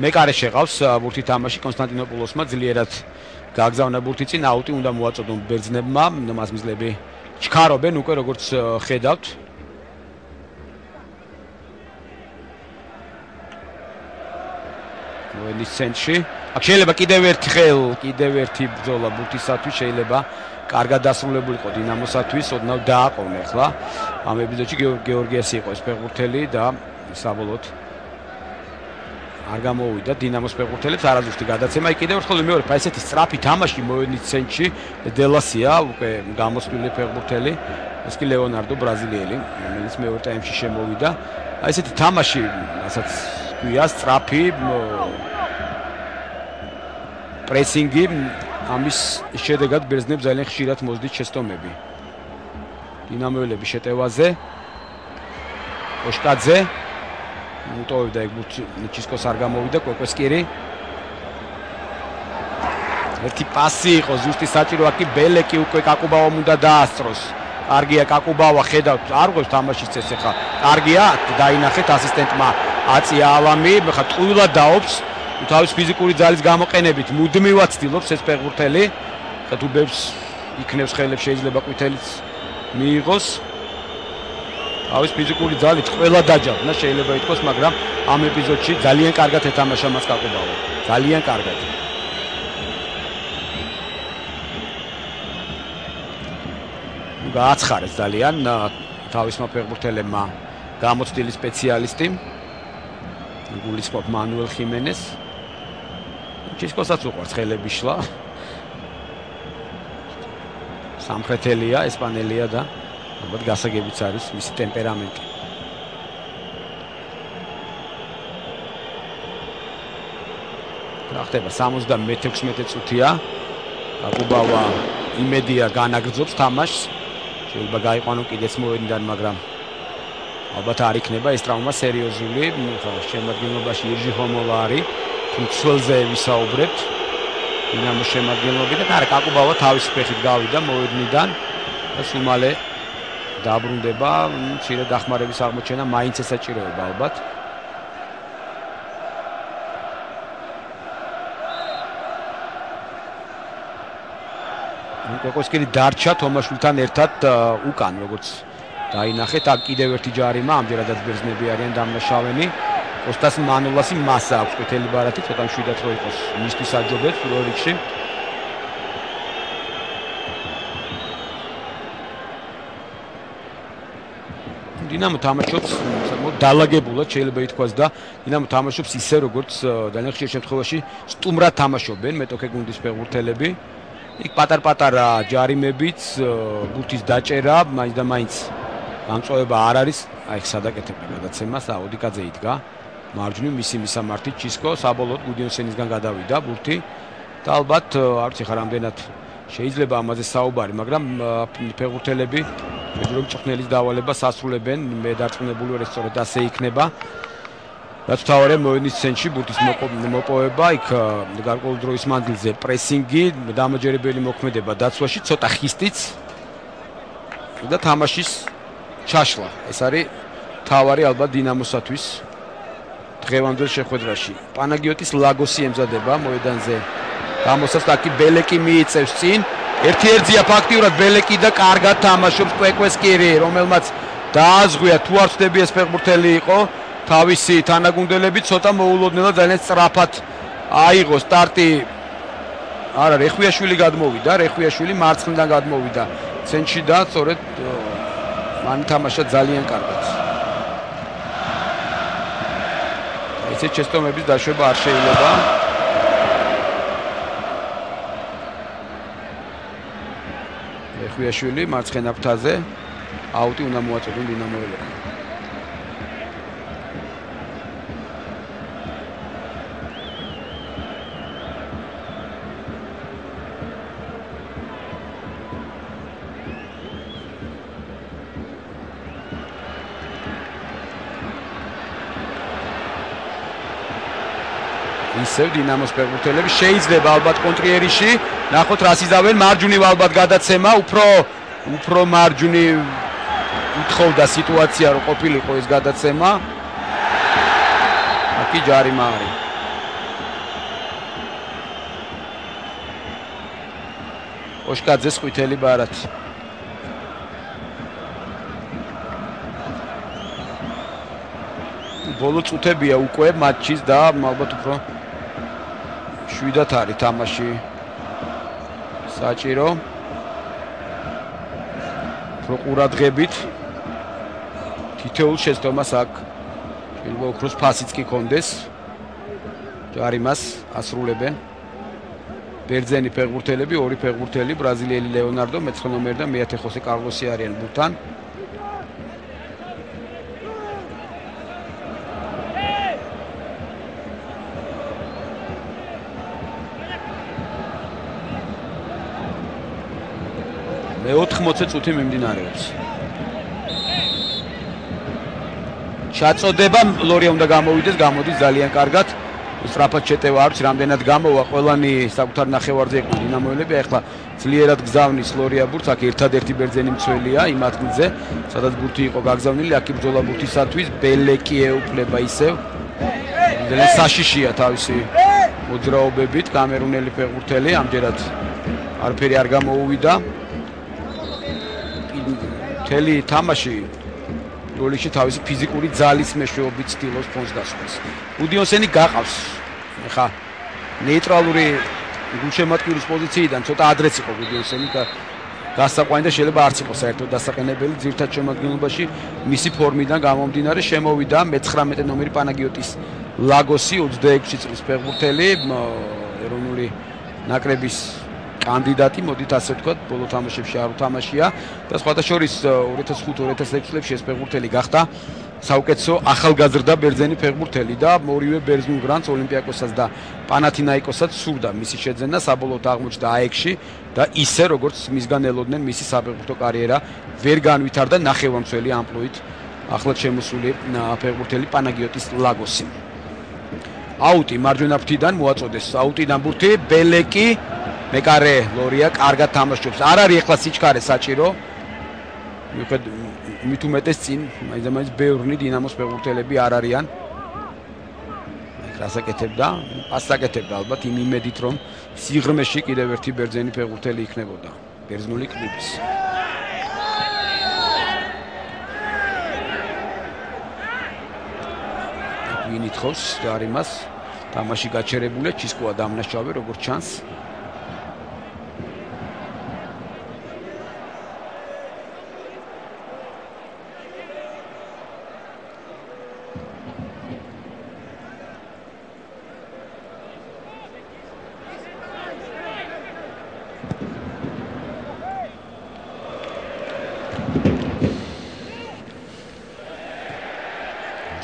მეკარე შეყავს ბურთი თამაში კონსტანტინოპოლოსმა ძლიერად გააგზავნებულთი წინ აუტი უნდა მოაწოდონ ბერძნებმა მას მიზლები ჩქარობენ უკვე როგორც ხედავთ მოენის ცენტრში აქ შეიძლება კიდევ ერთი ხელ კიდევ ერთი ბრძოლა ბურთისათვის შეიძლება კარგად დასრულებულიყო დინამოსათვის ოდნავ დააყოვნე ხლა ამ ეპიზოდში გეორგიასი იყო ეს ფეხბურთელი და საბოლოოდ არ გამოვიდა დინამოს ფეხბურთელებს არაზუსტი გადაცემა. კიდევ ერთხელ მეორე ფა ესეთი სწრაფი თამაში მოედნის ცენტრში დელასია უკვე გამოსვლილი ფეხბურთელი. ეს კი ლეონარდო ბრაზილიელი, რომელიც მეორე ტაიმში შემოვიდა. აი ესეთი თამაში, რასაც ქვია სწრაფი პრესინგი ამის შედეგად ბერძნებს ძალიან ხშირად მოძდით შეცდომები. დინამოელები შეტევაზე. ოშკაძე მუტოვდა ეგ ჩისკოს არ გამოვიდა კოკოსკირი ერთი პასი იყო ზუსტი საჭირო აქ ბელეკი უკვე კაკუბავამ უნდა დაასწროს კარგია კაკუბავა ხედავთ არ ღვევს თამაშის წესს ახლა კარგია დაინახეთ ასისტენტმა აწია ალამი ხა ტყუილად დაობს. თავის ფიზიკური ძალის გამოყენებით მუდმივად ცდილობს ეს ფეხბურთელი. ხა თუ ბებს იქნებს ხელებს შეიძლება ყვითელიც მიიღოს. ავის ფიზიკური ძალით ყველა დაჯავნა შეიძლება ითქვას, მაგრამ ამ ეპიზოდში ძალიან კარგად ეთამაშა მას კაკუბავა. ძალიან კარგად. გააცხარეს ძალიან თავის მოფეხბურთელებმა გამოცდილი სპეციალისტი გულისხმობ მანუელ ხიმენეს. ჩისკოსაც უყვარს ხელების შლა. სამხრეთელია, ესპანელია და ალბათ გასაგებიც არის მისი ტემპერამენტი. რა ხდება 76 წუთია. აკუბავა იმედია განაგრძობს თამაშს. შეიძლება გაიყვანო კიდეც მოედნიდან, მაგრამ ალბათ არ იქნება ეს ტრავმა სერიოზული. ხო, შემოგვიმობაში ირჟი ჰომოლა არის. თუმცველზე ვისაუბრებთ. დინამოს შემოგვიმობიდან, არა, აკუბავა თავის ფეხით გავიდა მოედნიდან და სულ მალე დაბრუნდება, მცირე დახმარების აღმოჩენა მაინც ესაჭიროება ალბათ. კოკოსკირი დარჩა თომაშვილთან ერთად უკან, როგორც დაინახეთ, აქ კიდევ ერთი ჯარიმა, ამჯერადაც ბერძნები არიან დამნაშავენი. კოსტას მანოლასი მასა აქვს ყვითელი ბარათი, ცოტა მშვიდად რო იყოს მისთვის აჯობებს როლიქში. დინამო თამაშობს დალაგებულად შეიძლება ითქვას და დინამო თამაშობს ისე როგორც ძალიან ხშირ შემთხვევაში სტუმრად თამაშობენ მეტოქე გუნდის ფეხბურთელები იქ პატარ-პატარა ჯარიმებიც ბუთის დაჭერა მაინც და მაინც გამწოვება არ არის. აი სადაკეთებდა გადაცემას აუდიკაძე იდგა. მარჯვნივ მისი მისამართი ჩისკო საბოლოოდ გუდიონსენისგან გადავიდა ბურთი. და ალბათ არც ხარ ამდენად შეიძლება ამაზე საუბარი მაგრამ ფეხბურთელები რომ ჭხნელის დავალება სასრულებენ მე დარწმუნებული ვარ სწორედ ასე იქნება. რაც თავარე მოენის ცენტრში ბურთის მოპოვება იქ გარკვეულ დროის მანძილზე პრესინგი დამაჯერებელი მოქმედება დაცვაში ცოტა ხისტიც. და თამაშის ჩაშლა. ეს არის თავარი ალბათ დინამოსათვის დღევანდელ შეხვედრაში. პანაგიოტის ლაგოსი ემზადება მოედანზე. გამოსას და კი ბელეკი მიიწევს წინ. ერთ-ერთია ფაქტიურად ბელეკი და კარგად თამაშობს კვეკვესკირი, რომელმაც დააზღვია თუ არ ვწდები ეს ფეხბურთელი იყო, თავისი თანაგუნდელები ცოტა მოულოდნელად ძალიან სწრაფად აიღო სტარტი. არა, რეხვიაშვილი გადმოვიდა, რეხვიაშვილი მარცხნიდან გადმოვიდა. ცენტრში და სწორედ მან თამაშა ძალიან კარგად. ესე ჩესტომების დაშვება არ შეიძლება. ხუიაშვილი მარცხენა ფრთაზე აუტი უნდა მოაწოდონ დინამოელები ისევ დინამოს ფეხბურთელები. შეიძლება ალბათ კონტრიერში ნახოთ რას იზავენ. მარჯვნივ ალბათ გადაცემა. უფრო უფრო მარჯვნი უთხოვდა სიტუაცია რომ ყოფილიყო ეს გადაცემა. აკი ჯარიმა არის. ოშკაძეს ყვითელი ბარათი ბოლო წუთებია უკვე მატჩის და ალბათ უფრო შვიდათ არის თამაში. საჭირო. უფრო ყურადღებით თითოეულ შეცდომას აქ შეიძლება ოქროს ფასიც კი კონდეს. ჯარიმას ასრულებენ. ბერძენი ფეხბურთელები, ორი ფეხბურთელი, ბრაზილიელი ლეონარდო, მეცხრე ნომერი და მეათე ხოსე კარლოსი არიან ბურთან. 80 წუთი მიმდინარეობს. ჩაწოდება ლორია უნდა გამოვიდეს, გამოდის ძალიან კარგად. სწრაფად შეტევა არის, რამდენად გამოვა ყველანი საკუთარ ნახევარზე იყო დინამოელები, ახლა ძლიერად გზავნის ლორია ბურთს, აქ ერთადერთი ბერძენი მცველია იმ ადგილზე, სადაც ბურთი იყო გაგზავნილი, აქ იბრძოლა ბურთისათვის, ბელეკი ეუფლება ისევ. ძალიან საშიშია თავისი მოძრაობებით კამერუნელი ფეხბურთელი, ამჯერად არაფერი არ გამოუვიდა. მთელი თამაში როლიქში თავისი ფიზიკური ძალის მეშვეობით ცდილობს ფონს დასვას. უდიონსენი გაყავს. ეხა ნეიტრალური გულშემატკივრის პოზიციიდან ცოტა ადრეც იყო უდიონსენი და გასაყვანი და შეიძლება არც იყოს საერთოდ დასაყენებელი ძირთად შემოადგენლობაში მისი ფორმიდან გამომდინარე შემოვიდა მე-19 ნომერი პანაგიოტის ლაგოსი 26 წლის ფეხბურთელი ეროვნული ნაკრების კანდიდატი, მოდით ასე ვთქვათ, ბოლო თამაშებში არ უთამაშია. და სხვათა შორის 2005-2006 წლებში ეს ფეხბურთელი გახდა. საუკეთესო ახალგაზრდა ბერძენი ფეხბურთელი და ორივე ბერძნულ გრანტს ოლიმპიაკოსაც და პანათინაიკოსაც სურდა. მისი შეძენა საბოლოოდ აღმოჩნდა აექსში და ისე როგორც მისგან ელოდნენ მისი საფეხბურთო კარიერა ვერ განვითარდა ნახევარმცველი ამპლუით ახლად შემოსული ფეხბურთელი პანაგიოტის ლაგოსი. აუტი მარჯვენა ფრთიდან მოაწოდეს. აუტიდან ბურთი ბელეკი მეკარე ლორია კარგად თამაშობს. არ არის ახლა სიჩქარე საჭირო. მიუხედ მით უმეტეს წინ მაინც ბევრნი დინამოს ფეხბურთელები არ არიან. რასაკეთებდა? პასაკეთებდა ალბათ იმ იმედით რომ სიღრმეში კიდევ ერთი ბერძენი ფეხბურთელი იქნებოდა. ბერძნული კლუბის. ვინით ხოს ჯარიმას თამაში გაჩერებულია ჩისკოა დამნაშავე როგორც ჩანს.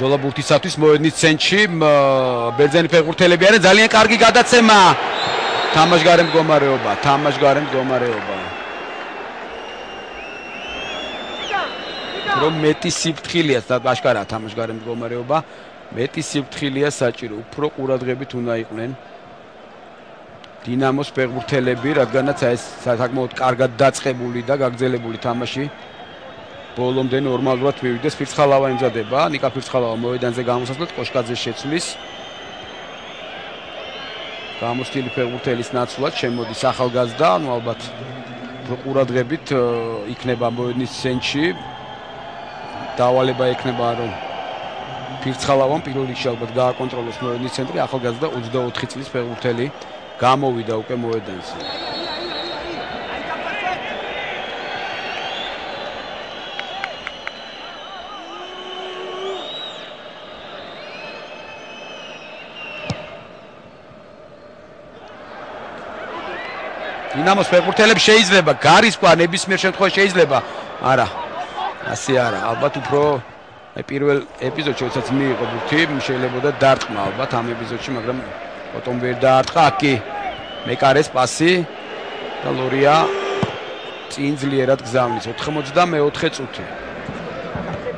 ბრძოლა ბურთისათვის მოედნის ცენტრში ბერძენი ფეხბურთელები არიან. ძალიან კარგი გადაცემა. თამაშგარე მდგომარეობა თამაშგარე მდგომარეობა. რომ მეტი სიფრთხილეა დაშკარა თამაშგარე მდგომარეობა. მეტი სიფრთხილეა საჭირო. უფრო ყურადღებით უნდა იყვნენ დინამოს ფეხბურთელები რადგანაც ეს საკმაოდ კარგად დაწყებული და გაგზელებული თამაში ბოლომდე ნორმალურად მივიდეს ფირცხალავა იმზადება ნიკა ფირცხალავა მოედანზე გამოსასვლელად კოშკაძე შეცვლის. გამოსტილი ფეხბურთელის ნაცვლად შემოდის ახალგაზრდა. ანუ ალბათ პროკურადღებით იქნება მოედნის ცენტრში დავალება ექნება რომ ფირცხალავამ პირველ რიგში ალბათ გააკონტროლოს მოედნის ცენტრი. ახალგაზრდა 24 წლის ფეხბურთელი გამოვიდა უკვე მოედანზე დინამოს ფეხბურთელებს შეიძლება გარისკვა ნებისმიერ შემთხვევაში შეიძლება. არა. ასე არა. ალბათ უფრო აი პირველ ეპიზოდში როდესაც მიიღო ბურთი შეიძლება და დარტყმა. ალბათ ამ ეპიზოდში მაგრამ ფოტომ ვერ დაარტყა. აკი მეკარეს პასი და ლორია წინ ძლიერად გზავნის 94 წუთი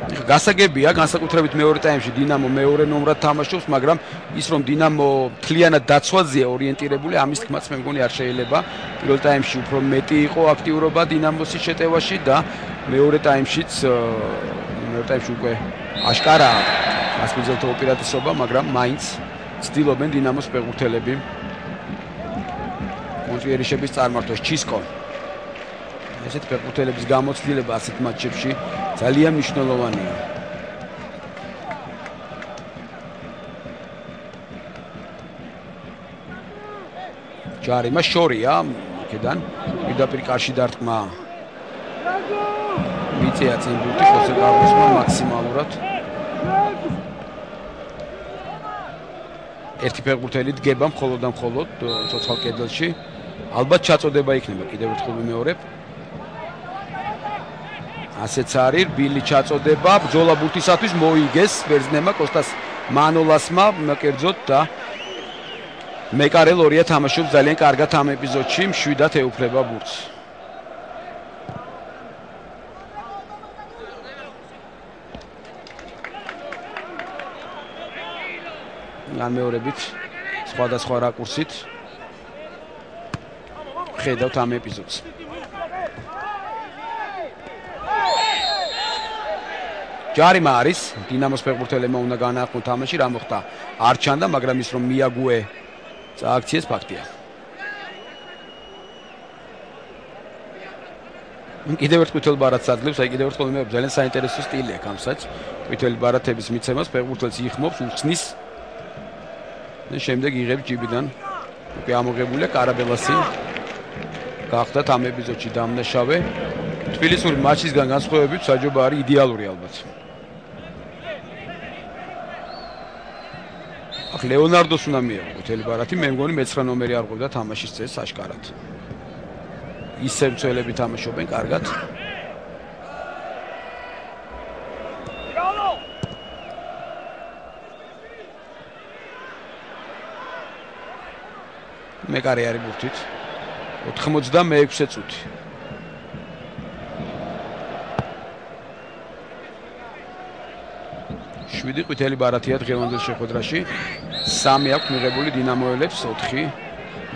გასაგებია განსაკუთრებით მეორე ტაიმში დინამო მეორე ნომრად თამაშობს, მაგრამ ის რომ დინამო თლიანად დაცვაზეა ორიენტირებული, ამის თქმაც მე მგონი არ შეიძლება. პირველ ტაიმში უფრო მეტი იყო აქტიურობა დინამოსის შეტევაში და მეორე ტაიმშიც მეორე ტაიმში უკვე აშკარაა ასპინძელთა ოპერატესობა, მაგრამ მაინც ცდილობენ დინამოს ფეხბურთელები კონტრიერიშების წარმართვას. ჩისკო ესეთ ფეხბურთელების გამოცდილება ასეთ მატჩებში ძალიან მნიშვნელოვანია. ჯარიმა შორია აქედან პირდაპირ კარში დარტყმა. მიწია ბურთი ხოსე კარლოსმა მაქსიმალურად. ერთი ფეხბურთელი დგება მხოლოდ და მხოლოდ ცოცხალ კედელში. ალბათ ჩაწოდება იქნება კიდევ ერთხელ ვიმეორებ ასეც არის ბილი ჩაწოდება ბძოლა ბურთისათვის მოიგეს ბერძნემა კოსტას მანოლასმა კერძოდ და მეკარელ ორია თამაშობს ძალიან კარგად ამ ეპიზოდში მშვიდად ეუფლება ბურთს განმეორებით სხვადასხვა რაკურსით ხედავთ ამ ეპიზოდს. ჯარიმა არის. დინამოს ფეხბურთელებმა უნდა განაახმო თამაში რა მოხდა? არ ჩანდა მაგრამ ის რომ მიაგუე წააქციეს ფაქტია. კიდევ ერთ ყვითელ ბარათს ადლებს აი კიდევ ერთხელ მე ძალიან საინტერესო სტილი აქვს ამსაც ყვითელი ბარათების მიცემას ფეხბურთელს იხმობს უხსნის და შემდეგ იღებს ჯიბიდან. უკვე ამოღებულია კარაბელასი. გახდათ ამ ეპიზოდში დამნაშავე. თბილისური მატჩისგან განსხვავებით საჯობა არის იდეალური ალბათ აქ ლეონარდოს უნდა მიიღო თელი ბარათი. მე მგონი მე-9 ნომერი არ ყვებდა თამაშის წესს აშკარად. ისე მცველები თამაშობენ კარგად. მეკარე არის ბურთით 96-ე წუთი შვიდი ყვითელი ბარათია დღევანდელ შეხვედრაში. სამი აქვს მიღებული დინამოელებს 4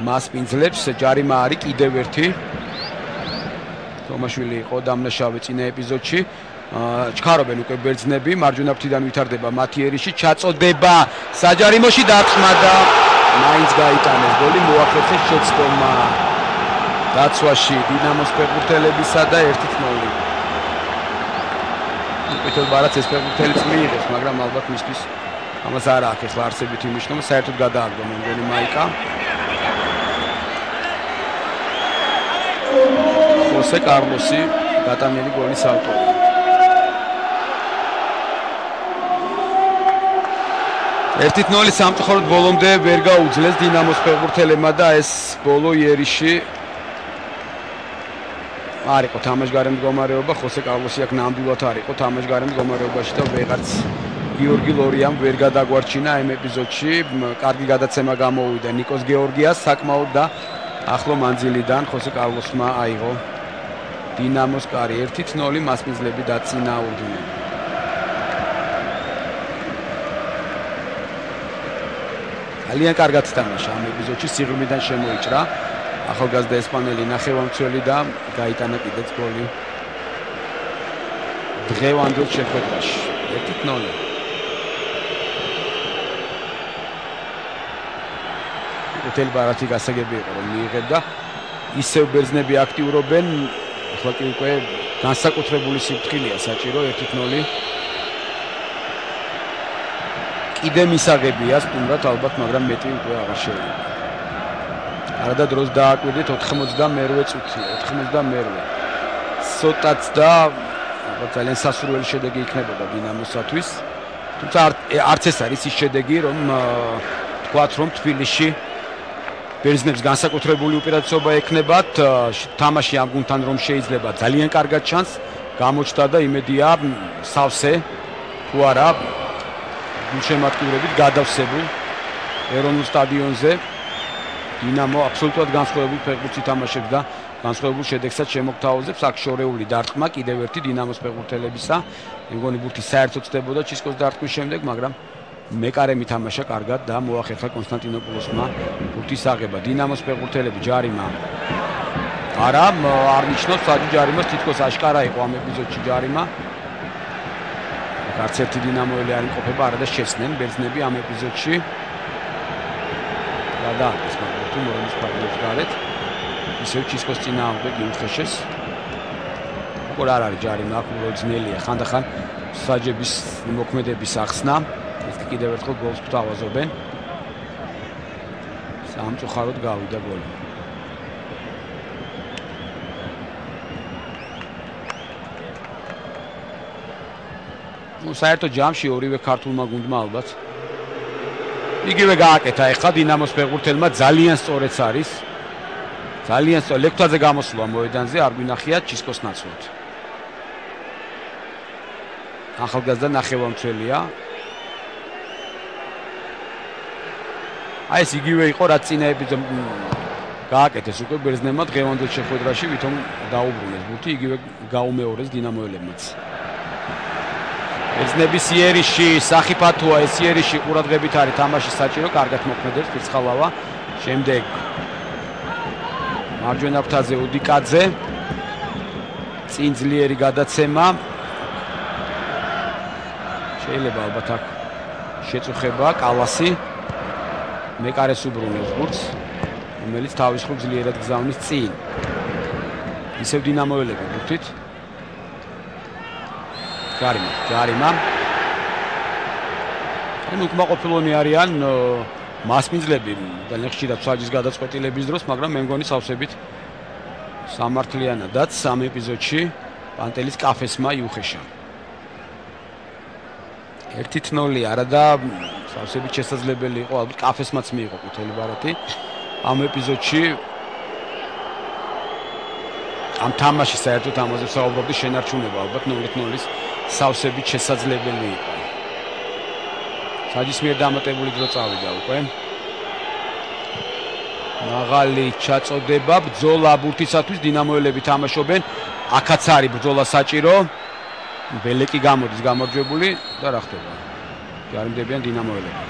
მას პინძლებს ჯარიმა არის კიდევ ერთი. თომაშვილი იყო დამნაშავე წინა ეპიზოდში. ჩქარობენ უკვე ბერძნები მარჯვენა ფრთიდან ვითარდება მათიერიში ჩაწოდება საჯარიმოში დაწყმა და მაინც გაიტანეს გოლი მოახერხეს შეცდომა დაცვაში დინამოს ფეხბურთელებისა და 1-0 პიტელ ბარაც ეს ფეხბურთელიც მიიღეს მაგრამ ალბათ მისთვის ამას არ აქვს ახლა არსებითი მნიშვნელობა. საერთოდ გადააგდო მომგონი მაიკა. ხოსე კარლოსი გატანილი გოლის ავტორი ერთით 0 სამწუხაროდ ბოლომდე ვერ გაუძლეს დინამოს ფეხბურთელებმა და ეს ბოლო იერიში არ იყო თამაშგარე მდგომარეობა, ხოსე კარლოსი აქ ნამდვილად არ იყო თამაშგარე მდგომარეობაში და ვეღარც გიორგი ლორიამ ვერ გადაგვარჩინა ამ ეპიზოდში. კარგი გადაცემა გამოვიდა ნიკოს გეორგიას საკმაოდ და ახლო მანძილიდან ხოსე კარლოსმა აიღო დინამოს კარი 1-0 მასპინძლები დაწინაურდნენ. ძალიან კარგად თამაშა ამ ეპიზოდში სიღრმიდან შემოიჭრა ახალგაზრდა ესპანელი ნახევარმცველი და გაიტანა კიდეც გოლი. დღევანდელ შეხვედრაში 1-0 ეთელ ბარათი გასაგები იყო რომ მიიღებ და ისევ ბერძნები აქტიურობენ. ახლა კი უკვე განსაკუთრებული სიფრთხილეა საჭირო 1-0 კიდე მისაღებია სტუმრად ალბათ, მაგრამ მეტი უკვე აღარ შეიძლება. არადა დროს დააკვირდით 92 წუთი, 92. სოტაც და ალბათ ძალიან სასურველი შედეგი იქნებოდა დინამოსათვის. თუმცა არც ეს არის ის შედეგი, რომ თქვათ, რომ თბილისში ბერძნებს განსაკუთრებული უპირატესობა ექნებათ, თამაში ამ გუნდთან რომ შეიძლება ძალიან კარგად ჩანს, გამოჩნდა და იმედია სავსე თუ არა გულშემატკივრებით გადავსებულ ეროვნულ სტადიონზე დინამო აბსოლუტურად განსხვავებულ ფეხბურთს ითამაშებს და განსხვავებულ შედეგსაც შემოგთავაზებს აქ შორეული დარტყმა კიდევ ერთი დინამოს ფეხბურთელებისა მეგონი ბურთი საერთოდ ცდებოდა ჩისკოს დარტყმის შემდეგ მაგრამ მეკარე მითამაშა კარგად და მოახერხა კონსტანტინოპოლოსმა ბურთის აღება. დინამოს ფეხბურთელები ჯარიმა არა არ ნიშნავს საჯი ჯარიმას თითქოს აშკარა იყო ამ ეპიზოდში ჯარიმა. არც ერთი დინამოელი არ იმყოფება არა და შეცნენ ბერძნები ამ ეპიზოდში. და და ის მაგალითად თუ მოემის პარტნიორს გარეთ. ისევ ჩისკოს წინააღმდეგ იმხეშეს. უკვე არ არის ჯარი მაკურო ძნელია. ხანდახან საჯების მოქმედების ახსნა. ეს კიდევ ერთხელ გოლს გვთავაზობენ სამწუხაროდ გავიდა გოლი. ну საერთო ჯამში ორივე ქართულმა გუნდმა ალბათ იგივე გააკეთა. ეხლა დინამოს ფეხბურთელმა ძალიან სწორეც არის. ძალიან სწორ ლექტვაზე გამოსულა მოედანზე არ გვინახია ჩისკოს ნაცვლად. ახალგაზრდა ნახევარმცველია. აი ეს იგივე იყო რაც წინა ეპიზოდში გააკეთეს. უკვე ბერძნებმა დღევანდელ შეხვედრაში ვითომ დაუბრუნეს. ბურთი იგივე გაუმეორეს დინამოელებმაც ეს ნებისიერიში სახიფათოა ეს იერიში ყურადღებით არის თამაში საჭირო კარგად მოქმედებს ფირცხალავა. შემდეგ მარჯვენა ფრთაზე უდიკაძე წინ ძლიერი გადაცემა. შეიძლება ალბათ აქ შეწუხება კალასი. მეკარეს უბრუნოს გურს რომელიც თავის ხუბ ძლიერად გზავნის წინ. ისევ დინამოელები გურთით ჯარიმა ჯარიმა. ანუ უკმაყოფილონი არიან მასმინძლები და ლეხშირად საჯის გადაწყვეტილების დროს მაგრამ მე მგონი სავსებით სამართლიანადაც სამ ეპიზოდში პანტელის კაფესმა იუხეშა. 1-0 არა და სავსებით შესაძლებელი იყო ალბათ კაფესმაც მიიღო ყვითელი ბარათი. ამ ეპიზოდში ამ თამაში საერთოდ ამაზე საუბრობდი შენარჩუნება ალბათ 0-0-ის სავსებით შესაძლებელი იყო. საჯისმიერ დამატებული დრო წავიდა უკვე. მაღალი ჩაწოდება ბძოლა ბურთისათვის დინამოელები თამაშობენ. აქაც არის ბძოლა საჭირო. ბელეკი გამოდის გამარჯვებული და რა ხდება? ჯარიმდებიან დინამოელები.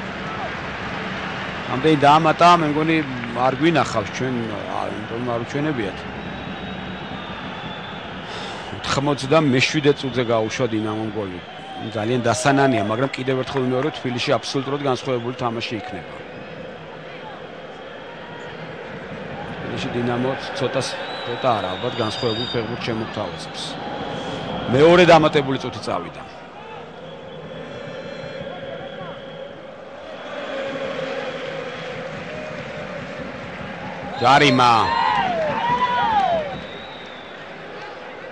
ამდენი დაამატა, მე მგონი არ გვინახავს ჩვენ, იმიტომ არ უჩვენებიათ. 97 წუთზე გაუშვა დინამომ გოლი. ძალიან დასანანია, მაგრამ კიდევ ერთხელ მეორე თბილისში აბსოლუტურად განსხვავებული თამაში იქნება. თბილისში დინამო ცოტა ცოტა არა, ალბათ განსხვავებული ფეხბურთს შემოგთავაზებს. მეორე დამატებული წუთი წავიდა. ჯარიმა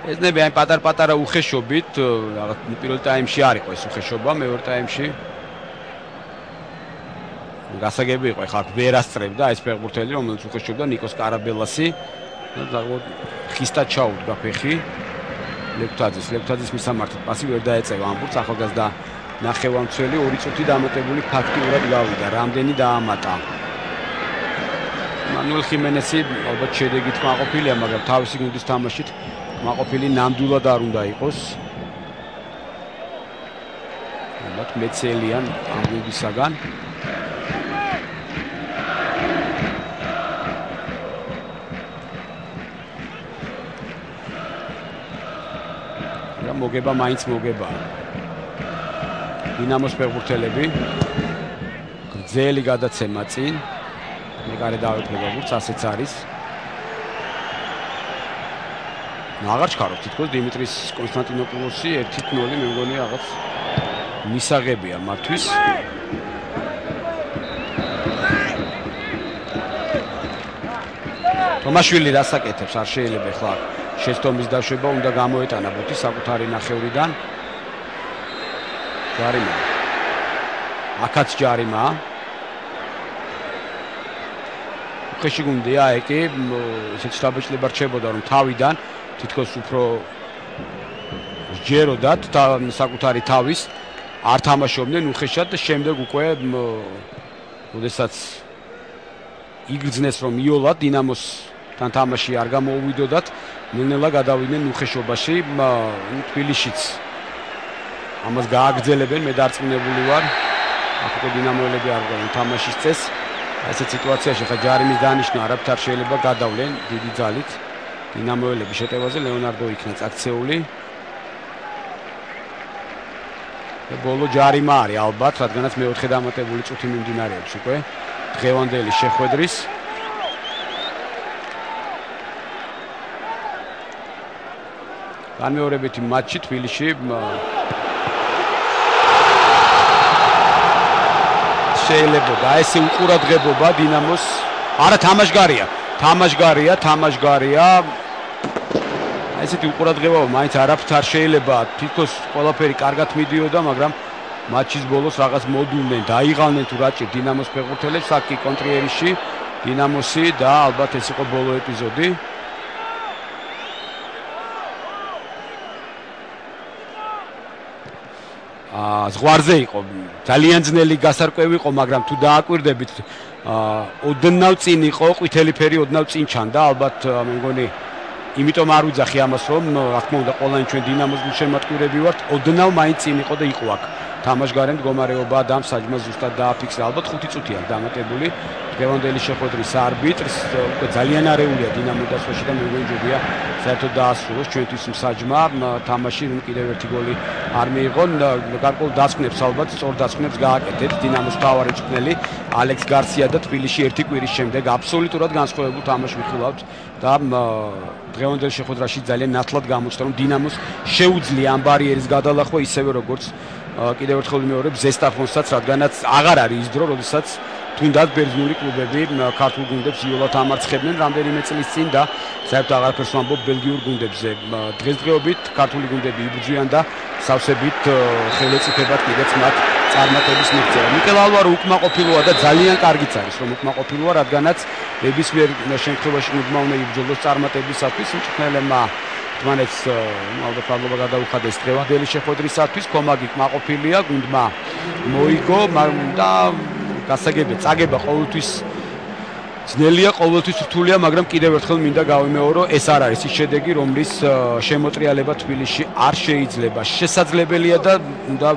ეცნები აი პატარ-პატარა უხეშობით რაღაც პირველ ტაიმში არ იყო ეს უხეშობა მეორე ტაიმში. გასაგები იყო ხა ვერ ასწრებდა ეს ფეხბურთელი რომელიც უხეშობდა ნიკოს კარაბელასი. ზაღმოთ ხისტად ჩაუდგა ფეხი. ლეფთაძის ლეფთაძის მისამართით პასი ვერ დაეწევა ამ ბურთს ახალგაზრდა ნახევარმცველი ორი წუთი დამატებული ფაქტიურად გავიდა რამდენი დაამატა? მანუელ ხიმენესი ალბათ შედეგით მაყოფილია მაგრამ თავისი გუნდის თამაშით მაყოფილი ნამდვილად არ უნდა იყოს. ალბათ მეცელიან ამბობისაგან. და მოგება მაინც მოგება. დინამოს ფეხბურთელები გრძელი გადაცემა წინ. მე გარე დავეთქება ბურთს ასეც არის. აღარ ჩქარობ თითქოს დიმიტრის კონსტანტინოპოლოსი 1-0 მე მგონი რაღაც მისაღებია მათთვის თომაშვილი რასაკეთებს არ შეიძლება ხლა შეცდომის დაშვება უნდა გამოეტანა ბუთი საკუთარი ნახევრიდან ჯარიმა აკაც ჯარიმა ხეში გუნდია ეკი ისეთ შტაბეჭლება რჩებოდა რომ თავიდან თითქოს უფრო ჯეროდათ და საკუთარი თავის არ თამაშობდნენ უხეშად და შემდეგ უკვე ოდესაც იგრძნეს რომ იოლა დინამოს თან თამაში არ გამოუვიდოდათ ნელ-ნელა გადავიდნენ უხეშობაში თბილისშიც. ამას გააგრძელებენ მე დარწმუნებული ვარ ახლა დინამოელები არ გვაქვს თამაშის წეს ასეთ სიტუაციაში ხა ჯარიმის დანიშნა არაფერ შეიძლება გადავლენ დიდი ძალით დინამოელების შეტევაზე ლეონარდო იქნა წაქცეული. და ბოლო ჯარიმა არის ალბათ, რადგანაც მეოთხე დამატებული წუთი მიმდინარეობს უკვე. დღევანდელი შეხვედრის. განმეორებითი მატჩი თბილისში შეიძლება. ესე უყურადღებობა დინამოს. არა თამაშგარია. თამაშგარია თამაშგარია ესეთი უყურადღებობა მაინც არაფრთ არ შეიძლება. თითქოს ყველაფერი კარგად მიდიოდა მაგრამ მატჩის ბოლოს რაღაც მოდულნენ დაიღალნენ თუ რაჭი დინამოს ფეხბურთელებს აქ კი კონტრიერიში დინამოსი და ალბათ ეს იყო ბოლო ეპიზოდი. აა ზღვარზე იყო. ძალიან ძნელი გასარკვევი იყო მაგრამ თუ დააკვირდებით აა ოდნავ წინ იყო ყვითელი ფერი ოდნავ წინ ჩანდა. ალბათ მე მგონი იმიტომ არ ვიძახი ამას რომ რა თქმა უნდა ყველანი ჩვენ დინამოს შემატკივრები ვართ. ოდნავ მაინც წინ იყო და იყო აქ თამაშგარე მდგომარეობა და საჯმა ზუსტად დააფიქსა ალბათ 5 წუთი არ დამატებული. დღევანდელი შეხვედრის არბიტრს უკვე ძალიან არეულია დინამო დასვაში და მეგონჯობია საერთოდ დაასრულოს. ჩვენთვის საჯმა თამაში რომ კიდევ ერთი გოლი არ მიიღონ გარკვეულ დასკვნებს ალბათ სწორ დასკვნებს გააკეთეთ. დინამოს თავარი წვნელი ალექს გარსია და თბილისში ერთი კვირის შემდეგ აბსოლუტურად განსხვავებულ თამაშს ვიხილავთ და დღევანდელ შეხვედრაში ძალიან ნათლად გამოჩნდა რომ დინამოს შეუძლია ამ ბარიერის გადალახვა ისევე როგორც კიდევ ერთხელ მეორე ზესტაფონსაც რადგანაც აღარ არის ის დრო, როდესაც თუნდაც ბერძნული კლუბები ქართულ გუნდებს იოლად ამარცხებდნენ რამდენიმე წლის წინ და საერთოდ აღარაფერს ვამბობ ბელგიურ გუნდებზე. დღესდღეობით ქართული გუნდები იბრძვიან და სავსებით ხელეწიფებად კიდეც მათ წარმატების მიღწევა. მიკელ ალვარო უკმაყოფილოა და ძალიან კარგიც არის რომ უკმაყოფილოა, რადგანაც ნებისმიერ შემთხვევაში უნდა იბრძოლოს წარმატებისათვის მწვრთნელებმა თმანეთს ალბათ პავლობა გადაუხადეს დღევანდელი შეხვედრისათვის. კომაგი კმაყოფილია გუნდმა მოიგო და გასაგებია წაგება ყოველთვის. ძნელია ყოველთვის რთულია მაგრამ კიდევ ერთხელ მინდა გავიმეორო ეს არ არის ის შედეგი რომლის შემოტრიალება თბილისში არ შეიძლება. შესაძლებელია და უნდა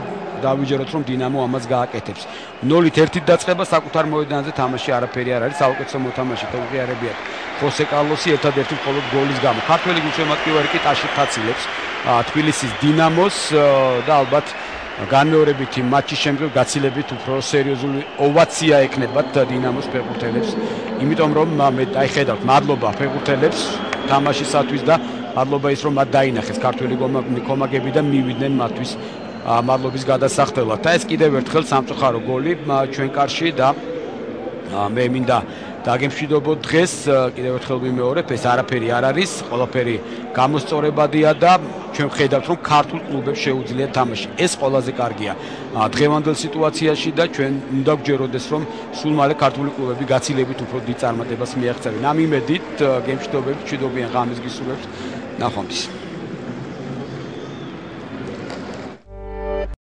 დავიჯეროთ რომ დინამო ამას გააკეთებს. 0-ით 1-ით დაწყება საკუთარ მოედანზე თამაში არაფერი არ არის, საუკეთესო მოთამაშე და უღიარებია. ხოსე კარლოსი ერთადერთი მხოლოდ გოლის გამო. ქართველი გულშემატკივარი კი ტაში თაცილებს თბილისის დინამოს და ალბათ განმეორებითი მატჩის შემდეგ გაცილებით უფრო სერიოზული ოვაცია ეკნებათ დინამოს ფეხბურთელებს. იმიტომ რომ მე აი ხედავთ, მადლობა ფეხბურთელებს თამაშისათვის და მადლობა ის რომ მათ დაინახეს ქართველი კომაგები და მივიდნენ მათთვის მადლობის გადასახდელად. და ეს კიდევ ერთხელ სამწუხარო გოლი ჩვენ კარში და მე მინდა დაგემშვიდობო დღეს კიდევ ერთხელ ვიმეორებ ეს არაფერი არ არის ყველაფერი გამოსწორებადია და ჩვენ ხედავთ რომ ქართულ კლუბებს შეუძლია თამაში. ეს ყველაზე კარგია. დღევანდელ სიტუაციაში და ჩვენ უნდა გვჯეროდეს რომ სულ მალე ქართული კლუბები გაცილებით უფრო დიდ წარმატებას მიაღწევენ. ამ იმედით გემშვიდობებით მშვიდობიან ღამეს გისურვებთ. ნახვამდის